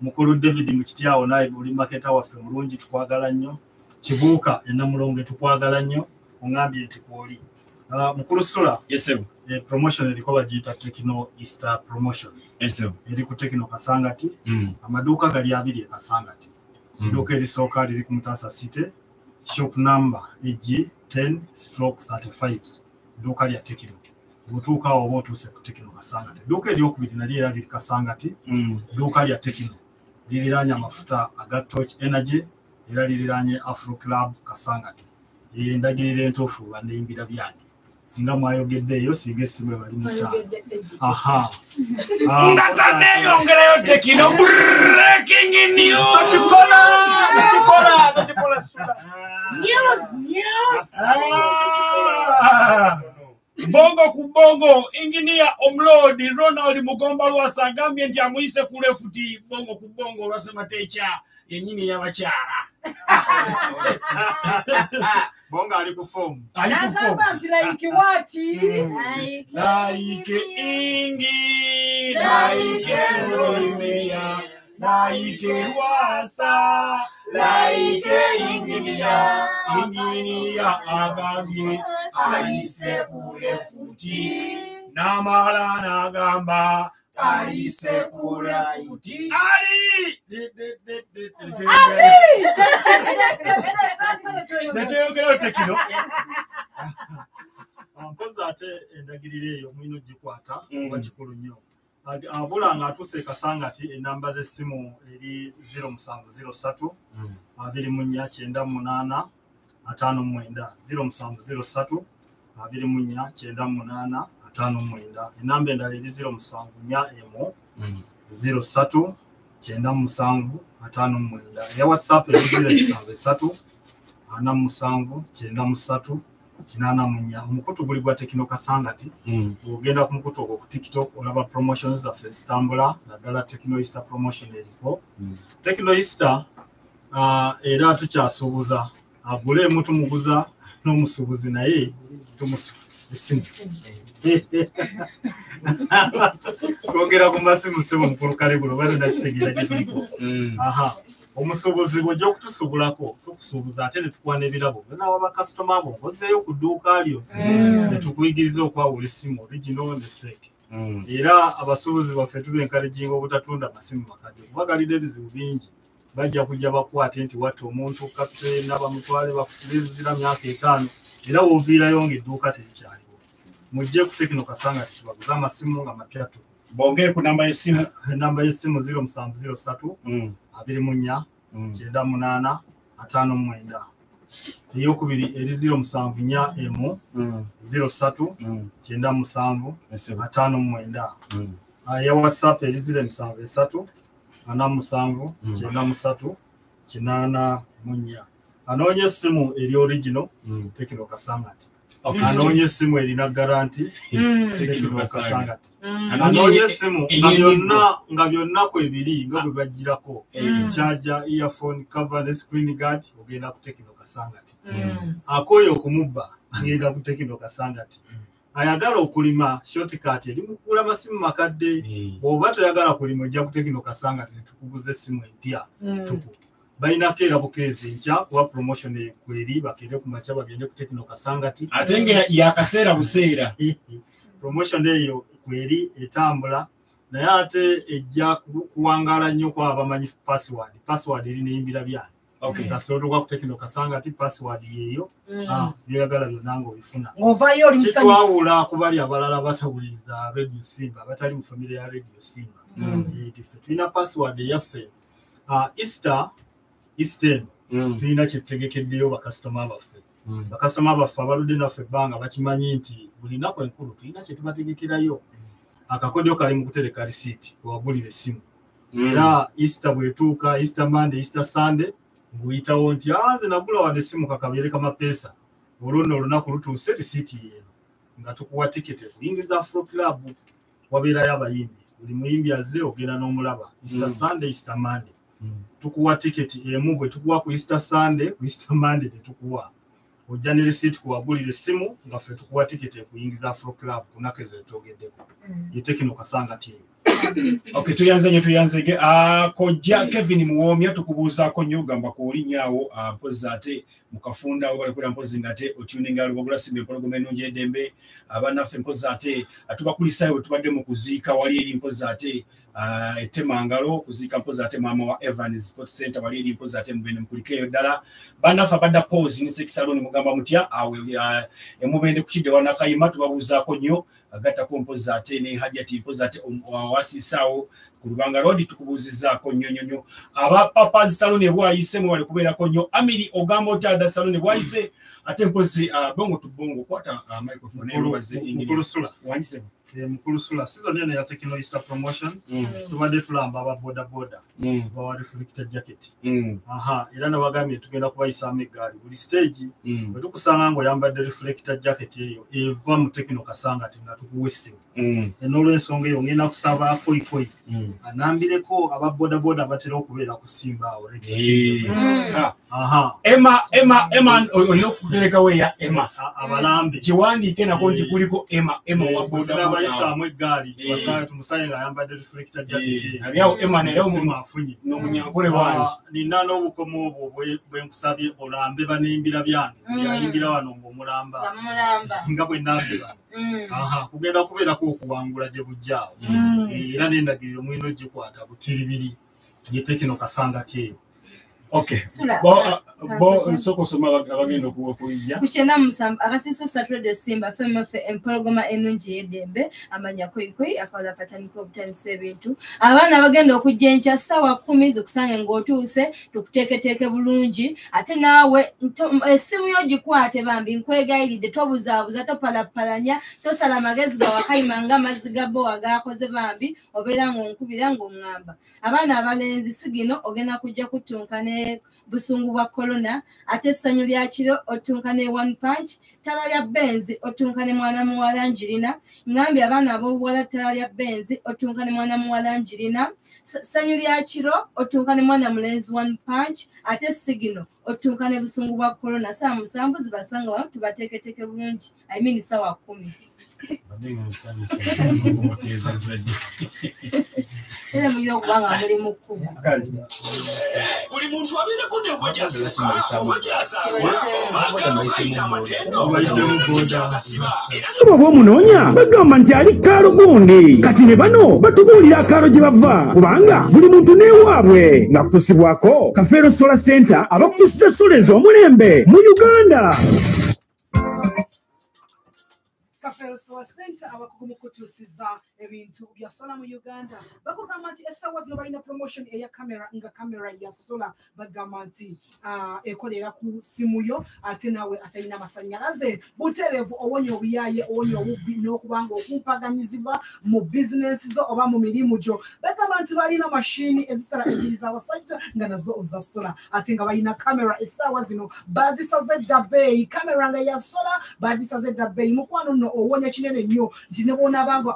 mukulu david mukiti awo naye buli maketa waffe mulungi tukwagala nnyo kibuuka enamulonge tukwagala nnyo oŋambye nti kwoli. Ah, mukulu sula eh, promotion eriko bagiyita tekino easter promotion. Eri ku tekino kasangati amaduuka gali abiri e kasangati. Edduuka erisooka liri ku mutasa city shop number eg 10 stroke 35 edduuka lya tekino bwotuuka awo oba otuuse ku tekino kasangati. Edduuka eryokubiri nalyo era liri kasangati edduuka lya tekino liriranye amafuta aga toch energy era liriranye afro club kasangati eyo endagiriro entuufu baneyimbira byange. Singa mwayogedde eyo singa essimu ebali mukyalo aha. Nga taneyongerayo tekino breaking news! Tukikola, tukikola, tukikola news news! Bongo ku bongo inginia omlodi ronald mugomba lwasa agambye nti amuyise ku lefuti bongo ku bongo olwasemateca yennyini yabakyala bonga ali ku fomu ali ku fomu Nagamba nti like wati like ingi. Like lulimeya like lwasa like inginia. Inginia agambye ayise ku lefuti namala nagamba. Ayise ku lefuti ali netweyongerayo tekino mpozi ate endagiriro eyo mulina ogikwata oba kikulu nnyo. Abula ng'atuuse e kasangati enamba z'essimu eri 0703 abiri mu nnya kyenda munaana ataano mwenda. 0703 abiri mu nnya kyenda munaana ataano mwenda. Enamba endala eri 07 nnya emu 03 kyenda musanvu ataano mwenda eya whatsapp eri 07 ana musanvu kyenda musatu kinaana munya omukutu guli gwa tekino kasangati bwogenda ku mukutu ogwo ku tiktok olaba promotions zaffe zitambula naddala tekino easter promotion eriko tekino easter ah, era tukyasuubuza agulemu tumuguza n'omusuubuzi naye tumusu esimu twogera ku masimu sebo mukulu kale guno bali nakitegeera gyetuliko aha omusuubuzi bwojja okutusubulako tukusuubuza ate netukuwa n'ebirabo. Nawa bakasitoma abo ngozzeeyo ku dduuka lyo netukuyigiriza okwawula essimu original ne fake. Era abasuubuzi baffe tubenkalejinga obutatunda masimu makadde. Kubagalira ebizibu bingi. Bajja kujja bakwate nti watta omuntu kapiteena bamutwale bakusibizira myaka etaano. Era wooviirayo ngaedduuka terikyaliwo mujje ku tekino kasanga titubaguza amasimu nga mapyatu bongere ku namba y'essimu enamba y'essimu 0703 abiri mu nnya kyenda munaana ataano mwenda. Eyokubiri eri 07 nnya emu 03 kyenda musanvu ataano mwenda. Eya whatsapp eri 07 ana musanvu kyenda musatu kinaana mu nnya. Anoonya essimu eri original tekino kasangati anoonya essimu erina garanti Mm. tekino kasangati Mm. anoonya essimu nga Eyenyigo. byonna nga byonna kwebiri nga bwe bagirako. Mm. charger earphone cover ne screen guard ogenda ku tekino kasangati akooye okumubba agenda ku tekino kasangati ayagala okulima shortcut eri mu kugula masimu makadde bw'oba toyagala kulima ojja ku tekino kasangati netukuguza essimu empya tuku balinako era bukeezi nkya kuba promotion ekweri bakende ku makya bagende ku tekino kasangati. Ate nga yakaseera buseera. Promotion eyo kweri etambula naye ate ejja ku- kuwangaala nnyo kwa abamanyi password. Password eri neyimbira byange Okay. kasotoka ku tekino kasangati password yeeyo. Mm. ah, byoyagala byonna ngaobifuna kitwawula ku bali abalala batawuliza radio simba batali mu famire ya radio simba. Mm. Tiffe tulina password eyaffe Ah, easter eastern tulina kyetutegekeddeyo bakasitoma baffe. Bakasitoma baffe abaludde naffe ebbanga bakimanyi nti buli naku enkulu tulina kyetubategekerayo akakodyo kali mu kutereka risiiti wagulira essimu. Era easter bwetuuka easter monday easter sunday nguyitawo nti "Ah, nze nagula wadde essimu kakabyere kamapeesa olwo nno olunaku lutuuse risiiti yeeno nga tukuwa tiketi ekuyingiza afro club. Wabeerayo abayimbi buli muyimbi azze ogenda n'omulaba. Easter Mm. sunday easter monday tukuwa tiketi emu bwe tukuwa ku easter sunday ku easter monday tetukuwa. Ojja ne risiiti kuwagulira essimu nga ffe tukuwa tiketi ekuyingiza afro club ku nnaku ezo etogeddeko ye tekino kasangati eyo okay tuyanze nyo tuyanzege Ah, kojja kevin muwomya tukubuuzaako nnyo gamba ku olinyaawo ah, mpozi ate mukafunda we balikulira mpozi nga ate otuninga lubagula simba empologoma ennungi eddembe abanaffe mpozi ate ah, tubakulisayo bwe tubadde mu kuziika wali eri mpozi ate ah, ettemangalo okuziika mpozi ate maama wa evans sport center wali eri mpozi ate mubende mukulikeyo ddala. Banaffe abadda pose ne sekisaloni mugamba mutya awe ah, emubende kukidde wanakayima tubabuuzaako nnyo agattako mpozi ate ne hajati mpozi ate om- wa- wasiisaawo ku lubanga rodi tukubuuzizaako nnyo nnyo. Nnyo aba papas saloni ebwayise mwewale kubeerako nnyo. Amiri ogamba otyada saloni ebwayise ate mpozi ah, bongo tu bongo kwata ah, microphone erobaze engeri- Mukulusula. Eh, mukulusula season eno ya tekino easter promotion Mm. tubadde tulamba aba boda boda Mm. bawa reflector jacket Mm. aha era nabagambye tugenda kubayisaamu eggaali buli stage bwe tukusanga ng'oyambadde reflector jacket eyo eva mu tekino kasanga ti nga tukuwa essimu Mm. n'olwensonga eyo ngenda kusaba koyikoyi Mm. anambireko aba boda boda batera okubeera ku simba awo Eh. Emma, Emma, Emma, olina okuterekawo eya Emma. abalambe kiwandiike nako nti kuliko Emma, Emma wa boda boda. bayisaamu eggaali Eh. tubasabe tumusabe ng'ayambadde reflector jacket eyo. ali awo Emma neera omu- Essimu afunye n'omunyankole. Ah, nina n'obukomo obwo bwe- bwe nkusabye olambe baneyimbira byange Mm. yayimbira wano ng'omulamba Zamulamba. nga bwe nambe bano Mm. aha kugenda kubeerako okuwangula gye bujjaawo Mm. Eh, era n'endagiriro mwino gikwata butiribiri ye tekino kasangati eyo Okay. Sula. Bo, nsooka osoma abag- abagenda okuwa okuyijja. ku kyenda musanvu akasiisa saturday simba fmf empologoma ennungi ey'eddembe amanya kwikwi akola akatandika obutandisa ebintu abaana abagenda okujja enkya ssaawa kumi zikusange ng'otuuse tukuteeketeeke bulungi ate naawe essimu yo gikwate bambi nkwegayiridde tobuzaabuza topalapalanya tosala amagezi gawakayima ng'amazzi ga bowa gakoze bambi obeera ng'onkubira ng'oŋŋamba. Abaana abalenzi sigino ogenda kujja kutunka ne busungu bwa korona ate essanyu lya kiro otunka ne one punch ttala lya benzi otunka ne mwana muwala njirina ngambye abaana ab'obuwala ttala lya benzi otunka ne mwana muwala njirina ssanyu lya kiro otunka ne mwana mulenzi one punch ate sigino otunka ne busungu bwa korona saa musanvu zibasanga wano tubateeketeeke bulungi i mean sawa kumi. Musanyusa, okubateezezza ddyo. era mulina okuba nga muli mu kkubo buli muntu abeereko ne wajasuka oba oba akaalo kayita amatendo. Akasiba. Era bw'oba omunoonya bagamba nti ali kaalo gundi kati ne bano batubuulira akaalo gye bava. Kubanga buli muntu n'ewaabwe. Nga kutusibwako kafeero solar center abakutusa sola ez'omulembe mu uganda. Kafesola center abakugu mu kutuusiza ebintu bya sola mu uganda. Bakugamba nti essaawa zino balina promotion eya kamera nga kamera ya sola bagamba nti ah, ekolera ku simu yo ate naawe atalina masanyalaze. Butereevu owonya obuyaye owonya obubbi n'okubanga okumpaganyizibwa mu bizinensi zo oba mu mirimu gyo. Bagamba nti balina mashini ezisala ebiri z'abasajja nga nazo za sola ate nga balina kamera essaawa zino bazisaze dda bbeeyi. Kamera nga ya sola bagisaze dda bbeeyi. Mukwano nno owonya kinene nnyo nti ne bw'onaaba nga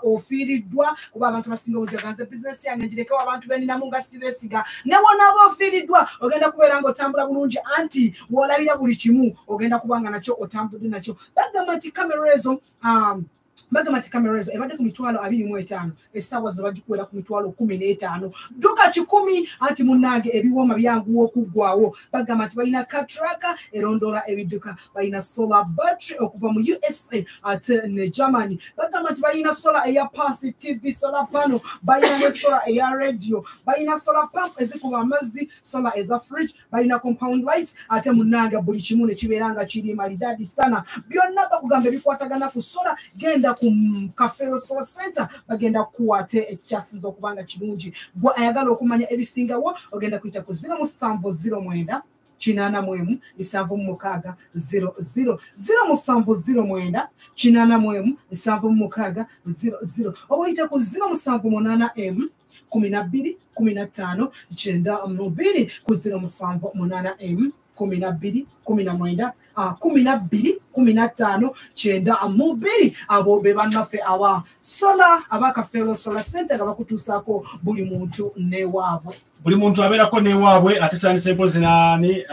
ofiiriddwa kuba abantu basinga obujaganze bizinensi yange ngirekewo abantu beninamu nga sibeesiga ne bw'onaaba ofiiriddwa ogenda kubeera nga otambula bulungi anti w'olabira buli kimu ogenda kuba nga nakyo otambudde nakyo. Bagamba nti kamera ezo um, bagamba nti kamera ezo ebadde ku mitwalo abiri mu etaano essaawa zino bagikuwera ku mitwalo kumi n'etaano. Dduka kikumi anti munnange ebiwooma byanguwa okuggwawo bagamba nti balina katraka erondoola ebidduka balina solar battery okuva mu usa ate ne germany. Bagamba nti balina sola eya pasi tv solar pano balina ne sola eya radio balina solar pump ezikuba amazzi sola eza fridge balina compound lights. Ate munnange buli kimu ne kibeera nga kiri malidadi sana. Byonna bakugamba ebikwatagana ku sola genda ku kafero solar center bagenda kuwate ekyasinza okuba nga kirungi. Gwe ayagala okumanya ebisingawo ogenda kuyita ku 0709 kinaana mu emu nsanvu mu mukaaga zero zero. Zero musanvu zero mwenda kinaana mu emu nsanvu mu mukaaga zero zero. Oba oyita ku zero musanvu munaana emu kumi na bbiri kumi na ttaano kyenda mu bbiri ku zero musanvu munaana emu kumi na bbiri kumi na mwenda ah, kumi na bbiri kumi na ttaano kyenda mu bbiri. Abo be bannaffe awa sola abakafeero sola center nga bakutuusaako buli muntu newaabwe buli muntu abeerako newaabwe ate tandise mpozi naani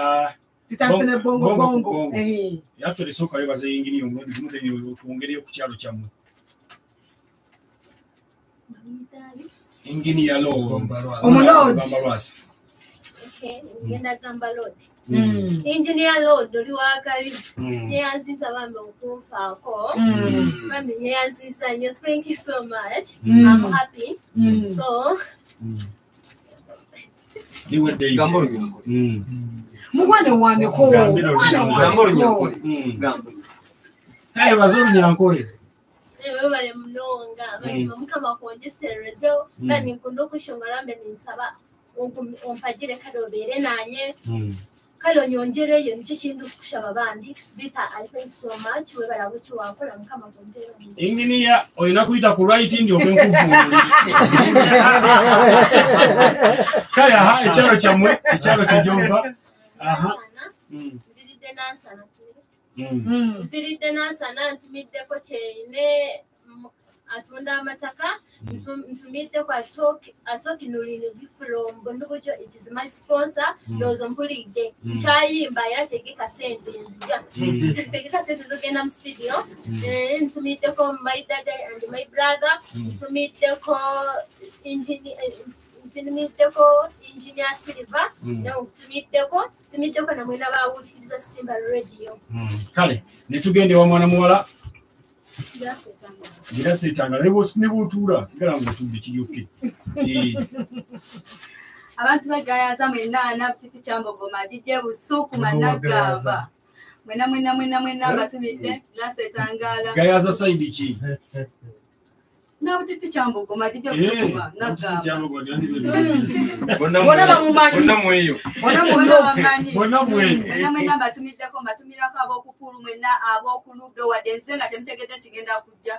tutandise ne bongo bongo eh. actually sooka webaza yinginiyo omulundi gumu then otwongereyo ku kyalo kyammwe. Inginiya lo Omulodi. Ngenda gamba load Mm. engineer load oli wakabi Mm. neyanziza bambi okunfaako. Mm. bambi neyanziza nnyo. Thank you so much. Mm. i'm happy. Mm. so mugwane waneko kale baze olunyankole webale munonga mazima mukama kwongeserezeho Mm. kandi nkunda okushonga lambe ninsaba umpagire karobere nanye. Hmm. Kano nyongere iyo ni cyo kindi ushaba abandi. Bita i think so much we baraba icyo wakora mu kamagombero inginiya olina kuyita ku right ndyoke nkuvuulire kale aha ekyalo kyammwe ekyalo kyejova nansana. Hmm. Mbiridde nansana. Hmm. Tuule nviridde nansana ntimiddeko kyeyine. Atunda amataka ntu- ntumiddeko atoki- atokinulini from bondobujo it is my sponsor Mm. ndowooza mpulidde Mm. nkyayimba era tegeka sente nzija. Mm. tegeka sente zogenda mu studio. Eh, ntumiddeko my dada and my brother. Ntumiddeko ntumiddeko engineer silver. Nawe ntumiddeko ntumiddeko namwena bawuliriza simba radio. Kale netugende wa mwana muwala era seetanga ne bwotuula sigala ngaotudde kiryoke Eh, abantu begayaza mwenaana butiti kyambogoma didde busuku managamba mwena mwena mwena mwena mbatumidde nasetangaala gayaza saidi ki nabutiti kyambogoma didde Eh, busukuma nakiki nagamba kyamugwa Bonna bamumanyi. bamumanyi Bonna mweyo. mwena mwena mbatumiddeko mbatumirako ab'okukulu mwena ab'okuluddo wadde nze nga temutegedde nti genda kujja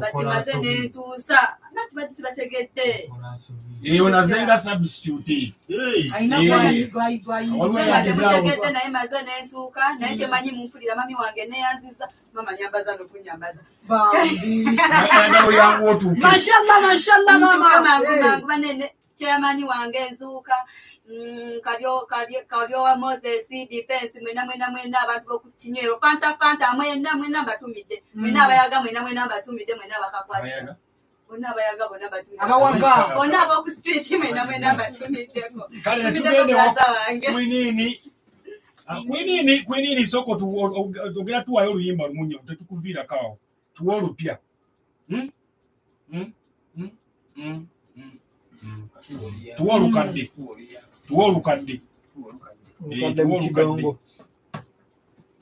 batimaze nentuusa nati bagisi bategedde eyo substitute. Eh, waliwo nga eyagezaawo temutegedde naye maze nentuuka naye kyemanyi mumpulira mami wange neyanziza mama nyambaza nokunyambaza ayagala oyangu otuuke mashallah mashallah mama. mangu Eh. mangu banene kyamani wange nzuuka mm, Kalyo- Kalyo- kalyowa moses defense mwena mwena mwena abantu bokukinywero fanta fanta mwena mwena mbatumidde mwena Mm. abayaga mwena mwena mbatumidde mwena abakakwata Abayaga? Bonna abayaga bonna Abawaga. bonna ab'oku street mwena mwena mbatumiddeko kale netugende wange kwinini Ah, kwinini kwinini soko ogera tuwayo oluyimba lumunye tetukuviirako awo tuwe olupya? Hmm? Hmm? Hmm. tuwe olukadde tuwe olukadde Eh, tuwe olukadde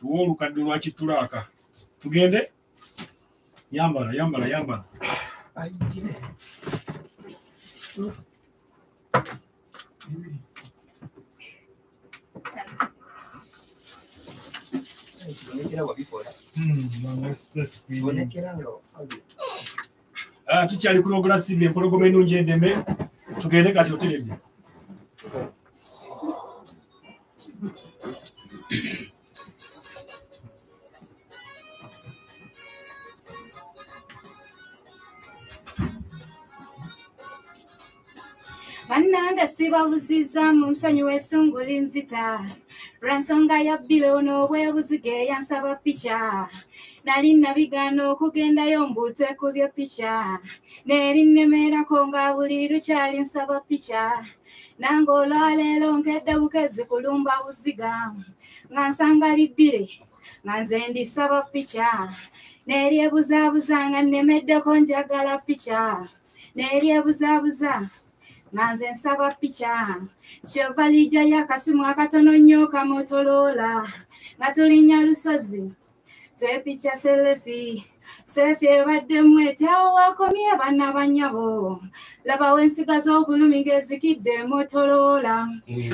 tuwe olukadde lwakitulaaka tugende? Yambala yambala yambala Ah, tukyali kulogora simbi empologoma enungi edeme tugende kati oterebye bannange sibabuzizza mu nsonyi w'essunguli nzita. Lwansonga ya bilooni obwebuzige yansaba pica nali nabigaana okugendayo mbuto ekubye pica neerinnemerako nga buli lukyali nsaba pica nange olwaleero nkedde bukezi kulumba buziga. Nga nsanga libbire nga nze ndisaba pica neeryebuzaabuza nga nnemeddeko njagala pica neeryebuzaabuza nga nze nsaba pica kyova lijjayo akasimu akatono nnyo kamotoloola nga tulinnya lusozi twepica selefi seefi ebaddemu etyawo wakomye banna bannyabo laba wensiga z'obulumi ng'ezikidde motoloola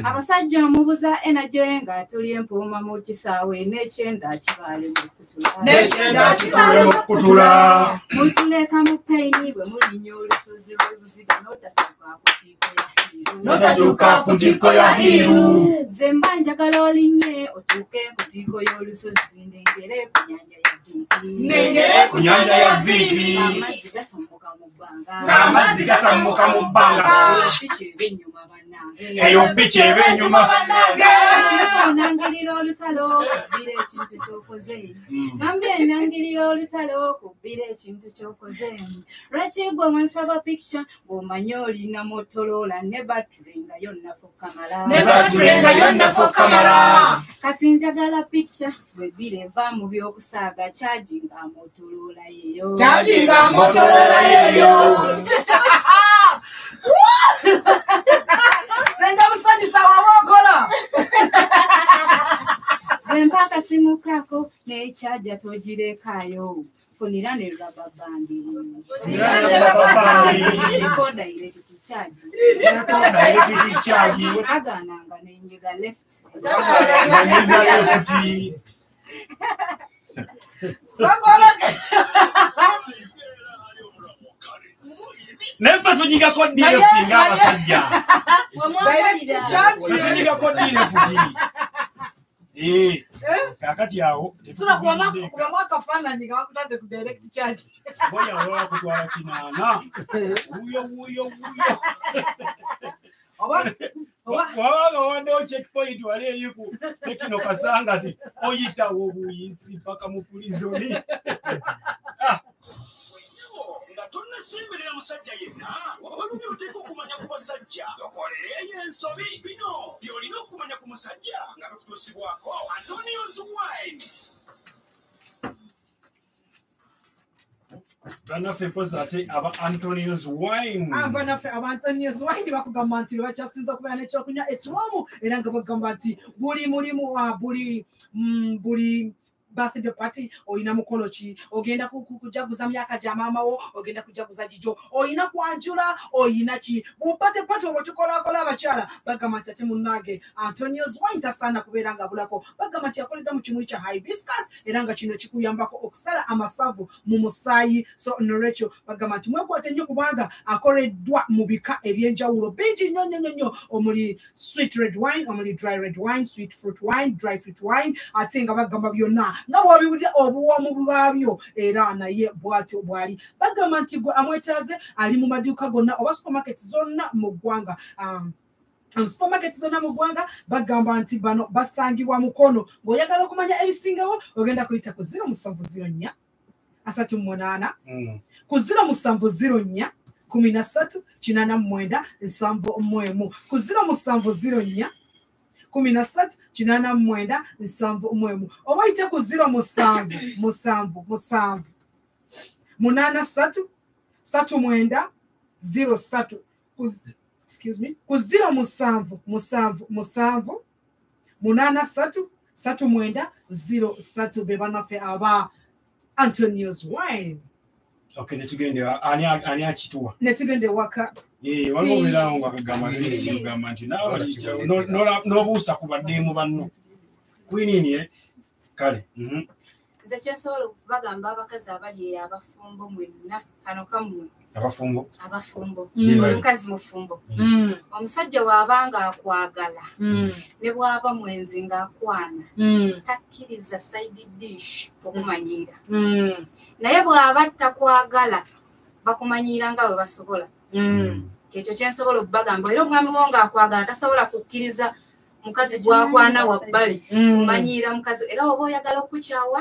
abasajja omubuza enaje nga tuli empuuma mu kisaawe n'ekyenda kibaale N'ekyenda kibaale mu kkutula. mutuleka mu peyini bwe mulinnya olusozi lw'ebuziga n'otatuuka ku ttiiko ya hiiru. N'otatuuka ku ttiiko ya hiiru. nze mba njagala olinnye otuuke ku ttiiko y'olusozi ndengere ku nyanja ya viiki Nnengere ku nnyanja ya Viiki. amazzi gasammuka mu bbanga Ng'amazzi gasammuka mu bbanga. Eyo piki eba bannange. nangirira olutalo kubbira ekintu kyokoze ngambye nangirira olutalo kubbira ekintu kyokoze lwaki gwe mwansaba pikica ng'omanye olina motolola ne batule nga yonna fokkamala kati njagala pikica bwebbira eva mu byokusaaga kyagi nga motolola yeyo. Kyagi nga Motorola yeeyo. senga musanyusa wabokola bwempa akasimu kako n'ekyaja togirekayo funira ne rababandi Funira ne rubber band. sikoda electric charge. wekagananga nenyiga left. Nenyiga left. neffe tunyigako direfuti ng'abasajja tetunyigako direfuti kakati awo kubamu akafaananyi nga bakutadde ku direct charge. Boyawa bakutwala kinaana wuyo wuyo wuyo wabanga waddewo checkpoint wali eri ku tekino kasanga ti oyitawo obuyisi mpaka mu pulizoni nga tonnesemberera musajja yenna. Walumya oteeka okumanya ku basajja. Tokolereyo ensobi. Bino byolina okumanya ku musajja nga bikutuusibwako antonios wine bannaffe mpozi ate aba antonios wine banaffe abantonios wine bakugamba nti bakyasinza okubeera n'ekyokunywa ekiwamu era nga bagamba nti buli mulimu ah, buli mm, buli birthday party olina mukolo ki ogenda ku- ku- kujaguza myaka gya maama wo ogenda kujaguza gijo olina kwanjula olina ki? Bupate pate obwo tukolakola abakyala. Bagamba nti ate munnange antonios wine tasaana kubeera nga bulako bagamba nti yakoledde mu kimuli kya hibiscus era nga kino kikuyambako okusala amasavu mu musaayi. So nolwekyo bagamba nti mwekwate nnyo kubanga akoleddwa mu bika ebyenjawulo bingi nnyo nnyo nnyo nnyo. Omuli sweet red wine omuli dry red wine sweet fruit wine dry fruit wine. Ate nga bagamba byonna nga bw'obiwulira obuwoomu bwabyo. Era naye bwatyo bwali. Bagamba nti gwe amwetaaze ali mu maduuka gonna oba supermarket zonna mu ggwanga. Um, um, supermarket zonna mu ggwanga bagamba nti bano basangibwa mukono. Ng'oyagala okumanya ebisingawo ogenda kuyita ku 0704 asatu munaana ku ziro musanvu ziro nnya kumi na ssatu kinaana mwenda nsanvu mu emu ku ziro musanvu ziro nnya kumi na ssatu kinaana mwenda nsanvu mu emu oba oyite ku ziro musanvu musanvu musanvu munaana ssatu ssatu mwenda ziro ssatu ku ziro musanvu musanvu musanvu munaana ssatu ssatu mwenda ziro ssatu be banaffe aba antonios wine okay netugende ani ani akituwa? Netugende waka. Eh, waliwo obeerawo nga kagamba lesi ogamba nti naawe nola- n'obuusa ku baddeemu banno. Kwinini e kale mhm. nze kyensobola okubagamba abakazi abali eyo abafumbo mwenna kano kammwe abafumbo abafumbo bali. omukazi mufumbo Mm. omusajja bw'aba nga akwagala Mm. ne bw'aba mwenzi ng'akwana Mm. takkiriza side dish okumanyiira Mm. naye bw'aba takwagala bakumanyiira nga bwe basobola Mm. kyekyo kyensobola okubagamba era omwami wo ng'akwagala tasobola kukkiriza mukazi gwakwana wabbali Mm. kumanyiira mukazi era oba oyagala okukyawa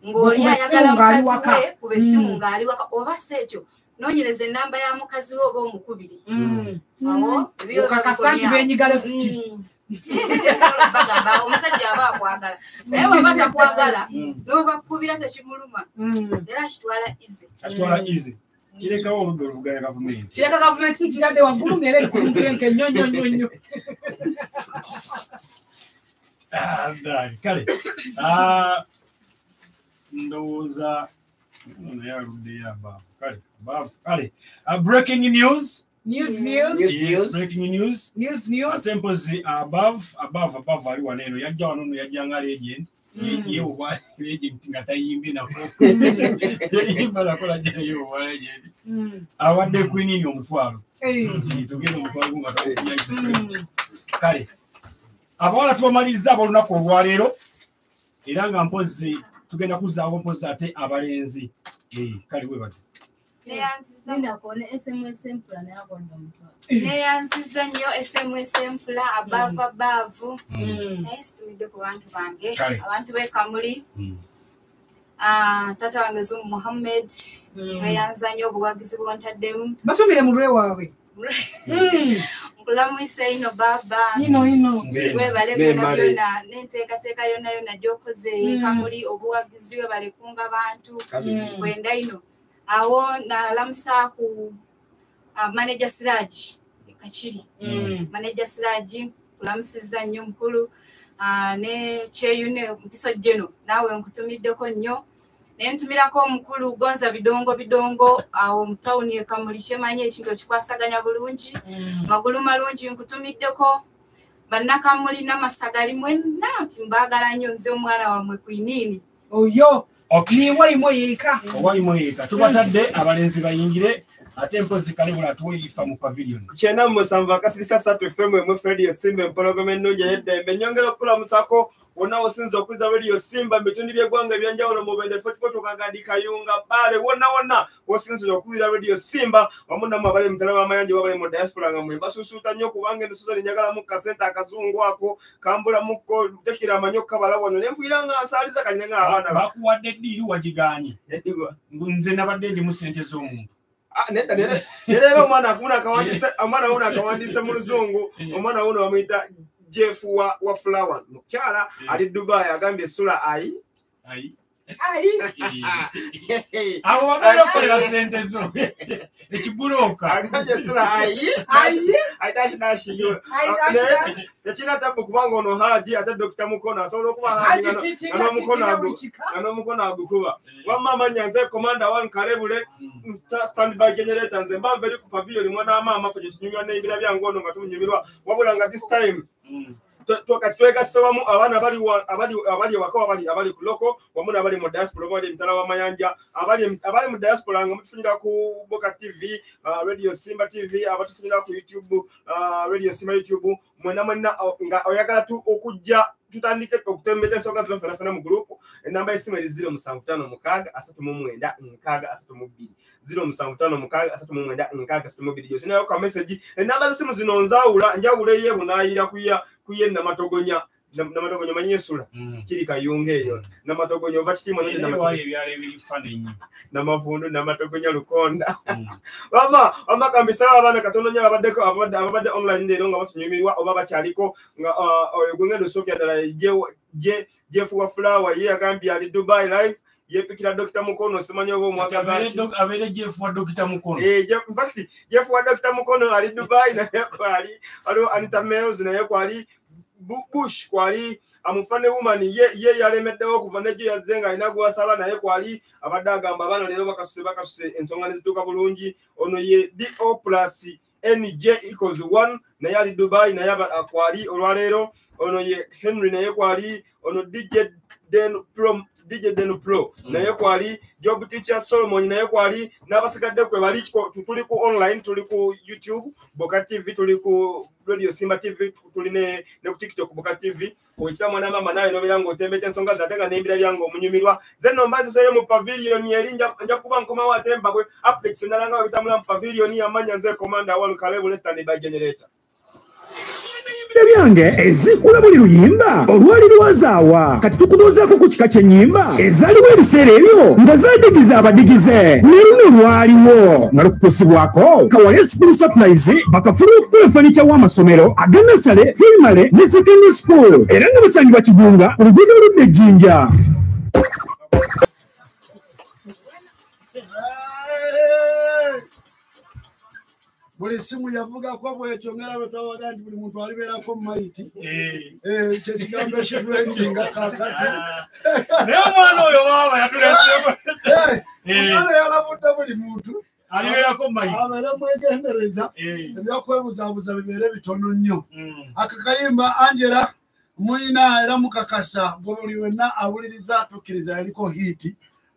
ng'oli ayagala mukazi waka. we kuba essimu Mm. ng'ali waka oba si ekyo noonyereza ennamba ya mukazi we oba omukubiri. Mm. awo ebiro okakasa nti benyigala futi. Kyensobola okubagamba awo omusajja aba akwagala. Naye bwaba takwagala n'obakubira tekimuluma era akitwala ize. Kirekawo oludda oluvuganya gavumenti. Kireka gavumenti kiradde waggulu ngaera erikulunkenke nnyo nnyo nnyo nnyo. Ah, kale. Ah, ndowooza naye aluddeyo abaavu kale Ah, breaking news. News, news. Yes, breaking news. News, news. ate mpozi above above above ali wano eno. Yajja wano no yajja nga legend Mm. ye obwa legend nga tayimbye nako. Yayimba nakola jeno ye obwa legend awadde queenini omutwalo. Tugenda omutwalo nga twafunya executive kale abawala tubamaliriza abolunaku olwaleero era nga mpozi tugenda kuzaawo mpozi ate abalenzi. Eh, kale webaze neyanziza Nindakone SMS empula naye agonda omutwalo. neyanziza nnyo sms empula abaavu abaavu naye situmidde ku bantu bange. Abantu b'ekamuli Ah, taata wange zumu muhammed neyanza nnyo obuwagizi bwontaddemu. Batumire mu lwe waabwe nkulamwisa ino ino. webale byona byona n'enteekateeka yonna yonna gy'okoze. Mm. kamuli obuwagizi webale kunga bantu. Mm. kwenda ino awo nalamusa ku ah, manager siraji ekakiri Mm. manager siraji kulamusizza nnyo mukulu ah, ne kyeyune mpiso jeno naawe nkutumiddeko nnyo. Naye ntumirako omukulu gonza bidongo bidongo awo mu tawuni ekamuli kyemanyi ekintu okikwasaganya bulungi magulu malungi nkutumiddeko. Bannakamuli namasagali mwenna nti mbaagala nnyo nze omwana wammwe kwiniini oyo niwoyimo yiika owayimo yeeka tubatadde abalenzi bayingire ate mpozi kalebula tuweyifa mu pavilion. Kyenda mu musanvu akasirisa satu fm emu radio simba empologoma ennungi ey'eddembe. Nyongera okukulamusako wonna wosinza okwiza radio simba mu bitundu by'eggwanga ebyenjawulo mu bende fotipotokagadi kayunga baale wonna wonna wosinza okuwira radio simba wamu namu abali mutala b'amayanja oba bali mu diaspora nga mwe basusuuta nnyo kubanga emisuzoni njagalamu kasente akazungu ako kambulamuko tekira amanyo kabala wano nempuyira nga nsaaliza kanyina nga abaana ba- bakuwadde eddiiri wagiganye nze nabadde ndimu sente z'omuntu Ah, nedda nere era omwana akuna akawandise omwana wuno akawandise mu luzungu omwana wuno bamuyita jeff wa, wa flower. Mukyala ali dubai agambye esula ayi. Abo babeera okukolera sente zo. Ekibulooka agambye esula ayi. Ayitashinashiyo Ayi, dashi, dashi. tekina tabu kubanga ono haji ate dokita mukono asobola okuba Haji haji titi, nga n'omukono titi, agu- buli kika. nga n'omukono agukuba. Wamma amanya nze komanda one kalebule sta- standby generator nze mbanva eri ku pavilion mwana amaama fe gyetunyumirwa n'ebira byange ono nga tumunyumirwa wabula nga this time twegasse wamu abaana abali wa- abali abali ewaka abali abali ku loko wamu n'abali mu diaspora oba bali emitala w'amayanja abali mu diaspora nga mutufunira ku boka tv uh, radio simba tv abatufunira ku youtube uh, radio simba youtube mwena mwena uh, nga oyagala tu okujja tutandike okutembera ensonga zino fena fena mu gurupu enamba y'essimu eri ziro musanvu tano mukaaga asatu mu mwenda nkaaga asatu mu bbiri. Ziro musanvu tano mukaaga asatu mu mwenda nkaaga asatu mu bbiri. Gyosinayo ka message enamba z'essimu zino nzawula njawulo eyo kuya kuya kuye namatogonya Nam- namatogonya manyi esula kiri kayunga eyo. Namatogonya ova kitimu nodde era namatogonya lukonda wama wama kambisaba abaana katono nyo ababadde online leero nga batunyumirwa oba bakyaliko nga ah, oyo gwe ngendo sofia ddala je- je- jefuwa flower ye yagambye ali dubai life yepikira dokita mukono simanyi oba omwagazaki abeere jefu wa dokita mukono? Jeff wa dokita mukono ali dubai naye kwali waliwo anita meros naye kwali bush kwali amufane woman ye, ye yalemeddewo okuva nejo yazze nga alina gwasaba naye kwali abadde agamba abaana leero bakasuse bakasuse ensonga nezituuka bulungi. Ono ye do plus nj equals 1 naye ali dubai naye kwali olwaleero. Ono ye henry naye kwali. Ono dj den pro dj den pro. Naye kwali job teacher solomon naye kwali n'abasigadde kwe bali tuli ku online tuli ku youtube boka tv tuli ku radio simba tv tuli ne, ne ku tiktok boka tv wekita mwana mama nawe nobeera ng'otembeta ensonga zate nga n'embira byange omunyumirwa. Ze no mbaziseyo mu pavilion eri nja kuba nkomawo ate mbagwe updates endala nga webitambula mu pavilion yamanya nze commander one kalebu lestand by generator ebibira byange ezikula buli luyimba olwali lwazaawa. Kati tukubuuzaako ku kika ky'ennyimba ezaaliwo ebiseera ebyo nga zaadigiza abadigize. Ne luno lwaliwo. Nga lukutusibwako kawale school supplies bakafuna okukola fanica w'amasomero aga nasale primary ne secondary school. Era nga basangibwa kigunga ku luguudo oludde ejjinja buli simu yavugako bwetyo ngera bwe twabaga nti buli muntu alibeerako maiti kyekigambo ekitulendinga kakati naye omwana oyo waaba yatulesemu omwana yalabudde buli muntu. Abeere mwegendereza ebyokwebuzabuza bibeere bitono nnyo. Akakayimba angela muyina era mukakasa buli wenna awuliriza tukkiriza yaliko hiiti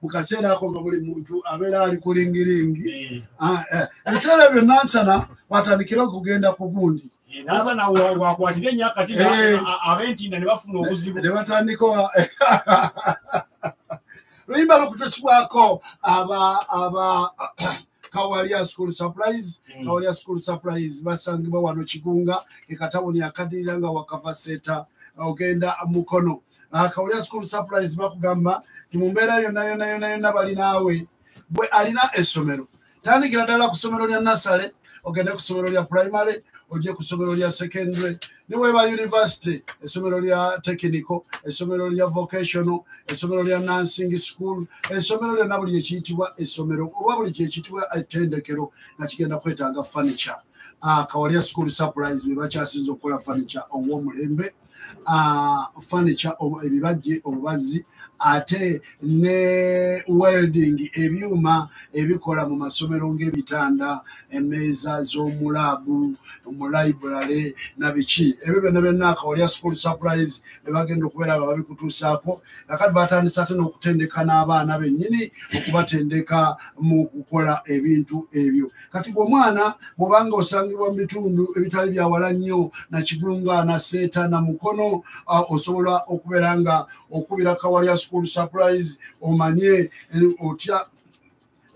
mu kaseera ako nga buli muntu abeera ali kulingiringi Ah, eh, ebiseera ebyo nansana watandikire okugenda ku gundi. Nasana wakwatira enyakati Eh. abentinda ne bafuna obuzibu? ne batandika luyimba lukutusibwako aba aba kawalia school supplies. Kawalia school supplies basangibwa wano kigunga ekataboni akadirira nga wakava seta ogenda mukono. Ah, kawalia school supplies bakugamba mu mbeera yonna yonna yonna yonna balinaawe bwe alina essomero tandikira ddala ku ssomero lya nasale ogende ku ssomero lya primary ojje ku ssomero lya secondary niweeba university essomero lya technical essomero lya vocational essomero lya nursing school essomero lyonna buli ekiyitibwa essomero oba buli kyekiyitibwa ettendekero nga kigenda kwetaaga furniture. Ah, kawalya school supplies be bakyasinza okukola furniture ow'omulembe. Ah, furniture ebibajje obubazi ate ne welding ebyuma ebikola mu masomero ng'ebitanda emeeza z'omulabu mu library na biki. Ebyo byonna byonna akawalya school supplies bebagenda okubeera nga babikutuusaako nakati batandise ate n'okutendeka n'abaana bennyini okubatendeka mu kukola ebintu ebyo. Kati gwe omwana bw'obanga osangibwa mu bitundu ebitali byawala nnyo nakigulunga na seeta na mukono osobola okubeera nga okubira kawalya school supplies omanye eh, otya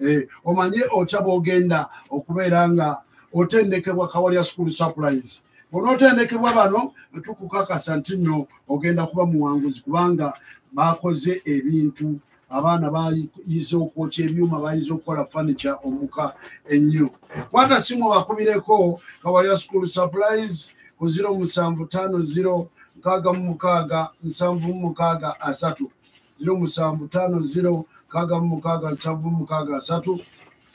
eh, omanye otya bwogenda okubeera nga otendekebwa kawalya school supplies onootendekebwa bano tukukakasa nti nno ogenda kuba muwanguzi kubanga bakoze ebintu abaana bayize okwokya ebyuma bayize okukola furniture omuka ennyo. Kwata simu bakubireko kawalya school supplies ku 0750 nkaaga mu mukaaga nsanvu mu mukaaga asatu. 0750 nkaaga mu mukaaga nsanvu mu mukaaga asatu.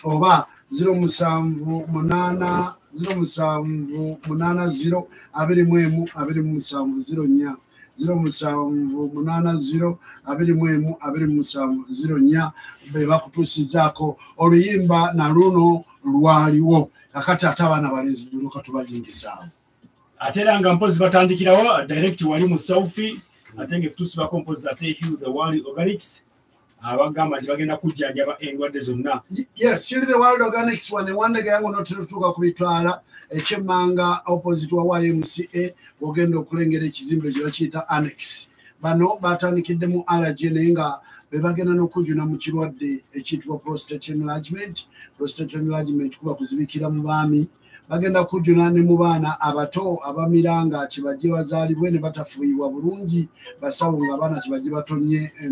Oba 07 07 80 24 24 0780 24 24 be bakutuusizaako oluyimba na luno lwaliwo. Kakati ate abaana balenzi luka tubajingizaawo ate era nga mpozi batandikirawo direct wali mu south ate nga etutusibako mpozi ate heal the world organics abagamba nti bagenda kujjanjaba endwadde zonna. Yes kiri the world organics wane wandege yangu notutuuka kubitwala ekyemmanga opposite wa ymca ogenda okulengera ekizimbe kye bakiyita annex. Bano batandikiddemu allergy naye nga bebagenda n'okujuna mu kirwadde ekiyitibwa prostate enlargement. Prostate enlargement kuba kuzibikira mu baami bagenda kujuna ne mu baana abato abamira nga kibajje bazaalibwe ne batafuuyibwa bulungi. Basawo nga abaana kibajje batonye eh,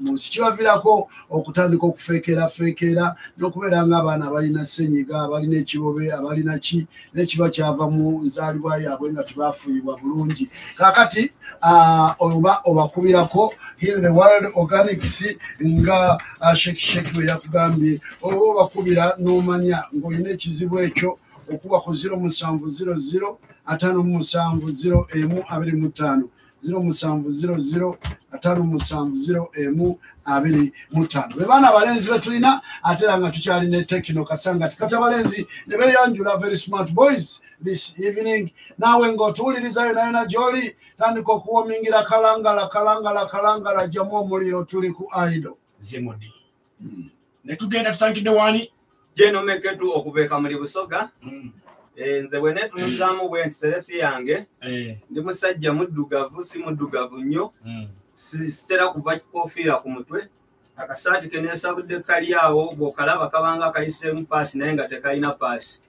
mu nsi. Kibavirako okutandika okufeekerafeekera n'okubeera ng'abaana abalina senyiga abalina ekibobe abalina ki nekiba kyava mu nzaalibwa yaabwe nga tebafuuyibwa bulungi. Kakati ah, oba obakubirako Heal the world organics nga ah, shekisheki bwe yakugambye. Oba obakubira n'omanya ng'olina ekizibu ekyo okuba ku 0700 atano musanvu 0 emu abiri mu ttaano. 0700 atano musanvu 0 emu abiri mu ttaano. Be baana abalenzi be tulina ate era nga tukyali ne tekino kasanga tikati abalenzi ne beyanjula very smart boys this evening. Naawe ng'otuwuliriza yona yona gy'oli tandika okuwomingira kalangala kalangala kalangala gyamu omuliro tuli ku aido zemodi ne tugenda tutandikidde wani jeno meketu okubeeka muli busoga. Eh, nze bwe netunuzaamu bwe nti serefi yange. Ndi musajja muddugavu si muddugavu nnyo. Si- sitera kuva kikofiira ku mutwe. Akasaati ke neesabudde kali awo bw'okalaba kabanga kayiseemu paasi naye nga tekalina paasi.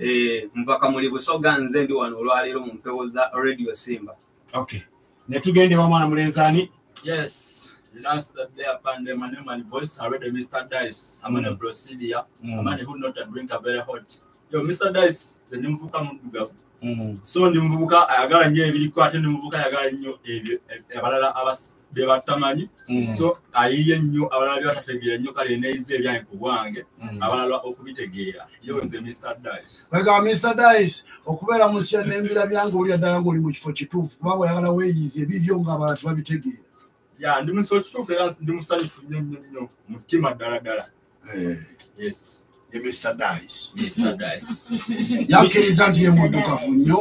Eh, mubaka muli busoga nze ndi wano olwaleero mu mpewo za radio simba. Okay ne tugende wa mwana mulenzani Yes, last day upon the man and voice already Mr. Dice. I'm Mm. proceed here. Mm. A man who not a drinker very hot. Yo, Mr. Dice, ze nimuvuka mudugavu. So ndi muvubuka ayagala nnyo ebiriko ate ndi muvubuka ayagala nnyo ebyo e- abalala abas- bye batamanyi Mm. so ayiye nnyo abalala bye batategeera nnyo kale neeyiza ebyange ku bwange Mm. abalala okubitegeera yo nze Mr. Dice. wega mr dice okubeera mu nsi nembira byange olira ddala ngaoli mu kifo kituufu kubanga oyagala weeyiza ebibyo ng'abalala tebabitegeera ya ndi musi kituufu era ndi musanyufu nnyo nnyo nnyo mutima ddala ddala yes. Ye mr dice. Mr. Dice. yakkiriza nti ye muddugavu nnyo.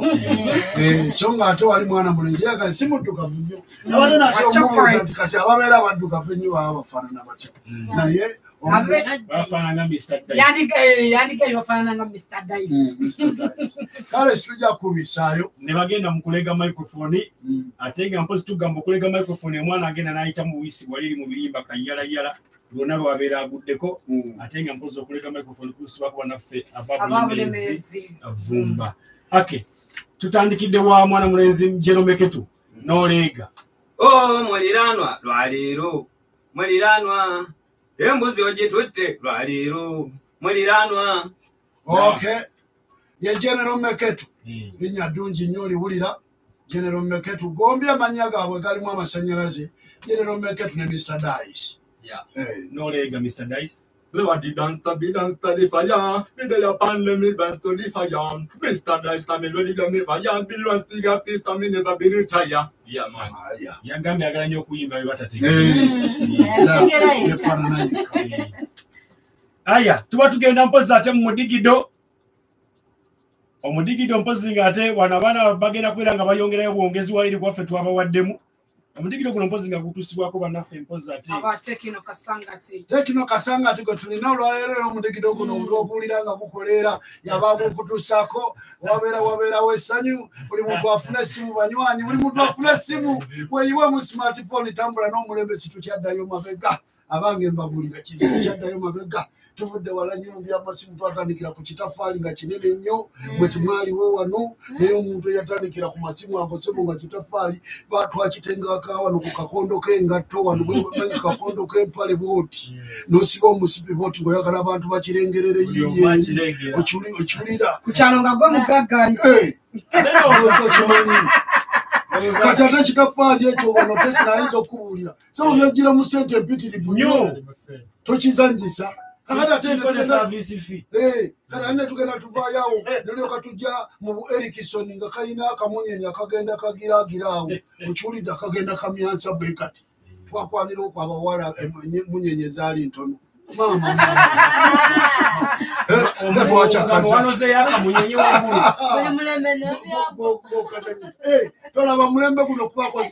Eh, so nga ate wali mwana mulenzi yaga si muddugavu nnyo. Abadde nate omubuuza nti kati ababeera abaddugavu ennyo baba bafaanana batya? Naye yandika ebyofaanana nga mr dice. Kale situjja kulwisaayo ne bagenda mu kulega microphone. Ate nga mpozi tugamba okulega microphone omwana agenda n'ayita mu wiisi wali eri mu birimba kayalayala lwonna lwabeera aguddeko. Ate nga mpozi okulega microphone kulusibako bannaffe ababulemezi ababulemezi vumba ake tutandikidde wa mwana mulenzi jeromeketu n'oleega. O muliraanwa lwaleero muliraanwa embuzi ogitutte lwaleero muliraanwa okay ye general meketu linnya ddungi nnyo oliwulira. General meketu gombi amannya gaabwe galimu amasanyalaze general meketu ne mr dice. N'oleega mr dice Lewa di dance to be dance to the fire. Be there upon the me dance to the fire. Mr. Dice me ready to me fire. Bill one speaker please to me never be retire. Yeah man. yagambye agala nnyo okuyimba bye batategeera aya tuba tugenda mpozi ate mu mudigido omudigido mpozi ng'ate wano abaana bagenda kubeera nga bayongerayo bwongezi wairi gwaffe twabawaddemu omudigido guno mpozi nga gutuusibwako bannaffe mpozi ate abatekino kasangati tekino kasanga ati gwe tulina olwaleero era omudigido guno olwokuwulira nga gukoleera yabagukutuusako wabeera wabeerawo essanyu buli muntu afuna essimu banywanyi buli muntu afuna essimu weyiwe mu smartphone tambula n'omulembe situkyaddayo mabega? Abange mbabulira kizibu kyaddayo mabega tuvudde wala nnyo mu byamasimu twatandikira ku kitafaali nga kinene nnyo bwe tumwaliwo wano naye omuntu eyatandikira ku masimu ago sebo nga kitafaali batwakitengaka wano ku kakondo k'engatto wano bwemanyi kakondo k'empale bwoti. N'osiba omusipi bwoti ng'oyagala abantu bakirengerere yiye. okiwulira. Ku kyalo nga gwe mugaggali okimanyi. Kati ate kitafaali ekyo wano tekinayinza okubuulira. Sebo byajjira mu sente empitirivu nnyo. Tokizanyisa kakati ate tugenda-. Eh, tugenda tuvaayoawo nolyoka tujja mu bu erikison nga kalina akamunyenya kagenda kagiraagira awo okiwulidde akagenda kamyansa bwe kati twakwanira okw abawala emunye- munyenye zaali ntono tolaba mulembe guno kubako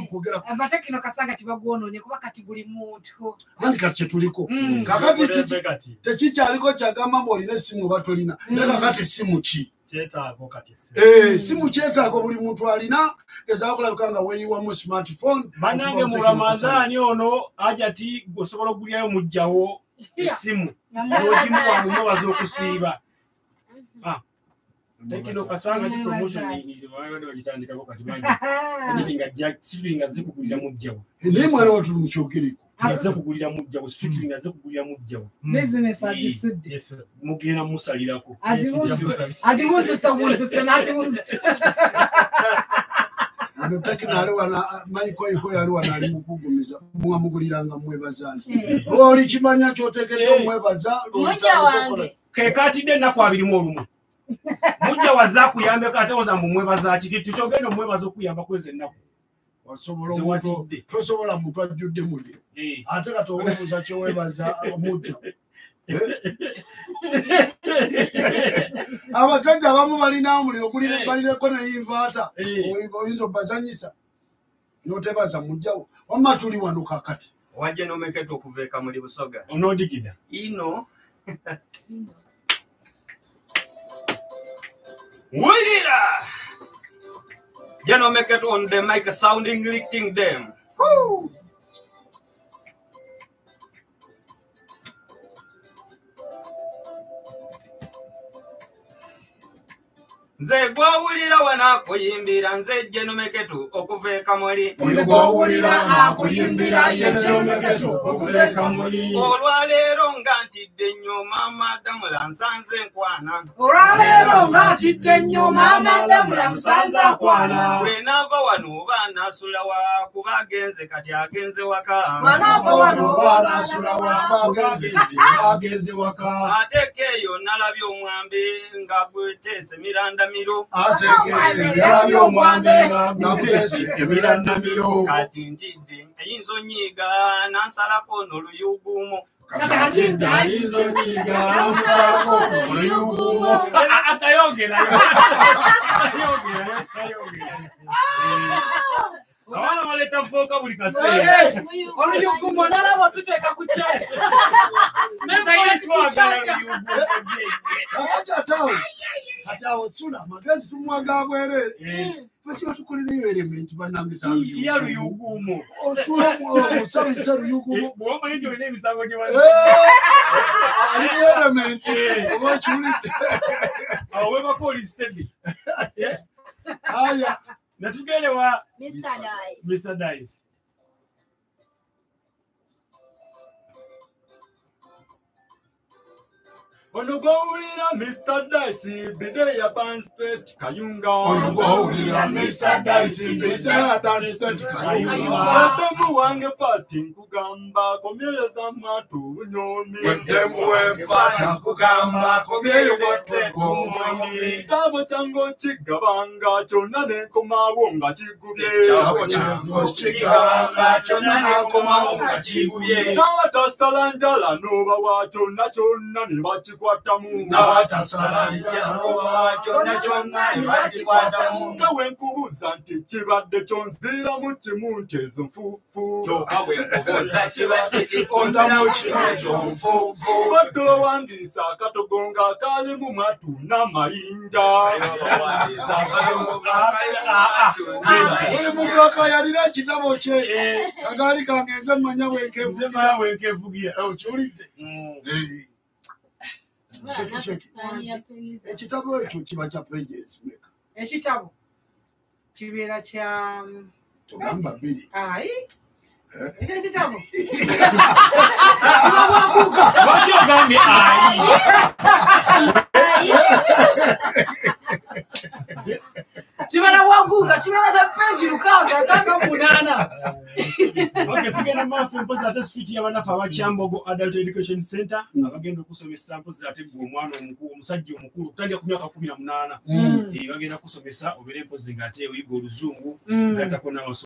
mukwogera abatekino kasangati bagwonoonye kuba kati buli muntu andi kati kyetuliko kakati tekikyaliko kyagamba mbu olina essimu oba tolina ne kakati essimu ki kyetaago kati si- Eh, simu kyetaago buli muntu alina gezaako kulabika nga weeyiwamu smartphone bannange mu ramazaani ono ajati osobola okugulyayo mugjawo essimu Yeah. nogimuwa mumwebaza okusiiba. Ah, tekino kasanga ti promotion bagitandikako kati bangi. Nga zikugulira mugjawo naye mwana wa tuli mukyogereko ngaze kugulira mugjawo strictly nga zikugulira mugjawo bizinesi agisudde mugenda musalirako. Agibunzise agibunzise bunzise n'agibunzise ono tekina ali wana maikoiko yali wana ali mukugumiza mwamuguliranga mwebazanti oba oli kimanya kyotekedde omwebaza Mujja wange. kekatidde ennaku abiri mu olumu. Mujja waza akuyambeko ate oza mumwebaza kiki kyo kyogenda omwebaza okuyamba kweza ennaku tosobola muntu ajjudde muliro ate kati owebuuza kyewebaza omujja. Abasajja abamu balina omuliro guli- balineko neyinvaata oyinza obazanyisa notebaza mujjawo wamma tuli wano kakati wajja nomeketa okuva eka muli busoga. Onodigida ino. Wulira You know, make it on them, make a sounding leaking them. Woo! Nze gwawulira wanakuyimbira nze jenomeketu okuva ekamuli Oyo gw'owulira akuyimbira ye Jenomeketu okuva ekamuli. olwaleero nga ntidde nnyo maama damula nsanze nkwana. Olwaleero nga ntidde nnyo maama damula musanze akwana bwe naava wano oba nasula wa kuba agenze kati agenze waka. Bw'anaava wano oba nasula wa kuba agenze kati agenze waka. Ateeka eyo nalabye omwambi nga gweteese mirandamiro yalabye omwambi nga gweteese emirandamiro kati ntidde eyinza onyiiga nansalako n'oluyuguumo kati nti ayinza onyiiga nansalako oluyuguumo atayogerayo abaana baleeta fooka buli kaseera oluyugumo nalaba otuteeka ku kyaki kati awo sula amagezi tumwaga bwerere lwaki batukolera elementi banange ya luyuguumo osula osabisa luyuguumo bwomanyi nti olina emisango alimu elementi oba okiwulidde awo webako oli steady aya wa Mr. Dice. mr dice ono gwowulira mr dice bide ya banspet kayunga Ono gw'owulira Mr. Dice, Bide ya Banspet Kayunga. adamu wange fati nkugamba komyereza mwatu bunyomi Weddemu wefa kyakugamba komyeyo mwatu gw'omunyonyi ekitabo kyange kigabanga kyonna nenkomawo nga kigubye Ekitabo kyange kigabanga kyonna n'akomawo nga kigubye. n'abatasala njala n'obawa kyonna kyonna ne bakikwatamu N'abatasala njala kyonna kyonna ne bakikwatamu. nga we nkubuuza nti kibadde kyonziiramu kimu nti ezo nfuufu? Ondamu kimu kyonfuufu. badde owandiisa akatogo nga kaalimu mwatu n'amayinja. Buli muntu akayalira ekitabo kye kagaali kangenze manya bwenkevugira okiwulidde Sheki, sheki. Ekitabo ekyo kiba kya pages meka ekitabo kibeera kya tugamba bbiri ayi ekitabo lwaki ogambye ayi kibeera waguuga kibeera na peegi lukaaga atanga munaana Okay, tugenda maafu mpozi ate switi y'abanafu abakyambogo adult education center abagenda okusomesa mpozi ate gwe omwana omukulu omusajja omukulu kutandika ku myaka kumi na munaana Mm. Eh, bagenda kusomesa obeere mpozi ng'ate oyiga oluzungu Mm. gattako n'abaso